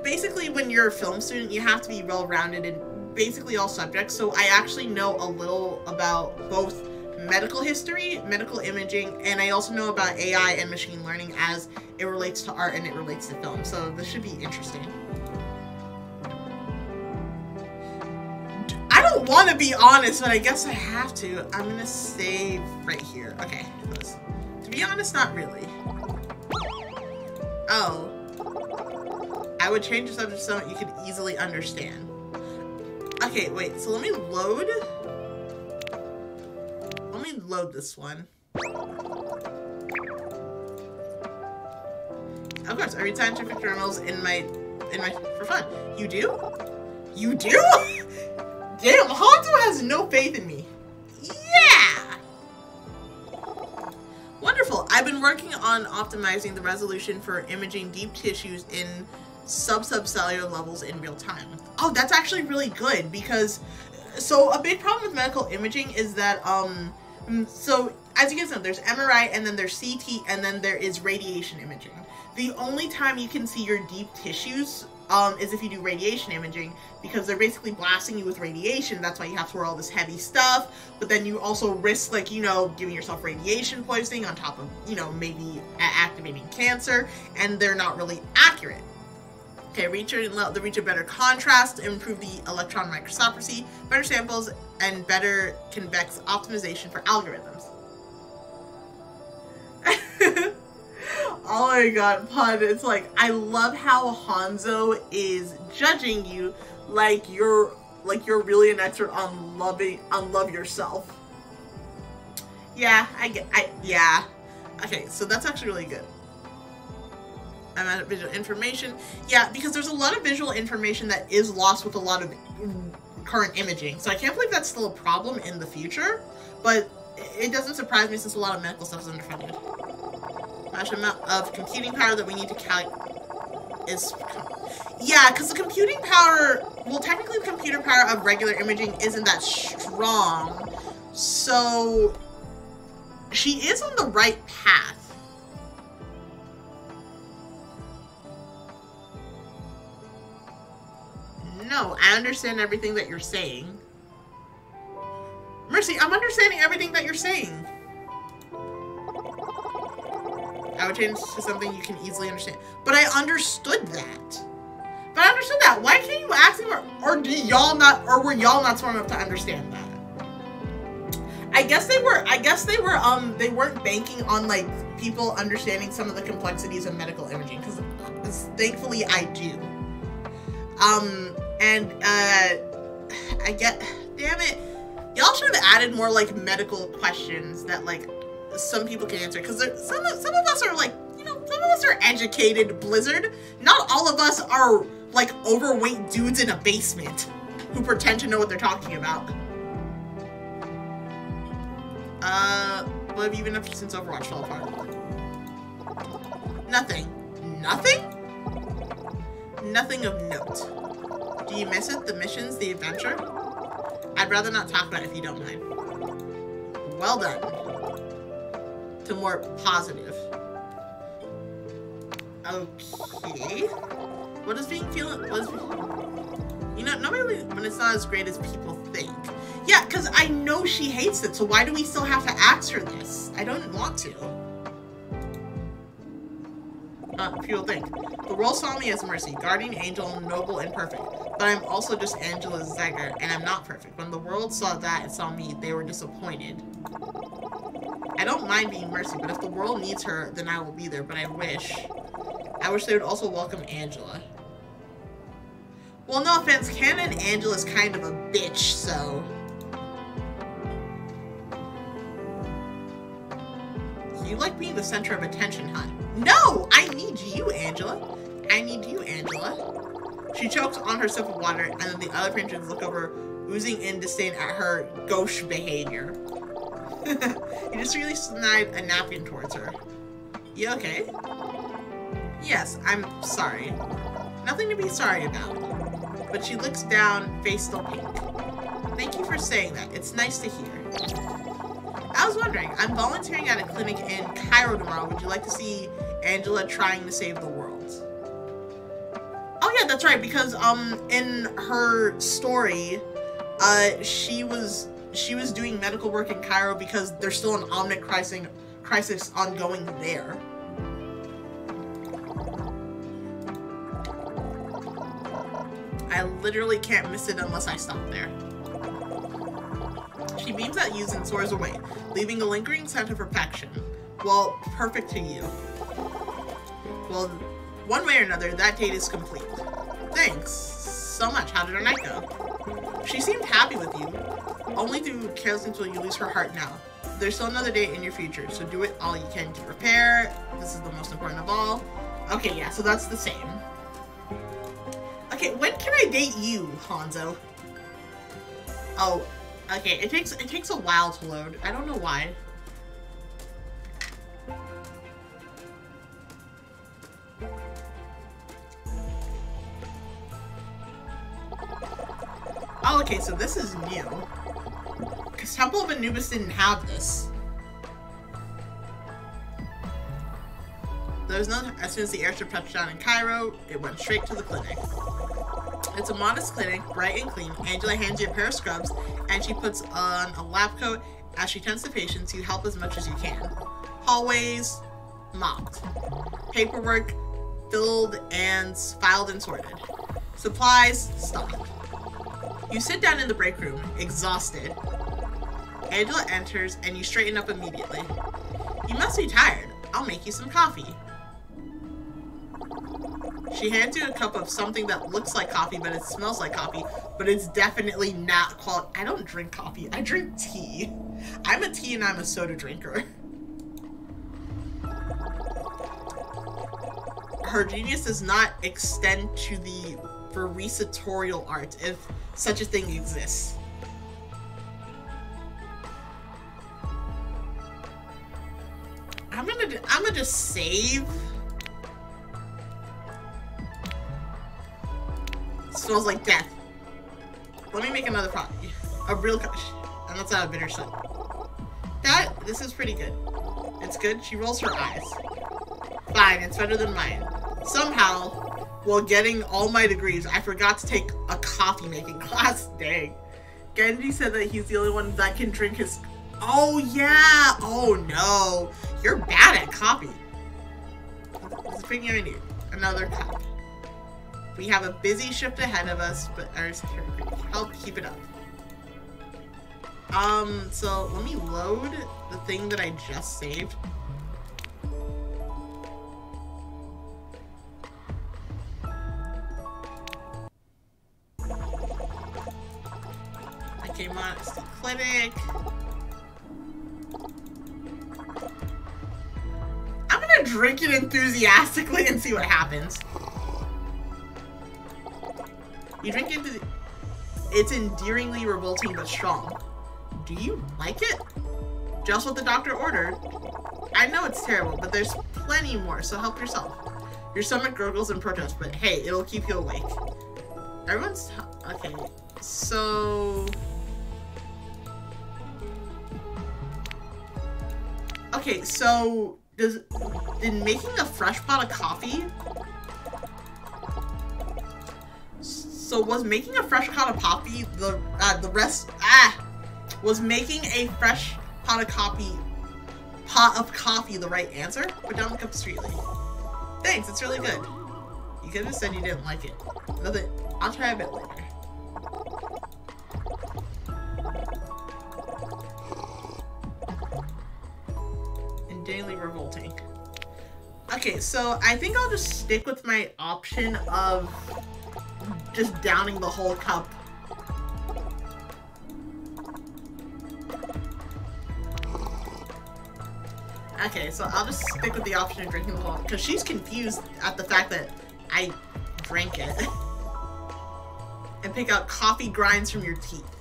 basically, when you're a film student, you have to be well-rounded in basically all subjects. So, I actually know a little about both medical history, medical imaging, and I also know about AI and machine learning as it relates to art and it relates to film. So, this should be interesting. I don't want to be honest, but I guess I have to. I'm gonna save right here. Okay. To be honest, not really. Oh. I would change the subject so that you could easily understand. Okay, wait, so let me load. Let me load this one. Of course, every I read scientific journals in my in my for fun. You do? You do? Damn, Hanzo has no faith in me. I've been working on optimizing the resolution for imaging deep tissues in sub subcellular levels in real time. Oh, that's actually really good because so a big problem with medical imaging is that um mm, so as you guys know there's MRI and then there's CT and then there is radiation imaging. The only time you can see your deep tissues um, is if you do radiation imaging because they're basically blasting you with radiation. That's why you have to wear all this heavy stuff. But then you also risk, like, you know, giving yourself radiation poisoning on top of, you know, maybe activating cancer, and they're not really accurate. Okay, reach the reach a better contrast, improve the electron microscopy, better samples, and better convex optimization for algorithms. oh my god, Pun, it's like, I love how Hanzo is judging you like you're, like you're really an expert on loving, on love yourself. Yeah, I get, I, yeah. Okay, so that's actually really good. I'm at visual information. Yeah, because there's a lot of visual information that is lost with a lot of current imaging. So I can't believe that's still a problem in the future, but it doesn't surprise me since a lot of medical stuff is underfunded. Much amount of computing power that we need to calculate is yeah because the computing power well technically the computer power of regular imaging isn't that strong. So she is on the right path. No i understand everything that you're saying. Mercy i'm understanding everything that you're saying I would change to something you can easily understand. But I understood that. But I understood that. Why can't you ask me, or, or do y'all not, or were y'all not smart enough to understand that? I guess they were. I guess they were. Um, they weren't banking on like people understanding some of the complexities of medical imaging because, thankfully, I do. Um, and uh, I get. Damn it, y'all should have added more like medical questions that like some people can answer because some of, some of us are like you know some of us are educated Blizzard. Not all of us are like overweight dudes in a basement who pretend to know what they're talking about. Uh, what have you been up to since Overwatch fell apart? Nothing. Nothing? Nothing of note. Do you miss it? The missions? The adventure? I'd rather not talk about it if you don't mind. Well done to more positive. Okay. What is being feeling? What is you know, nobody when it's not as great as people think. Yeah, because I know she hates it, so why do we still have to ask her this? I don't want to. Uh, people think. The world saw me as Mercy, guardian angel, noble and perfect. But I'm also just Angela Ziegler, and I'm not perfect. When the world saw that and saw me, they were disappointed. I don't mind being Mercy, but if the world needs her, then I will be there, but I wish. I wish they would also welcome Angela. Well, no offense, Canon Angela's kind of a bitch, so... You like being the center of attention, huh? No! I need you, Angela. I need you, Angela. She chokes on her sip of water, and then the other patrons look over, oozing in disdain at her gauche behavior. you just really snide a napkin towards her. You okay? Yes, I'm sorry. Nothing to be sorry about. But she looks down, face still pink. Thank you for saying that. It's nice to hear. I was wondering, I'm volunteering at a clinic in Cairo tomorrow. Would you like to see Angela trying to save the world? Oh yeah, that's right, because um in her story, uh she was she was doing medical work in Cairo because there's still an Omnic crisis, crisis ongoing there. I literally can't miss it unless I stop there. She beams at you and soars away, leaving a lingering scent of perfection. Well, perfect to you. Well, one way or another, that date is complete. Thanks so much. How did our night go? She seemed happy with you, only through carelessness will you lose her heart now. There's still another date in your future, so do it all you can to prepare. This is the most important of all. Okay, yeah, so that's the same. Okay, when can I date you, Hanzo? Oh, okay, it takes it takes a while to load. I don't know why. Know. Because Temple of Anubis didn't have this. There was no, as soon as the airship touched down in Cairo, it went straight to the clinic. It's a modest clinic, bright and clean. Angela hands you a pair of scrubs, and she puts on a lab coat as she tends to patients. You help as much as you can. Hallways, mopped. Paperwork, filled and filed and sorted. Supplies, stocked. You sit down in the break room, exhausted. Angela enters, and you straighten up immediately. You must be tired. I'll make you some coffee. She hands you a cup of something that looks like coffee, but it smells like coffee, but it's definitely not quality. I don't drink coffee. I drink tea. I'm a tea and I'm a soda drinker. Her genius does not extend to the versatorial art, if such a thing exists. I'm gonna, I'm gonna just save. Smells like death. Let me make another copy. A real copy. And that's not a bitter shot. That, this is pretty good. It's good. She rolls her eyes. Fine, it's better than mine. Somehow, while getting all my degrees, I forgot to take a coffee making class. Dang. Genji said that he's the only one that can drink his... Oh, yeah! Oh, no. You're bad at coffee. What's the thing I need? Another cup. We have a busy shift ahead of us, but our security help keep it up. Um, so let me load the thing that I just saved. Clinic. I'm gonna drink it enthusiastically and see what happens. You drink it, it's endearingly revolting but strong. Do you like it? Just what the doctor ordered. I know it's terrible, but there's plenty more, so help yourself. Your stomach gurgles in protest, but hey, it'll keep you awake. Everyone's... Okay, so... Okay, so... Does... Did making a fresh pot of coffee... So was making a fresh pot of coffee the uh, the rest ah was making a fresh pot of coffee pot of coffee the right answer? Put the cup streetly. Thanks, it's really good. You could have said you didn't like it. Nothing. I'll try a bit later. Daily revolting. Okay, so I think I'll just stick with my option of just downing the whole cup. Okay, so I'll just stick with the option of drinking the whole because she's confused at the fact that I drank it. and pick out coffee grinds from your teeth.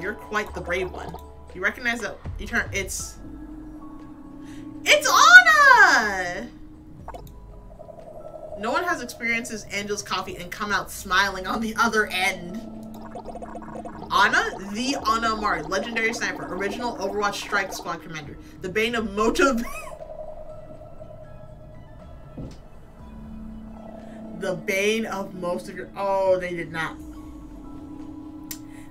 You're quite the brave one. You recognize that you turn it's It's Ana! No one has experiences Angel's coffee and come out smiling on the other end. Ana, the Ana Amari, legendary sniper, original Overwatch Strike Squad commander, the bane of motive. the bane of most of your. Oh, they did not.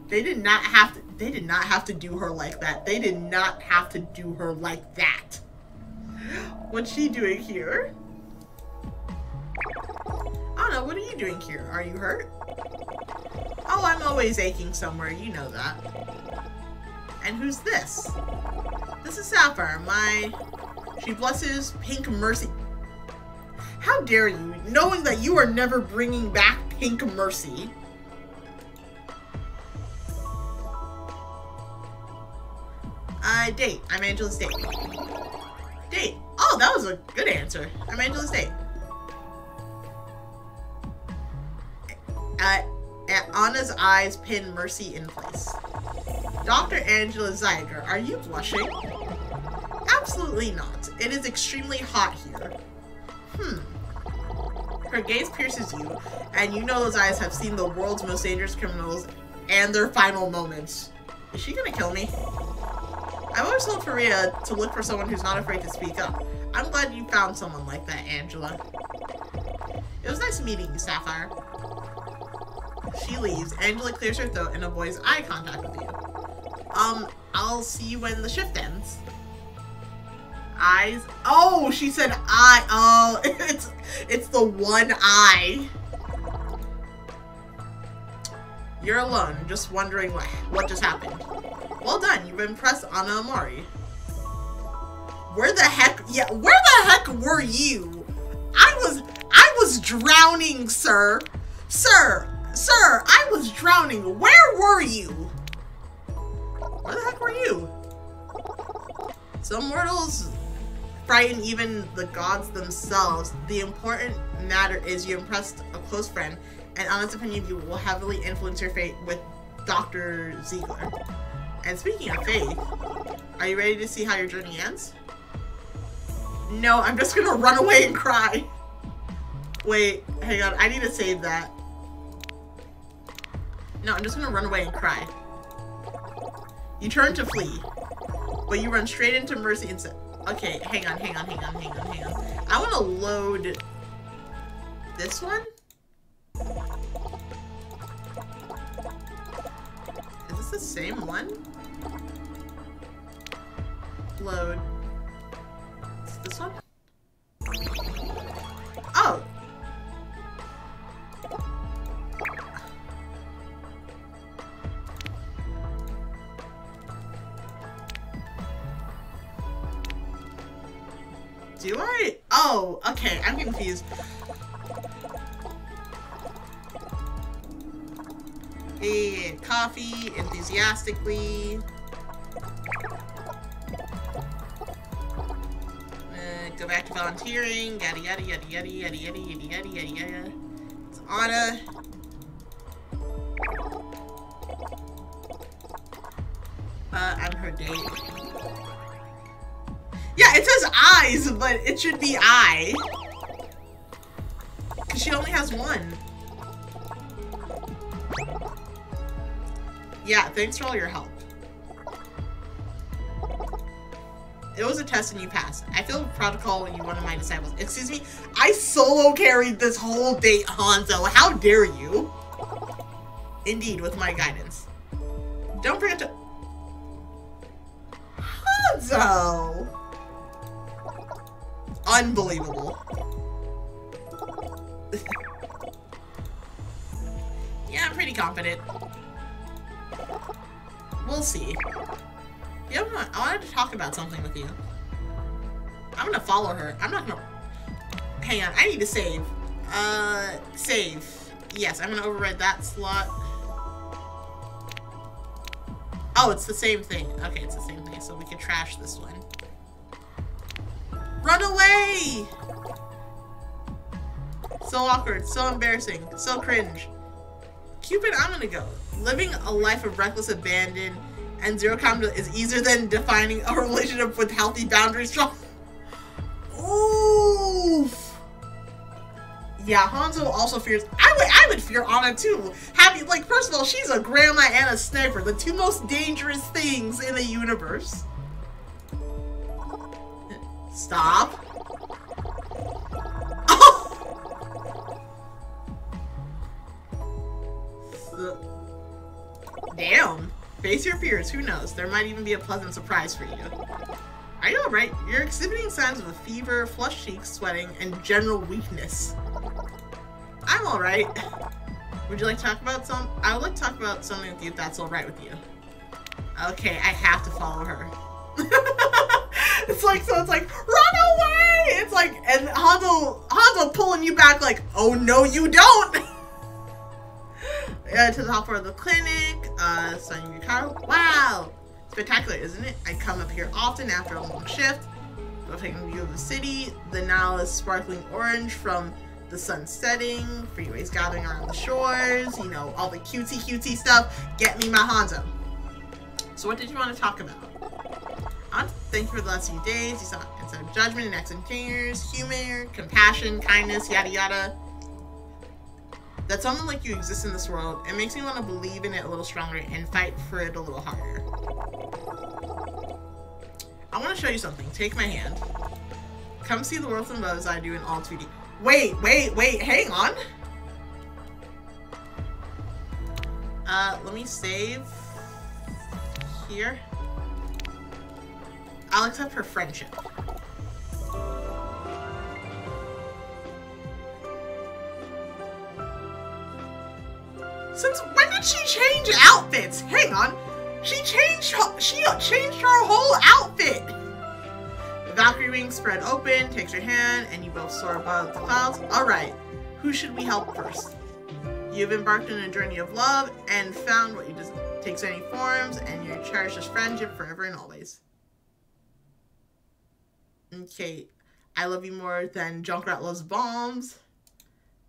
They did not have to. They did not have to do her like that. They did not have to do her like that. What's she doing here? Ana, what are you doing here? Are you hurt? Oh, I'm always aching somewhere. You know that. And who's this? This is Sapphire, my... She blesses Pink Mercy. How dare you, knowing that you are never bringing back Pink Mercy. Uh, date. I'm Angela's date. Date. Oh, that was a good answer. I'm Angela's date. At, at Ana's eyes pin Mercy in place. Dr. Angela Ziegler, are you blushing? Absolutely not. It is extremely hot here. Hmm. Her gaze pierces you, and you know those eyes have seen the world's most dangerous criminals and their final moments. Is she gonna kill me? I've always told Fareeha to look for someone who's not afraid to speak up. I'm glad you found someone like that, Angela. It was nice meeting you, Sapphire. She leaves. Angela clears her throat and avoids eye contact with you. Um, I'll see you when the shift ends. Eyes. Oh, she said eye. Oh, it's it's the one eye. You're alone, just wondering what, what just happened. Well done, you've impressed Ana Amari. Where the heck, yeah, where the heck were you? I was, I was drowning, sir. Sir, sir, I was drowning. Where were you? Where the heck were you? Some mortals frighten even the gods themselves. The important matter is you impressed a close friend and honest opinion of you will heavily influence your fate with Dr. Ziegler. And speaking of faith, are you ready to see how your journey ends? No, I'm just gonna run away and cry. Wait, hang on, I need to save that. No, I'm just gonna run away and cry. You turn to flee, but you run straight into Mercy and say, okay, hang on, hang on, hang on, hang on, hang on. I wanna load this one? Is this the same one? Load. Is this one? Oh! Do I? Oh, okay, I'm confused. and coffee enthusiastically. Go back to volunteering. Yada yada yada yada yada yada yada yada yada yada. It's Ana. Uh, I'm her date. Yeah, it says eyes, but it should be I. Cause she only has one. Yeah, thanks for all your help. It was a test and you passed. I feel proud to call you one of my disciples. Excuse me? I solo carried this whole date, Hanzo. How dare you? Indeed, with my guidance. Don't forget to... Hanzo! Unbelievable. yeah, I'm pretty confident. We'll see. Yeah, I wanted to talk about something with you. I'm gonna follow her. I'm not gonna... Hang on, I need to save. Uh, save. Yes, I'm gonna override that slot. Oh, it's the same thing. Okay, it's the same thing, so we can trash this one. Run away! So awkward, so embarrassing, so cringe. Cupid, I'm gonna go. Living a life of reckless abandon and zero confidence is easier than defining a relationship with healthy boundaries. Oof. Yeah, Hanzo also fears. I would, I would fear Ana too. Happy, like, first of all, she's a grandma and a sniper, the two most dangerous things in the universe. Stop. Damn. Face your fears. Who knows? There might even be a pleasant surprise for you. Are you alright? You're exhibiting signs of a fever, flushed cheeks, sweating, and general weakness. I'm alright. Would you like to talk about some? I would like to talk about something with you if that's alright with you. Okay, I have to follow her. it's like, so it's like, run away! It's like, and Hanzo, Hanzo pulling you back like, oh no you don't! uh, to the top floor of the clinic, uh, your car. Wow! Spectacular, isn't it? I come up here often after a long shift. Go taking a view of the city. The Nile is sparkling orange from the sun setting, freeways gathering around the shores, you know, all the cutesy cutesy stuff. Get me my Hanzo. So what did you want to talk about? To thank you for the last few days. You saw instead of judgment and excellent humor, compassion, kindness, yada yada. That someone like you exists in this world, it makes me want to believe in it a little stronger and fight for it a little harder. I want to show you something. Take my hand. Come see the world from above as I do in all 2D. Wait, wait, wait, hang on. Uh, let me save here. I'll accept her friendship. Since when did she change outfits? Hang on. She changed her, she changed her whole outfit. The Valkyrie wings spread open, takes your hand, and you both soar above the clouds. Alright, who should we help first? You've embarked on a journey of love and found what you just takes any forms, and you cherish this friendship forever and always. Okay, I love you more than Junkrat loves bombs.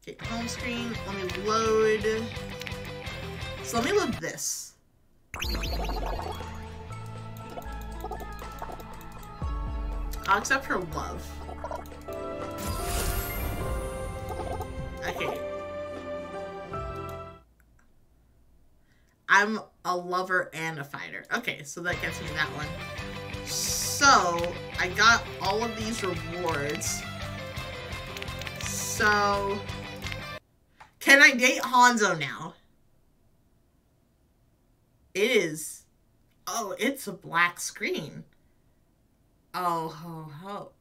Okay, home screen. Let me load. So let me load this. I'll accept her love. Okay. I'm a lover and a fighter. Okay, so that gets me that one. So, I got all of these rewards. So, can I date Hanzo now? It is. Oh, it's a black screen. Oh, ho, ho.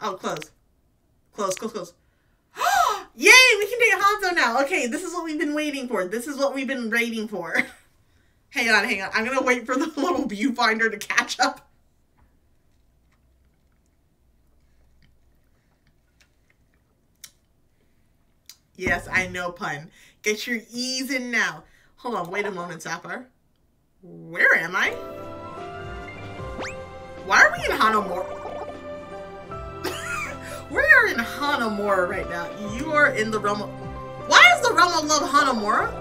Oh, close. Close, close, close. Yay, we can date Hanzo now. Okay, this is what we've been waiting for. This is what we've been waiting for. hang on, hang on. I'm gonna wait for the little viewfinder to catch up. Yes, I know pun. Get your ease in now. Hold on, wait a moment, Sapphire. Where am I? Why are we in Hanamura? We're in Hanamura right now. You are in the realm of... Why is the realm of love Hanamura?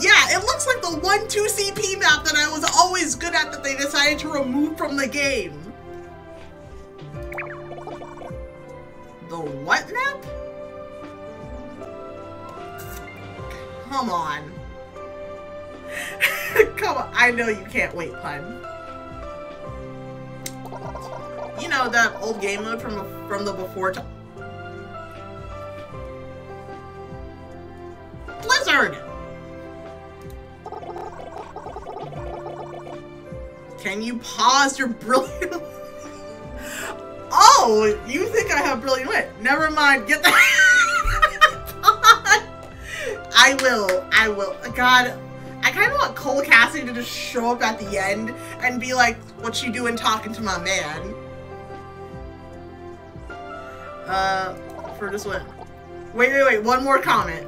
Yeah, it looks like the 1-2 CP map that I was always good at that they decided to remove from the game. The what map? Come on. Come on. I know you can't wait, pun. You know that old game mode from from the before time. Blizzard. Can you pause your brilliant? oh, you think I have brilliant wit? Never mind. Get the. I will. I will. God, I kind of want Cole Cassidy to just show up at the end and be like, "What you doing talking to my man?" Uh, for this one. Wait, wait, wait. One more comment.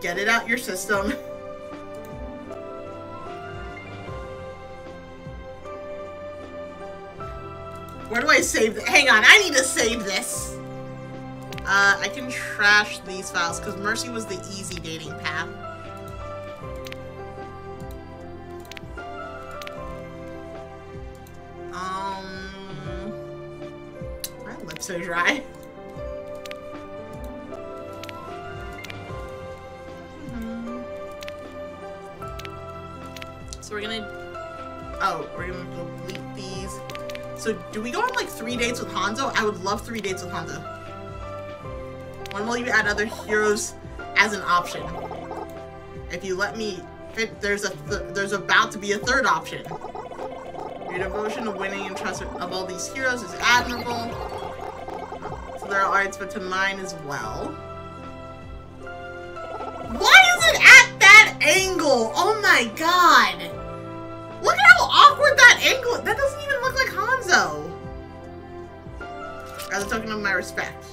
Get it out your system. Where do I save Hang on, I need to save this. Uh, I can trash these files because Mercy was the easy dating path. Um, my lips are dry. Mhm. So we're gonna, oh, we're gonna delete these. So do we go on like three dates with Hanzo? I would love three dates with Hanzo. Will you add other heroes as an option? If you let me fit, there's a th there's about to be a third option. Your devotion to winning and trust of all these heroes is admirable. So there are arts, but to mine as well. Why is it at that angle? Oh my god! Look at how awkward that angle. That doesn't even look like Hanzo. As a token of my respect.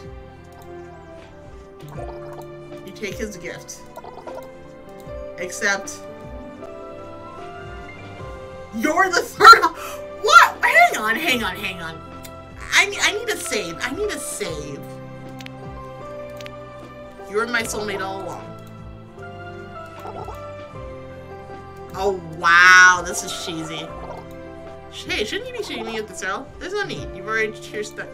Take his gift. Except... You're the third... What? Hang on, hang on, hang on. I, I need a save. I need a save. You were my soulmate all along. Oh, wow. This is cheesy. Hey, shouldn't you be shooting me at the cell? There's no need. You've already cheered stuck.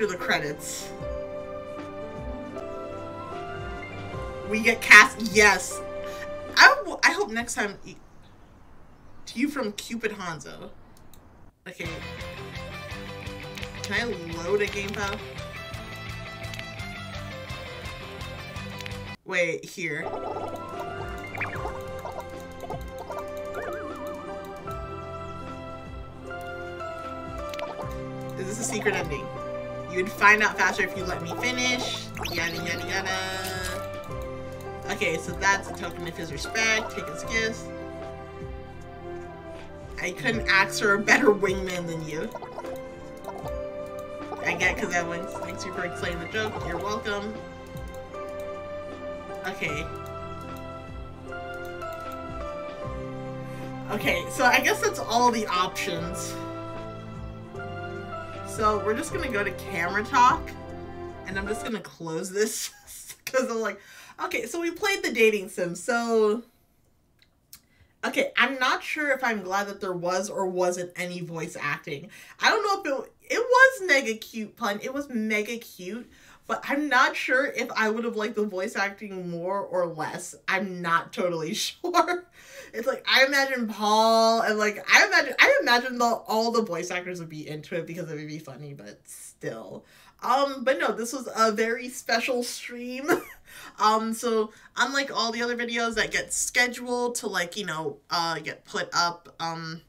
After the credits. We get cast. Yes. I, I hope next time. To you from Cupid Hanzo. Okay. Can I load a game file? Wait, here. Is this a secret ending? You'd find out faster if you let me finish. Yada yada yada. Okay, so that's a token of his respect. Take his gifts. I couldn't ask for a better wingman than you. I get because that wings. Thanks you for explaining the joke. You're welcome. Okay. Okay, so I guess that's all the options. So we're just gonna go to camera talk, and I'm just gonna close this because I'm like, okay, so we played the dating sim, so okay, I'm not sure if I'm glad that there was or wasn't any voice acting. I don't know if it it was mega cute pun. It was mega cute, but I'm not sure if I would have liked the voice acting more or less. I'm not totally sure. It's like I imagine Paul and like I imagine I imagine the all the voice actors would be into it because it would be funny, but still. Um, but no, this was a very special stream. um, so unlike all the other videos that get scheduled to like, you know, uh get put up um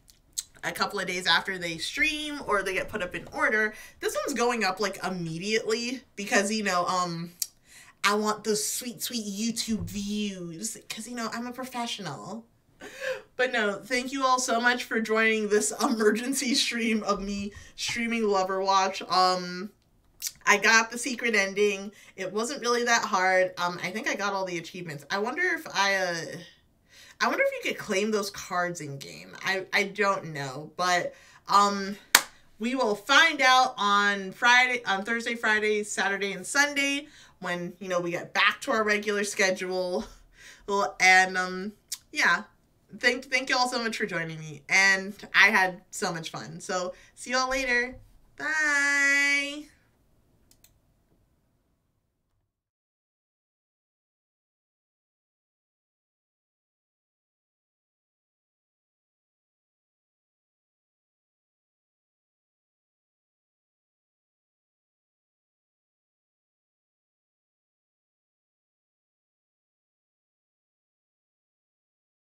a couple of days after they stream or they get put up in order, this one's going up like immediately because, you know, um I want those sweet, sweet YouTube views because, you know, I'm a professional. But no, thank you all so much for joining this emergency stream of me streaming Lover Watch. Um, I got the secret ending. It wasn't really that hard. Um, I think I got all the achievements. I wonder if I, uh, I wonder if you could claim those cards in game. I, I don't know, but, um, we will find out on Friday, on Thursday, Friday, Saturday, and Sunday when, you know, we get back to our regular schedule. And, um, yeah, thank thank you all so much for joining me. And i had so much fun. So see you all later. Bye